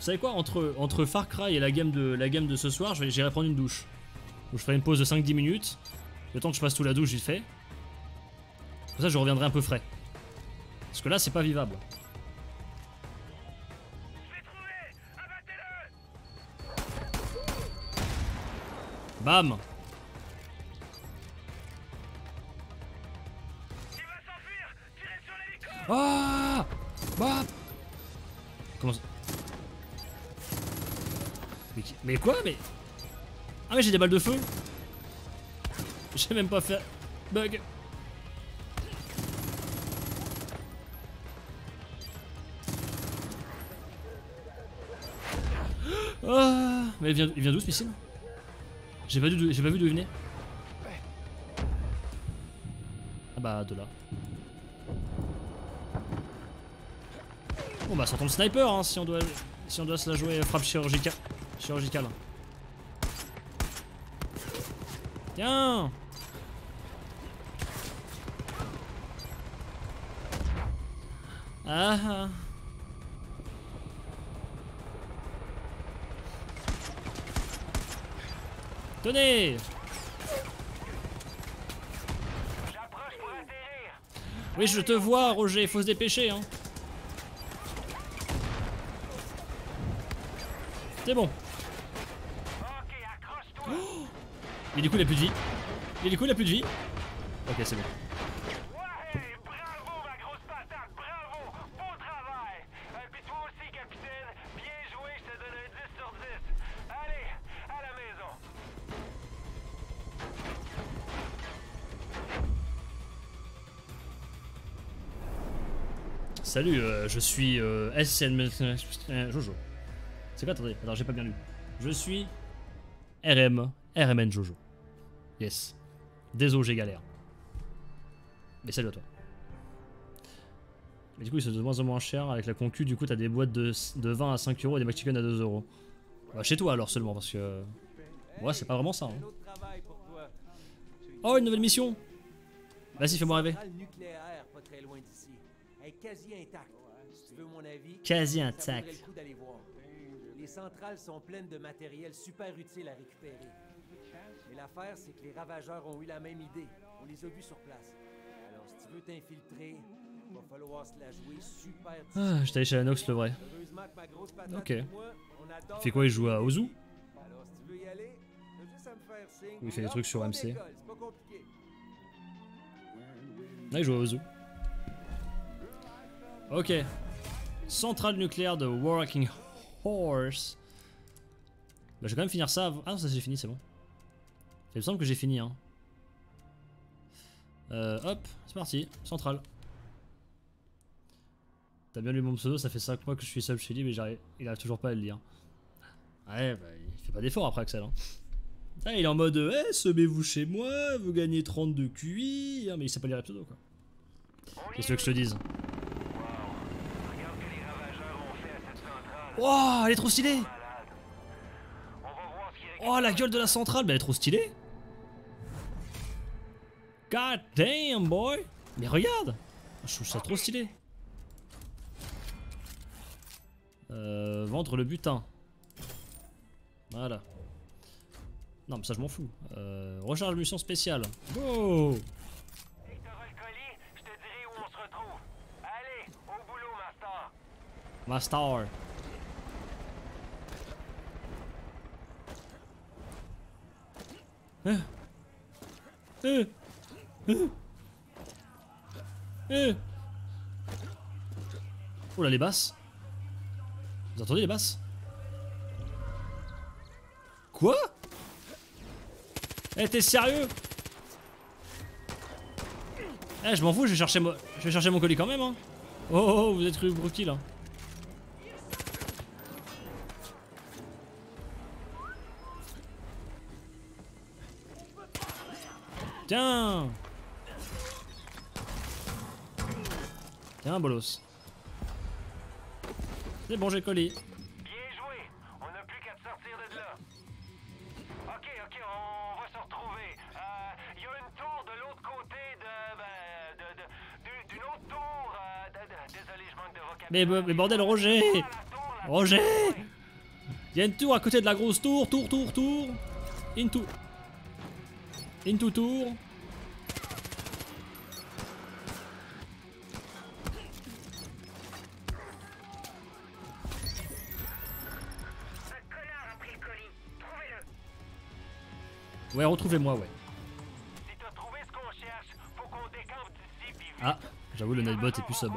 Vous savez quoi entre, entre Far Cry et la game de, la de ce soir, j'irai prendre une douche. Je ferai une pause de 5-10 minutes. Le temps que je passe sous la douche, j'y fais. Comme ça, je reviendrai un peu frais. Parce que là, c'est pas vivable. Bam mais, quoi Mais Ah mais j'ai des balles de feu. J'ai même pas fait bug. Ah Mais il vient, il vient d'où ce missile? J'ai pas, vu d'où- j'ai pas vu d'où il venait. Ah bah de là. Bon bah sortons le sniper hein, si on doit si on doit se la jouer frappe chirurgicale. Chirurgicale. Tiens Ah ah. Tenez. Oui je te vois Roger, faut se dépêcher hein C'est bon. Ok, accroche-toi. Et du coup, il a plus de vie. Et du coup, il a plus de vie. Ok, c'est bon. Ouais, bravo ma grosse patate, bravo, beau travail. Et puis toi aussi, capitaine, bien joué, je te donne un 10 sur 10. Allez, à la maison. Salut, euh, je suis euh, SN euh, Jojo. C'est quoi Attendez, attends, j'ai pas bien lu. Je suis RM, RMN Jojo. Yes. Désolé, j'ai galère. Mais salut à toi. Mais du coup, ils sont de moins en moins chers avec la concu. Du coup, t'as des boîtes de, de 20 à 5 euros et des McChicken à 2 euros. Bah, chez toi alors seulement, parce que. Ouais, c'est pas vraiment ça. hein. Oh, une nouvelle mission Vas-y, fais-moi rêver. Quasi intacte. Si tu veux mon avis, Quasi ça intact. vaudrait le coup d'aller voir. Les centrales sont pleines de matériel super utile à récupérer. Mais l'affaire, c'est que les ravageurs ont eu la même idée. On les a vus sur place. Alors, si tu veux t'infiltrer, va falloir se la jouer super Ah, j'étais allé chez la Nox, le vrai. Heureusement que ma grosse patate Ok. et moi, on adore Il fait quoi Il joue à Ozu? Alors, si tu veux y aller, t'as juste à me faire signe. Oui, il fait des trucs sur MC. C'est pas compliqué. Là, il joue à Ozu. Ok. Centrale nucléaire de Working Horse. Bah, je vais quand même finir ça. avant- Ah non, ça j'ai fini, c'est bon. Il me semble que j'ai fini. Hein. Euh, hop, c'est parti. Centrale. T'as bien lu mon pseudo, ça fait 5 mois que je suis sub chez lui, mais il arrive toujours pas à le lire. Ouais, bah, il fait pas d'effort après Axel. Hein. Ah, il est en mode, eh, semez-vous chez moi, vous gagnez 32 QI, hein, mais il sait pas lire les pseudos quoi. Qu'est-ce que je te dise centrale. Oh, elle est trop stylée Oh, la gueule de la centrale, bah, elle est trop stylée God damn, boy Mais regarde Je trouve ça trop stylé. Euh, vendre le butin. Voilà. Non, mais ça, je m'en fous. Euh, recharge mission spéciale. Go Master. Hein? Hein? Oh là les basses. Vous entendez les basses? Quoi? Eh t'es sérieux? Eh je m'en fous je vais chercher je vais chercher mon colis quand même hein. Oh, oh, oh, vous êtes broquille là. Tiens Tiens, bolos. C'est bon, j'ai colis. Bien joué? On n'a plus qu'à te sortir de là. Ok, ok, on va se retrouver. Il y a une tour de l'autre côté de. Ben, de, de- du- d'une autre tour. euh, de- désolé, je manque de Mais, vocabulaire. mais bordel, Roger tour, Roger Il y a une tour à côté de la grosse tour, tour, tour, tour. Into. Into tour. Ouais, retrouvez-moi, ouais. Si t'as trouvé ce qu'on cherche, faut qu'on décampe d'ici puis vite. Ah, j'avoue, le Nightbot est plus sub.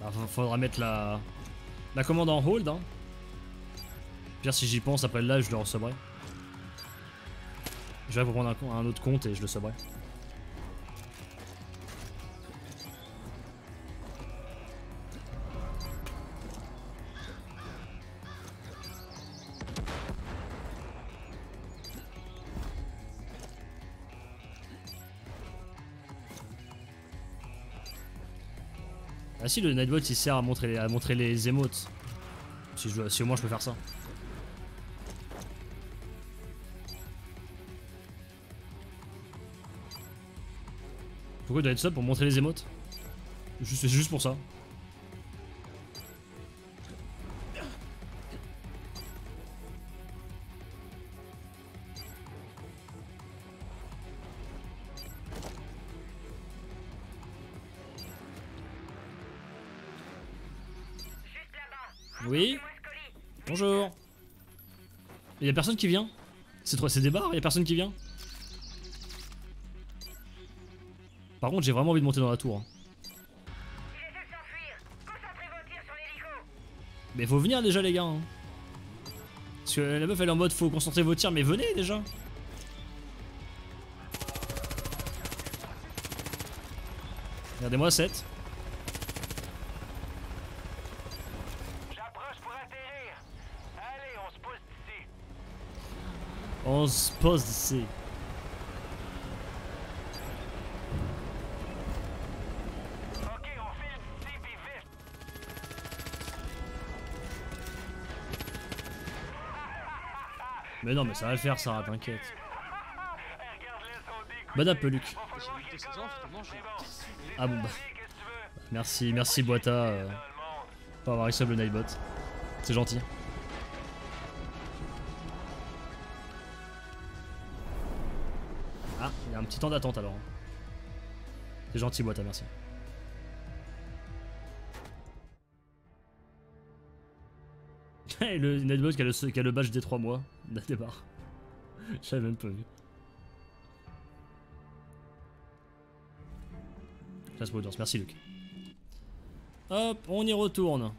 Bah, fa- faudra mettre la, la commande en hold. Hein. Pire, si j'y pense, après live, je le recevrai. Je vais un, co- un autre compte et je le subrai. Si, le Nightbot il sert à montrer les, émotes. Si, au moins je peux faire ça. Pourquoi il doit être sub pour montrer les émotes C'est juste pour ça. Personne qui vient C'est trop, des bars, il y a personne qui vient Par contre, j'ai vraiment envie de monter dans la tour. hein. Mais faut venir déjà les gars. hein. Parce que la meuf elle est en mode faut concentrer vos tirs, mais venez déjà. Regardez-moi 7. J'approche pour atterrir. Allez, on se pose d'ici. On se pose vite. Mais non mais ça va le faire Sarah, t'inquiète. Eh, Regarde-les, son dégoût. Bon app Luc. Va J'ai falloir évité qu'il 16 ans, commence. finalement j'ai Mais un bon, casse saoulé. Ah bon bah. Merci, merci Boita euh, pour avoir resub le Nightbot. C'est gentil. Petit temps d'attente alors. C'est gentil Boita, merci. *laughs* Le Nightbot qui a le, badge des 3 mois *laughs* de départ. J'avais même pas vu. Ça se audience, merci Luc. Hop, on y retourne.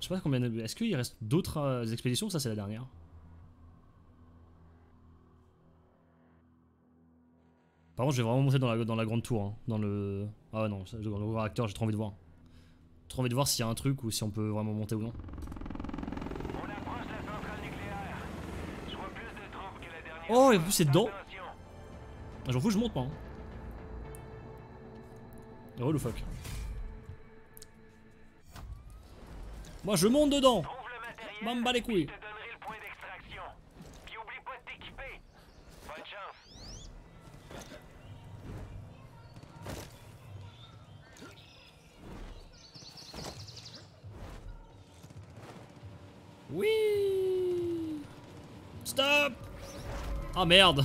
Je sais pas combien. Est-ce qu'il reste d'autres euh, expéditions Ça, c'est la dernière? Par contre, je vais vraiment monter dans la, dans la grande tour. hein, dans le. Ah non, dans le réacteur, j'ai trop envie de voir. Trop envie de voir s'il y a un truc ou si on peut vraiment monter ou non. On approche la centrale nucléaire. Je vois plus de troupes que la dernière Oh, et en plus, c'est dedans. Ah, J'en fous, je monte pas. Hein. Oh le fuck. Moi, je monte dedans. M'en bats les couilles. Je te donnerai le point d'extraction. Puis oublie pas de t'équiper. Bonne chance. Oui. Stop. Ah merde.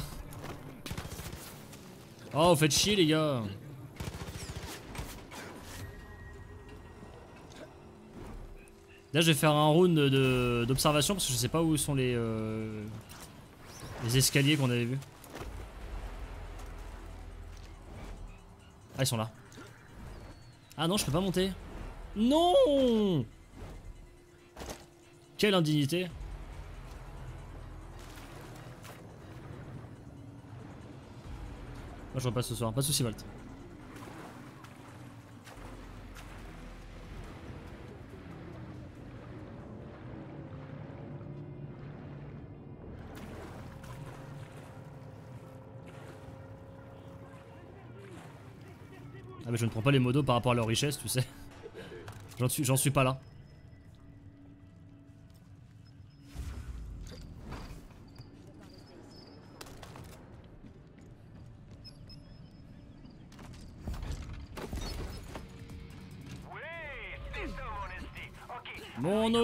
Oh, vous faites chier les gars. Là, je vais faire un round d'observation parce que je sais pas où sont les euh, les escaliers qu'on avait vus. Ah, ils sont là. Ah non, je peux pas monter. Non Quelle indignité Moi je repasse ce soir, pas de soucis Volt. Ah mais je ne prends pas les modos par rapport à leur richesse, tu sais. J'en suis, j'en suis pas là.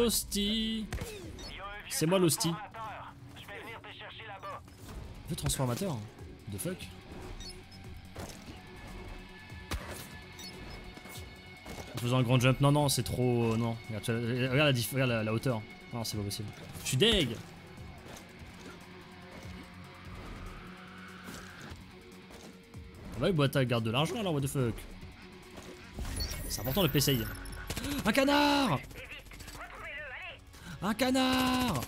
C'est moi l'hostie. Le transformateur De fuck En faisant un grand jump, non non c'est trop... Non, regarde, regarde la, regarde la, hauteur. Non c'est pas possible. Je suis deg Ah bah garde de l'argent alors what the fuck C'est important le PCI. Un canard Un canard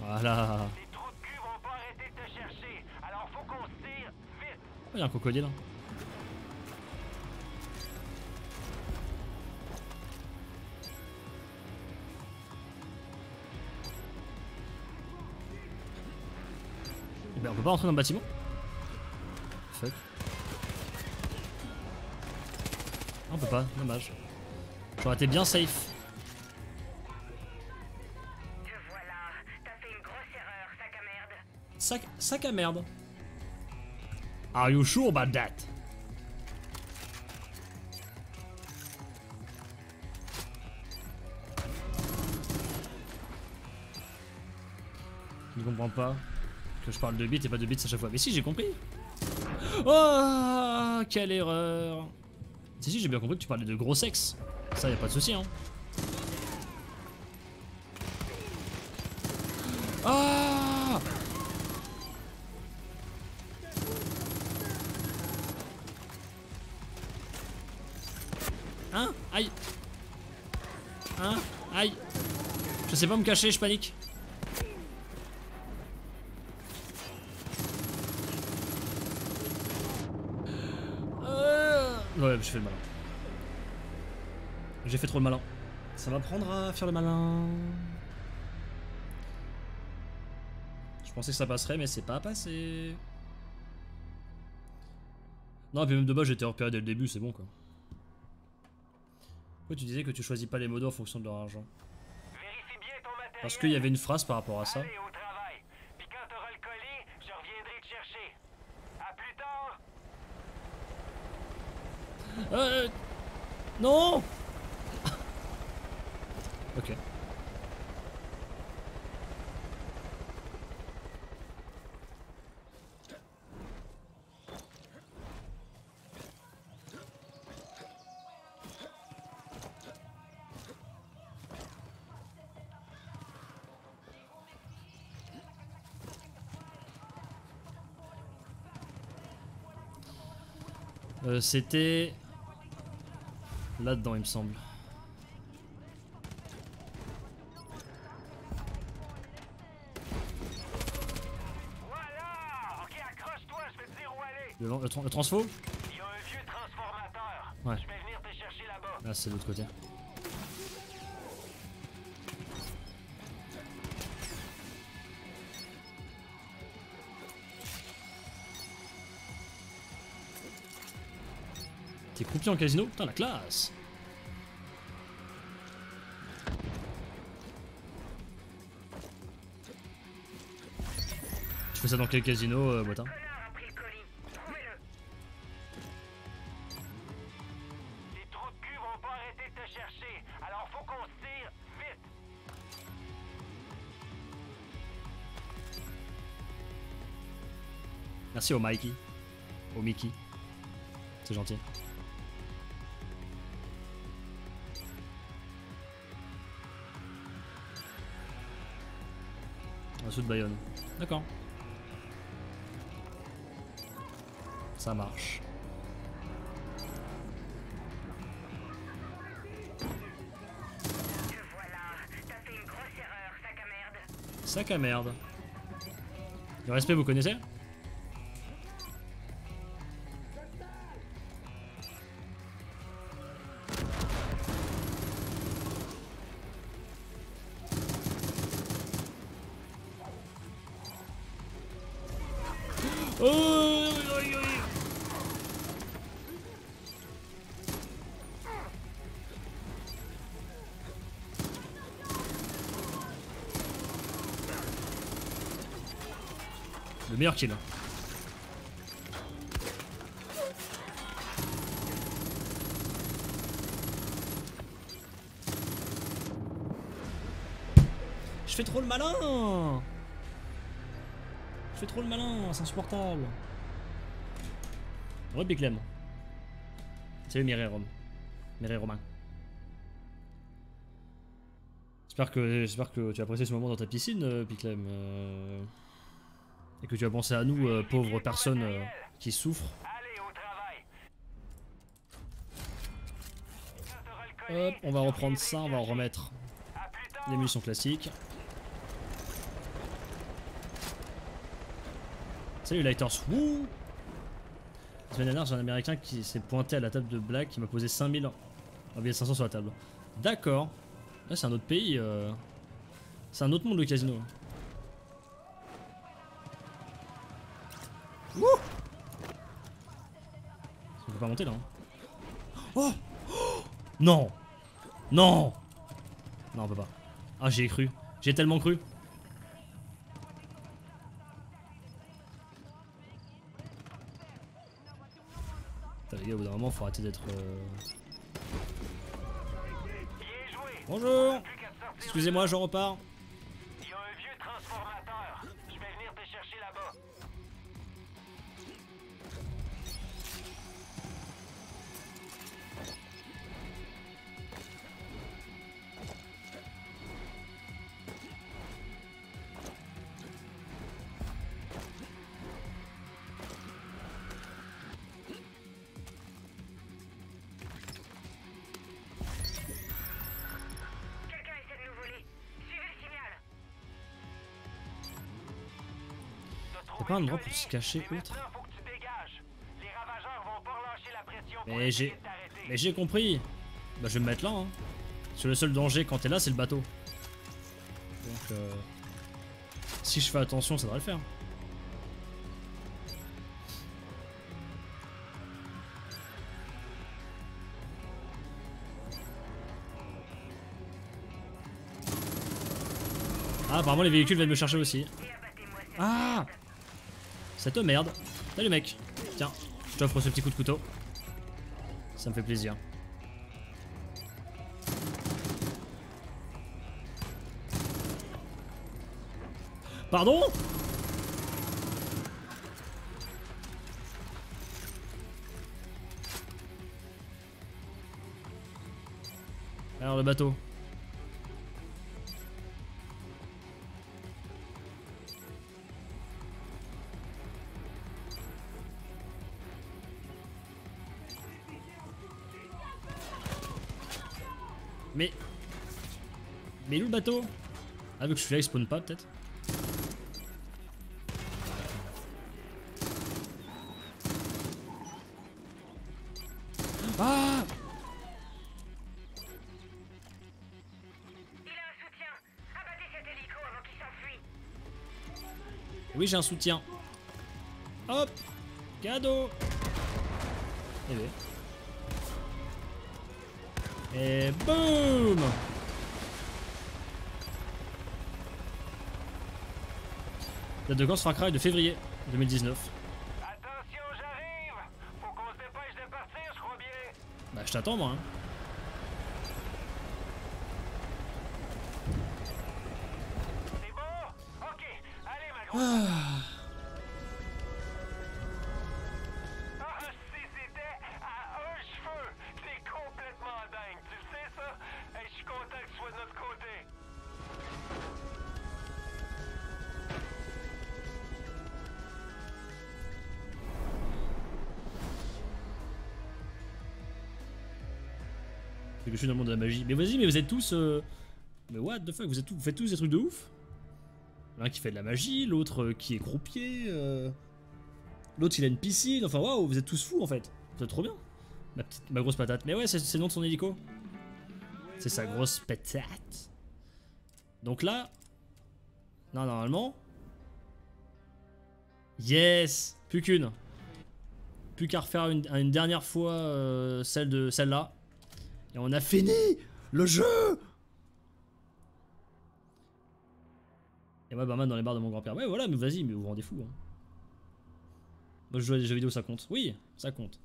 Voilà. Oh, il y a un crocodile. hein. Eh ben, on peut pas rentrer dans le bâtiment? Fuck. On peut pas, dommage. J'aurais été bien safe. Sac, à merde. Are you sure about that? Je ne comprends pas que je parle de bits et pas de bits à chaque fois. Mais si, j'ai compris. Oh, quelle erreur. Si, si, j'ai bien compris que tu parlais de gros sexe. Ça, y a pas de souci, hein. Ah. Sais pas me cacher, je panique. Euh, Ouais, j'ai fait le malin. J'ai fait trop le malin. Ça va prendre à faire le malin. Je pensais que ça passerait, mais c'est pas passé. Non, et puis même de base, j'étais repéré dès le début, c'est bon quoi. Pourquoi tu disais que tu choisis pas les modos en fonction de leur argent Vérifie bien ton matériel. Parce qu'il y avait une phrase par rapport à ça. Allez au travail. *laughs* Puis quand t'auras le colis, je reviendrai te chercher. À plus tard. Euh. Non Ok. Euh, C'était là-dedans, il me semble. Voilà. Ok, accroche-toi, je vais te dire où aller. Le, le le transfo? Il y a un vieux transformateur. Ouais. Je vais venir te chercher là-bas. Ah, c'est de l'autre côté. En casino Putain, la classe Tu fais ça dans quel casino, euh, vite. Merci au Mikey. Au Mickey. C'est gentil. De Bayonne. D'accord. Ça marche. Sac à merde. Le respect, vous connaissez? Le meilleur kill. Je fais trop le malin Je fais trop le malin, c'est insupportable. Ouais, Big Clem. Salut Mireille Rome. Mireille Romain. J'espère que, que tu as apprécié ce moment dans ta piscine, Piclem. euh, et que tu as pensé à nous, euh, pauvres personnes euh, qui souffrent. Hop, on va reprendre ça, on va chercher. remettre les munitions classiques. Salut Lighters, wouh La semaine dernière, j'ai un américain qui s'est pointé à la table de blague qui m'a posé 5000 en billet de 500 sur la table. D'accord. Là, c'est un autre pays. euh. C'est un autre monde le casino. Peut pas monter là. hein. Oh Oh Non Non Non, on peut pas. Ah, j'y ai cru. J'ai tellement cru. Putain, les gars, au bout d'un moment, faut arrêter d'être. euh. Bonjour. Excusez-moi, je repars. Un endroit pour se cacher autre Mais j'ai... Mais j'ai compris Bah je vais me mettre là hein. Parce que le seul danger quand t'es là c'est le bateau. Donc euh... Si je fais attention ça devrait le faire. Ah apparemment les véhicules viennent me chercher aussi. Ah Cette merde Salut mec Tiens, je t'offre ce petit coup de couteau. Ça me fait plaisir. Pardon? Alors le bateau. Mais où le bateau Ah vu que je suis là il spawn pas peut-être Ah Il a un soutien. Abattez cet hélico avant qu'il s'enfuit. Oui j'ai un soutien Hop Cadeau Eh ben. Et boum Date de Far Cry de février 2019 Attention, j'arrive. Faut qu'on se dépêche de partir, je crois bien. Bah je t'attends moi hein. Suis de la magie. Mais vas-y, mais vous êtes tous. euh, Mais what the fuck, vous, êtes vous faites tous des trucs de ouf L'un qui fait de la magie, l'autre euh, qui est croupier, euh, l'autre il a une piscine. Enfin waouh, vous êtes tous fous en fait. Vous êtes trop bien. Ma, petite... Ma grosse patate. Mais ouais, c'est le nom de son hélico. C'est sa grosse patate. Donc là. Non, normalement. Yes Plus qu'une. Plus qu'à refaire une, dernière fois celle de celle-là. Et on a fini le jeu Et moi, Barman dans les bars de mon grand-père. Ouais, voilà, mais vas-y, mais vous vous rendez fou. Hein. Moi, je joue à des jeux vidéo, ça compte. Oui, ça compte.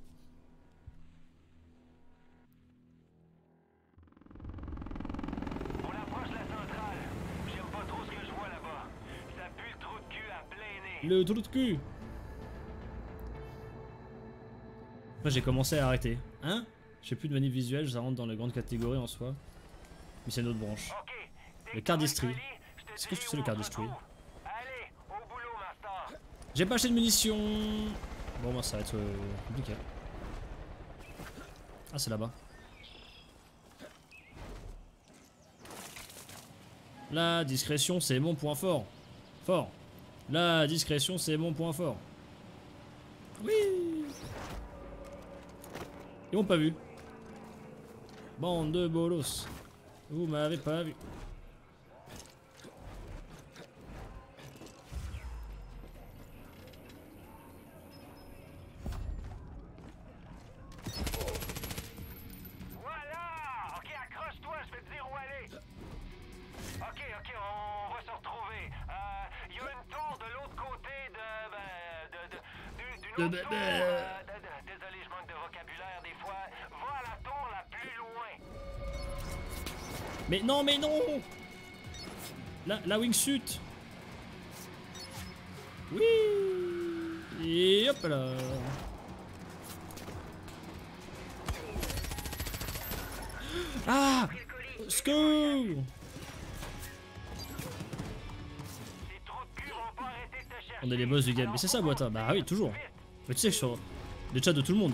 Le trou de cul Moi, j'ai commencé à arrêter. Hein? J'ai plus de manip visuelle, ça rentre dans la grande catégorie en soi. Mais c'est une autre branche. Le cardistry. C'est que je sais le cardistry. J'ai pas acheté de munitions Bon, moi, ça va être euh, compliqué. Ah, c'est là-bas. La discrétion, c'est mon point fort. Fort. La discrétion, c'est mon point fort. Oui Ils m'ont pas vu. Bande de bolos. Vous m'avez pas vu. La, wingsuit Oui Et hop là Ah chercher. On est les boss du game. Mais c'est ça, Boita Bah oui, toujours. Mais tu sais que sur les chats de tout le monde,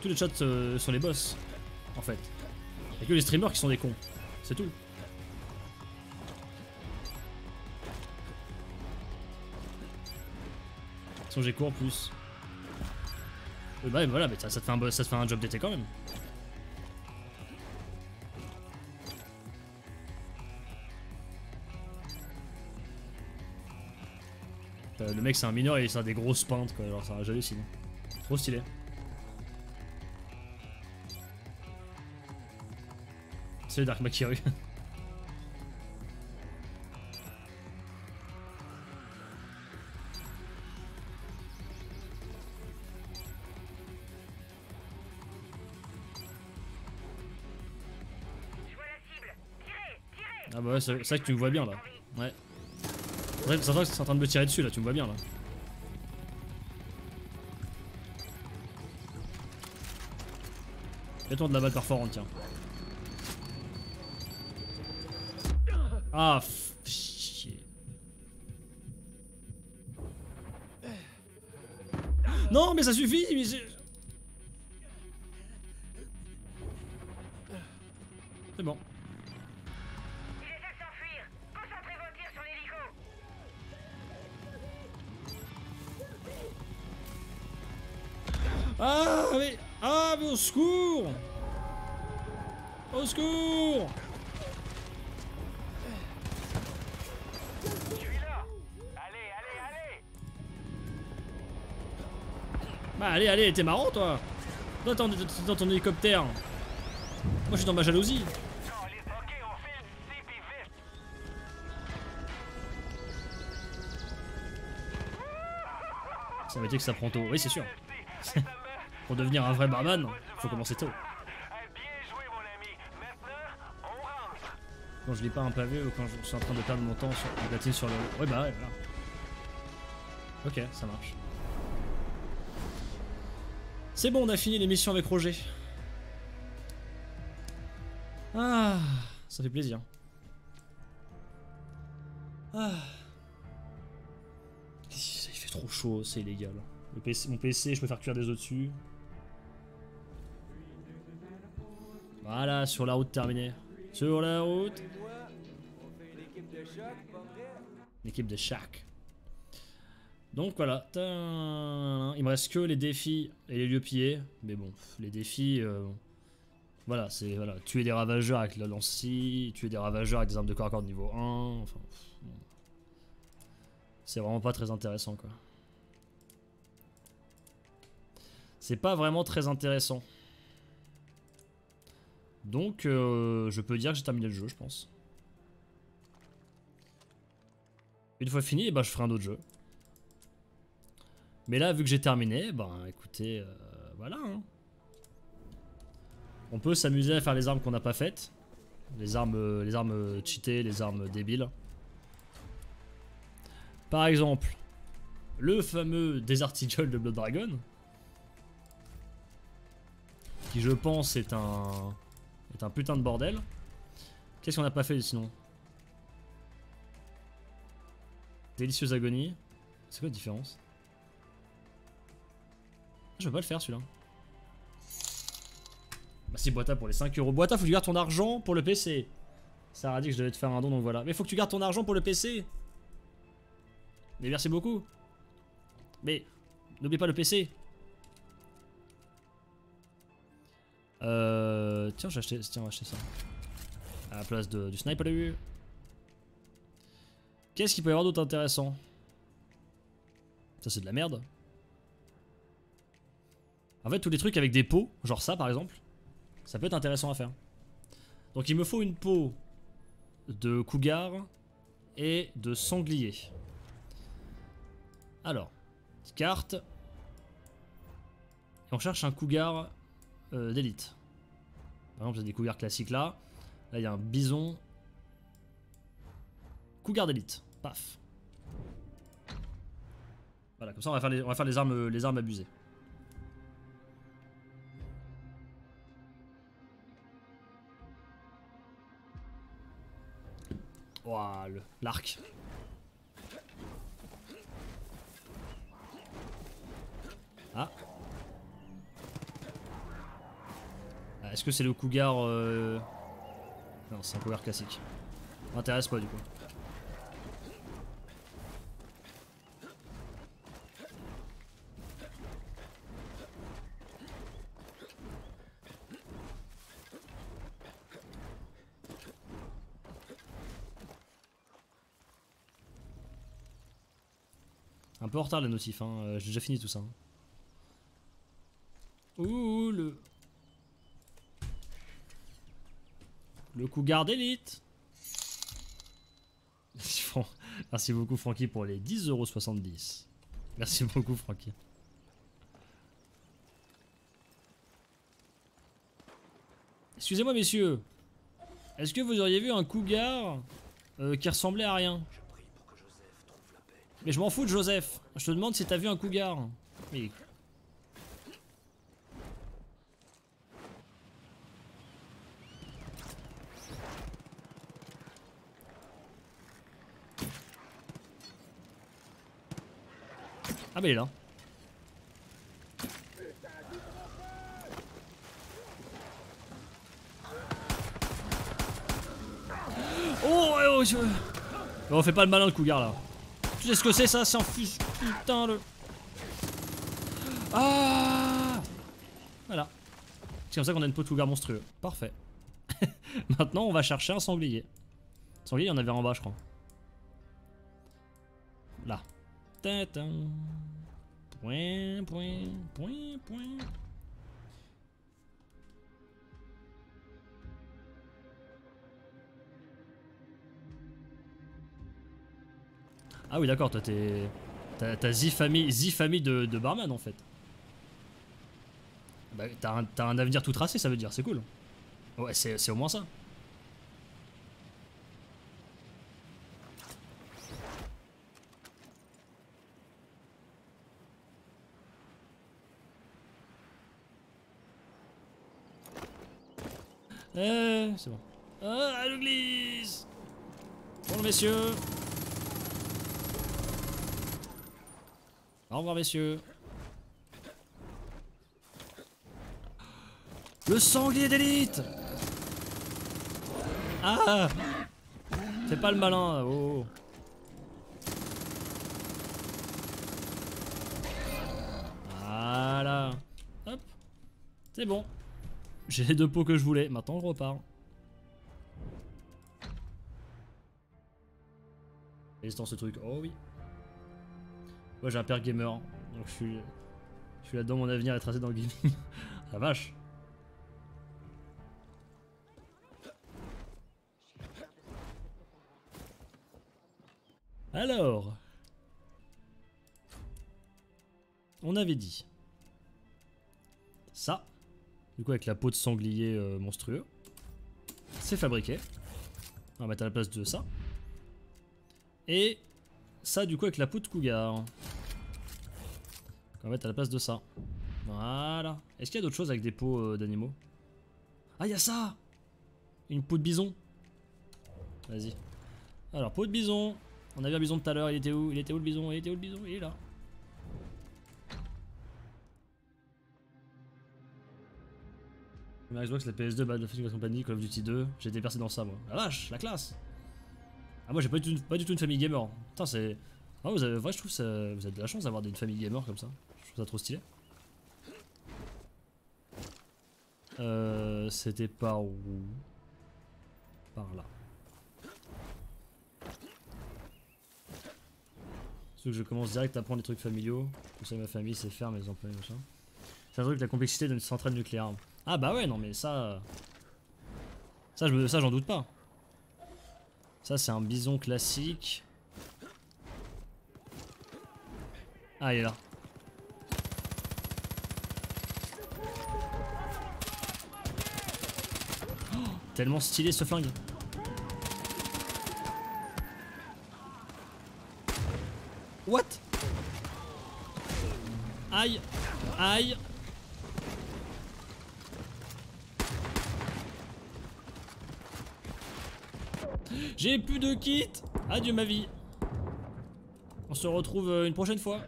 tous les chats euh, sont les boss, en fait. Y'a que les streamers qui sont des cons. C'est tout. Sinon j'ai cours plus. Oui, bah voilà, mais ça, te fait un, job d'été quand même. Euh, Le mec c'est un mineur et il sert des grosses peintes quoi, alors ça j'hallucine. Trop stylé. C'est Dark Makiru. *laughs* ouais, c'est vrai que tu me vois bien là. Ouais. C'est vrai que c'est en train de me tirer dessus là, tu me vois bien là. Fais-toi de la balle perforante, tiens. Ah, chier. Non, mais ça suffit, mais allez t'es marrant toi. Toi t'es dans ton hélicoptère. Moi je suis dans ma jalousie. Ça veut dire que ça prend tôt, oui c'est sûr. *laughs* Pour devenir un vrai barman, faut commencer tôt. Quand je lis pas un pavé ou quand je suis en train de perdre mon temps sur la platine sur le... Ouais bah ouais voilà. Ok ça marche C'est bon on a fini l'émission avec Roger Ah ça fait plaisir Ah Il fait trop chaud, c'est illégal. Mon PC, je peux faire cuire des œufs dessus. Voilà, sur la route terminée. Sur la route. Choc? L'équipe de Shark. Donc voilà. Il me reste que les défis et les lieux pillés. Mais bon, les défis. voilà, c'est voilà, tuer des ravageurs avec la lance-scie, tuer des ravageurs avec des armes de corps à corps de niveau 1. Enfin, c'est vraiment pas très intéressant quoi. C'est pas vraiment très intéressant. Donc, je peux dire que j'ai terminé le jeu, je pense. Une fois fini, eh ben, je ferai un autre jeu. Mais là, vu que j'ai terminé, ben écoutez, euh, voilà. hein. On peut s'amuser à faire les armes qu'on n'a pas faites. Les armes, euh, les armes euh, cheatées, les armes débiles. Par exemple, le fameux Desert de Blood Dragon. Qui je pense est un, est un putain de bordel. Qu'est-ce qu'on n'a pas fait sinon? Délicieuse agonie. C'est quoi la différence? Je veux pas le faire celui-là. Bah si Boita pour les 5 euros. Boita faut que tu gardes ton argent pour le PC. A dit que je devais te faire un don donc voilà. Mais faut que tu gardes ton argent pour le PC. Mais merci beaucoup. Mais n'oublie pas le PC. Euh, tiens, j'ai acheté, tiens, on va acheter ça. À la place du sniper. Qu'est-ce qu'il peut y avoir d'autre intéressant? Ça, c'est de la merde. En fait, tous les trucs avec des peaux, genre ça par exemple, ça peut être intéressant à faire. Donc, il me faut une peau de cougar et de sanglier. Alors, carte. Et on cherche un cougar euh, d'élite. Par exemple, j'ai des cougars classiques là. Là, il y a un bison. Cougar d'élite. Paf. Voilà, comme ça, on va faire armes, les armes abusées. Ouah, l'arc. Ah. Ah, Est-ce que c'est le cougar euh... Non, c'est un cougar classique. M'intéresse pas du coup. Peu en retard les notifs, hein. euh, j'ai déjà fini tout ça. hein. Ouh, le... Le cougar d'élite Merci beaucoup Francky pour les 10,70€. Merci beaucoup Francky. Excusez-moi messieurs, est-ce que vous auriez vu un cougar euh, qui ressemblait à rien? Mais je m'en fous de Joseph, je te demande si t'as vu un cougar. Mais... Ah bah il est là. Oh, oh, je... On fait pas le malin le cougar là. Tu sais ce que c'est ça C'est un fus... Putain le... Ah Voilà. C'est comme ça qu'on a une peau de cougar monstrueux. Parfait. *laughs* Maintenant on va chercher un sanglier. Sanglier il y en avait en bas je crois. Là. Point, point, point, point. Ah oui d'accord, toi t'es... T'as t'as Z famille, Z famille de, de barman en fait. Bah t'as un, un avenir tout tracé ça veut dire, c'est cool. Ouais c'est au moins ça. Euh, c'est bon. Ah, elle glisse Bonjour messieurs Au revoir messieurs. Le sanglier d'élite. Ah. Fais pas le malin, oh Voilà. Hop. C'est bon. J'ai les deux pots que je voulais, maintenant je repars. Résistant ce truc, oh oui. Moi j'ai un père gamer, donc je suis, là-dedans, mon avenir est tracé dans le gaming. *laughs* La vache. Alors. On avait dit. Ça. Du coup avec la peau de sanglier euh, monstrueux. C'est fabriqué. On va mettre à la place de ça. Et ça du coup avec la peau de cougar. On va mettre à la place de ça. Voilà. Est-ce qu'il y a d'autres choses avec des peaux euh, d'animaux? Ah il y a ça Une peau de bison. Vas-y. Alors peau de bison. On a vu un bison tout à l'heure, il était où? Il était où le bison? Il était où le bison? Il est là. La Xbox, la PS2, Battlefield Company, Call of Duty 2, j'ai été percé dans ça moi. La vache, la classe Ah moi j'ai pas, du tout- une famille gamer. Putain c'est... Ah vous avez... vrai je trouve ça... Vous avez de la chance d'avoir une famille gamer comme ça. Je trouve ça trop stylé. Euh... C'était par où? Par là. Sauf que je commence direct à prendre des trucs familiaux. Tout ça ma famille c'est faire mes employés machin. C'est un truc la complexité d'une centrale nucléaire. Ah bah ouais non mais ça ça je j'en doute pas. Ça c'est un bison classique. Ah il est là. Oh, tellement stylé ce flingue. What? Aïe Aïe J'ai plus de kit. Adieu ma vie. On se retrouve euh, une prochaine fois.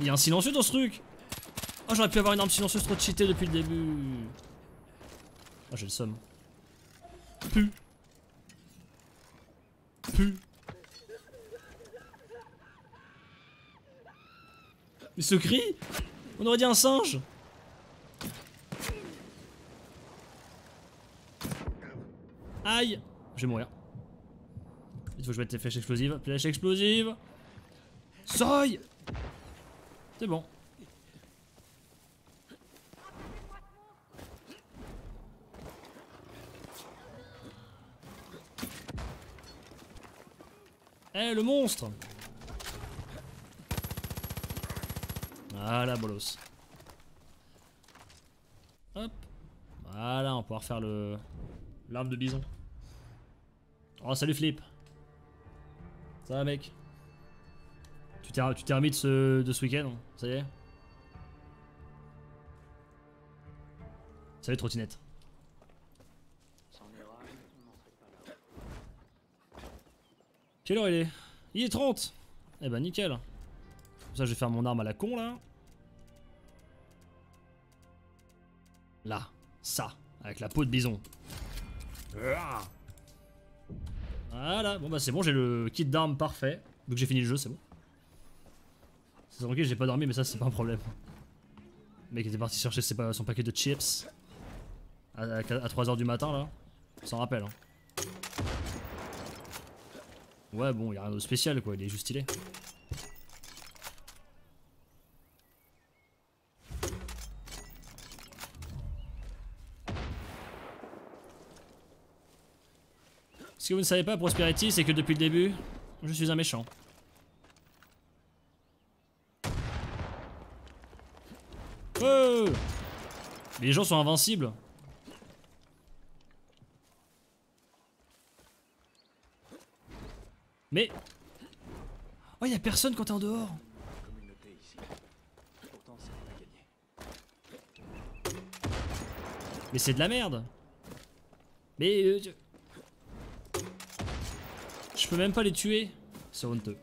Il y a un silencieux dans ce truc. Oh j'aurais pu avoir une arme silencieuse trop cheatée depuis le début. Oh j'ai le somme Pu. Pu. Mais ce cri On aurait dit un singe Aïe Je vais mourir. Il faut que je mette des flèches explosives. Flèches explosives Soy C'est bon. Eh, le monstre Voilà, bolos. Hop. Voilà, on va pouvoir faire le... L'arme de bison. Oh, salut Flip. Ça va, mec? Tu t'es remis de ce, de ce week-end Ça y est? Salut, trottinette. Quelle heure il est? Il est 30 Eh ben nickel. Comme ça je vais faire mon arme à la con là. Là, ça, avec la peau de bison. Voilà, bon bah c'est bon, j'ai le kit d'armes parfait. Donc j'ai fini le jeu, c'est bon. C'est tranquille, j'ai pas dormi, mais ça c'est pas un problème. Le mec était parti chercher ses son paquet de chips à, à 3h du matin là. On s'en rappelle. Hein. Ouais, bon, y a rien de spécial quoi, il est juste stylé. Ce que vous ne savez pas, Prosperity, c'est que depuis le début, je suis un méchant. Mais les gens sont invincibles. Mais... Oh, y a personne quand t'es en dehors. Mais c'est de la merde Mais... euh, je... peux même pas les tuer C'est honteux.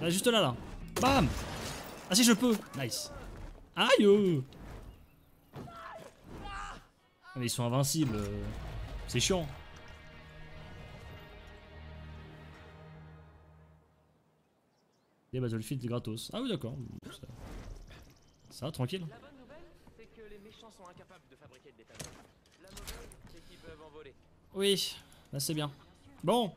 Là, juste là, là. Bam Ah si, je peux Nice. Aïe oh. Ah, Mais ils sont invincibles. euh, C'est chiant. Des Battlefield gratos. Ah oui, d'accord. Ça... ça va, tranquille. La bonne nouvelle, c'est que les méchants sont incapables de fabriquer le détonateurs. Oui, là c'est bien. Bon,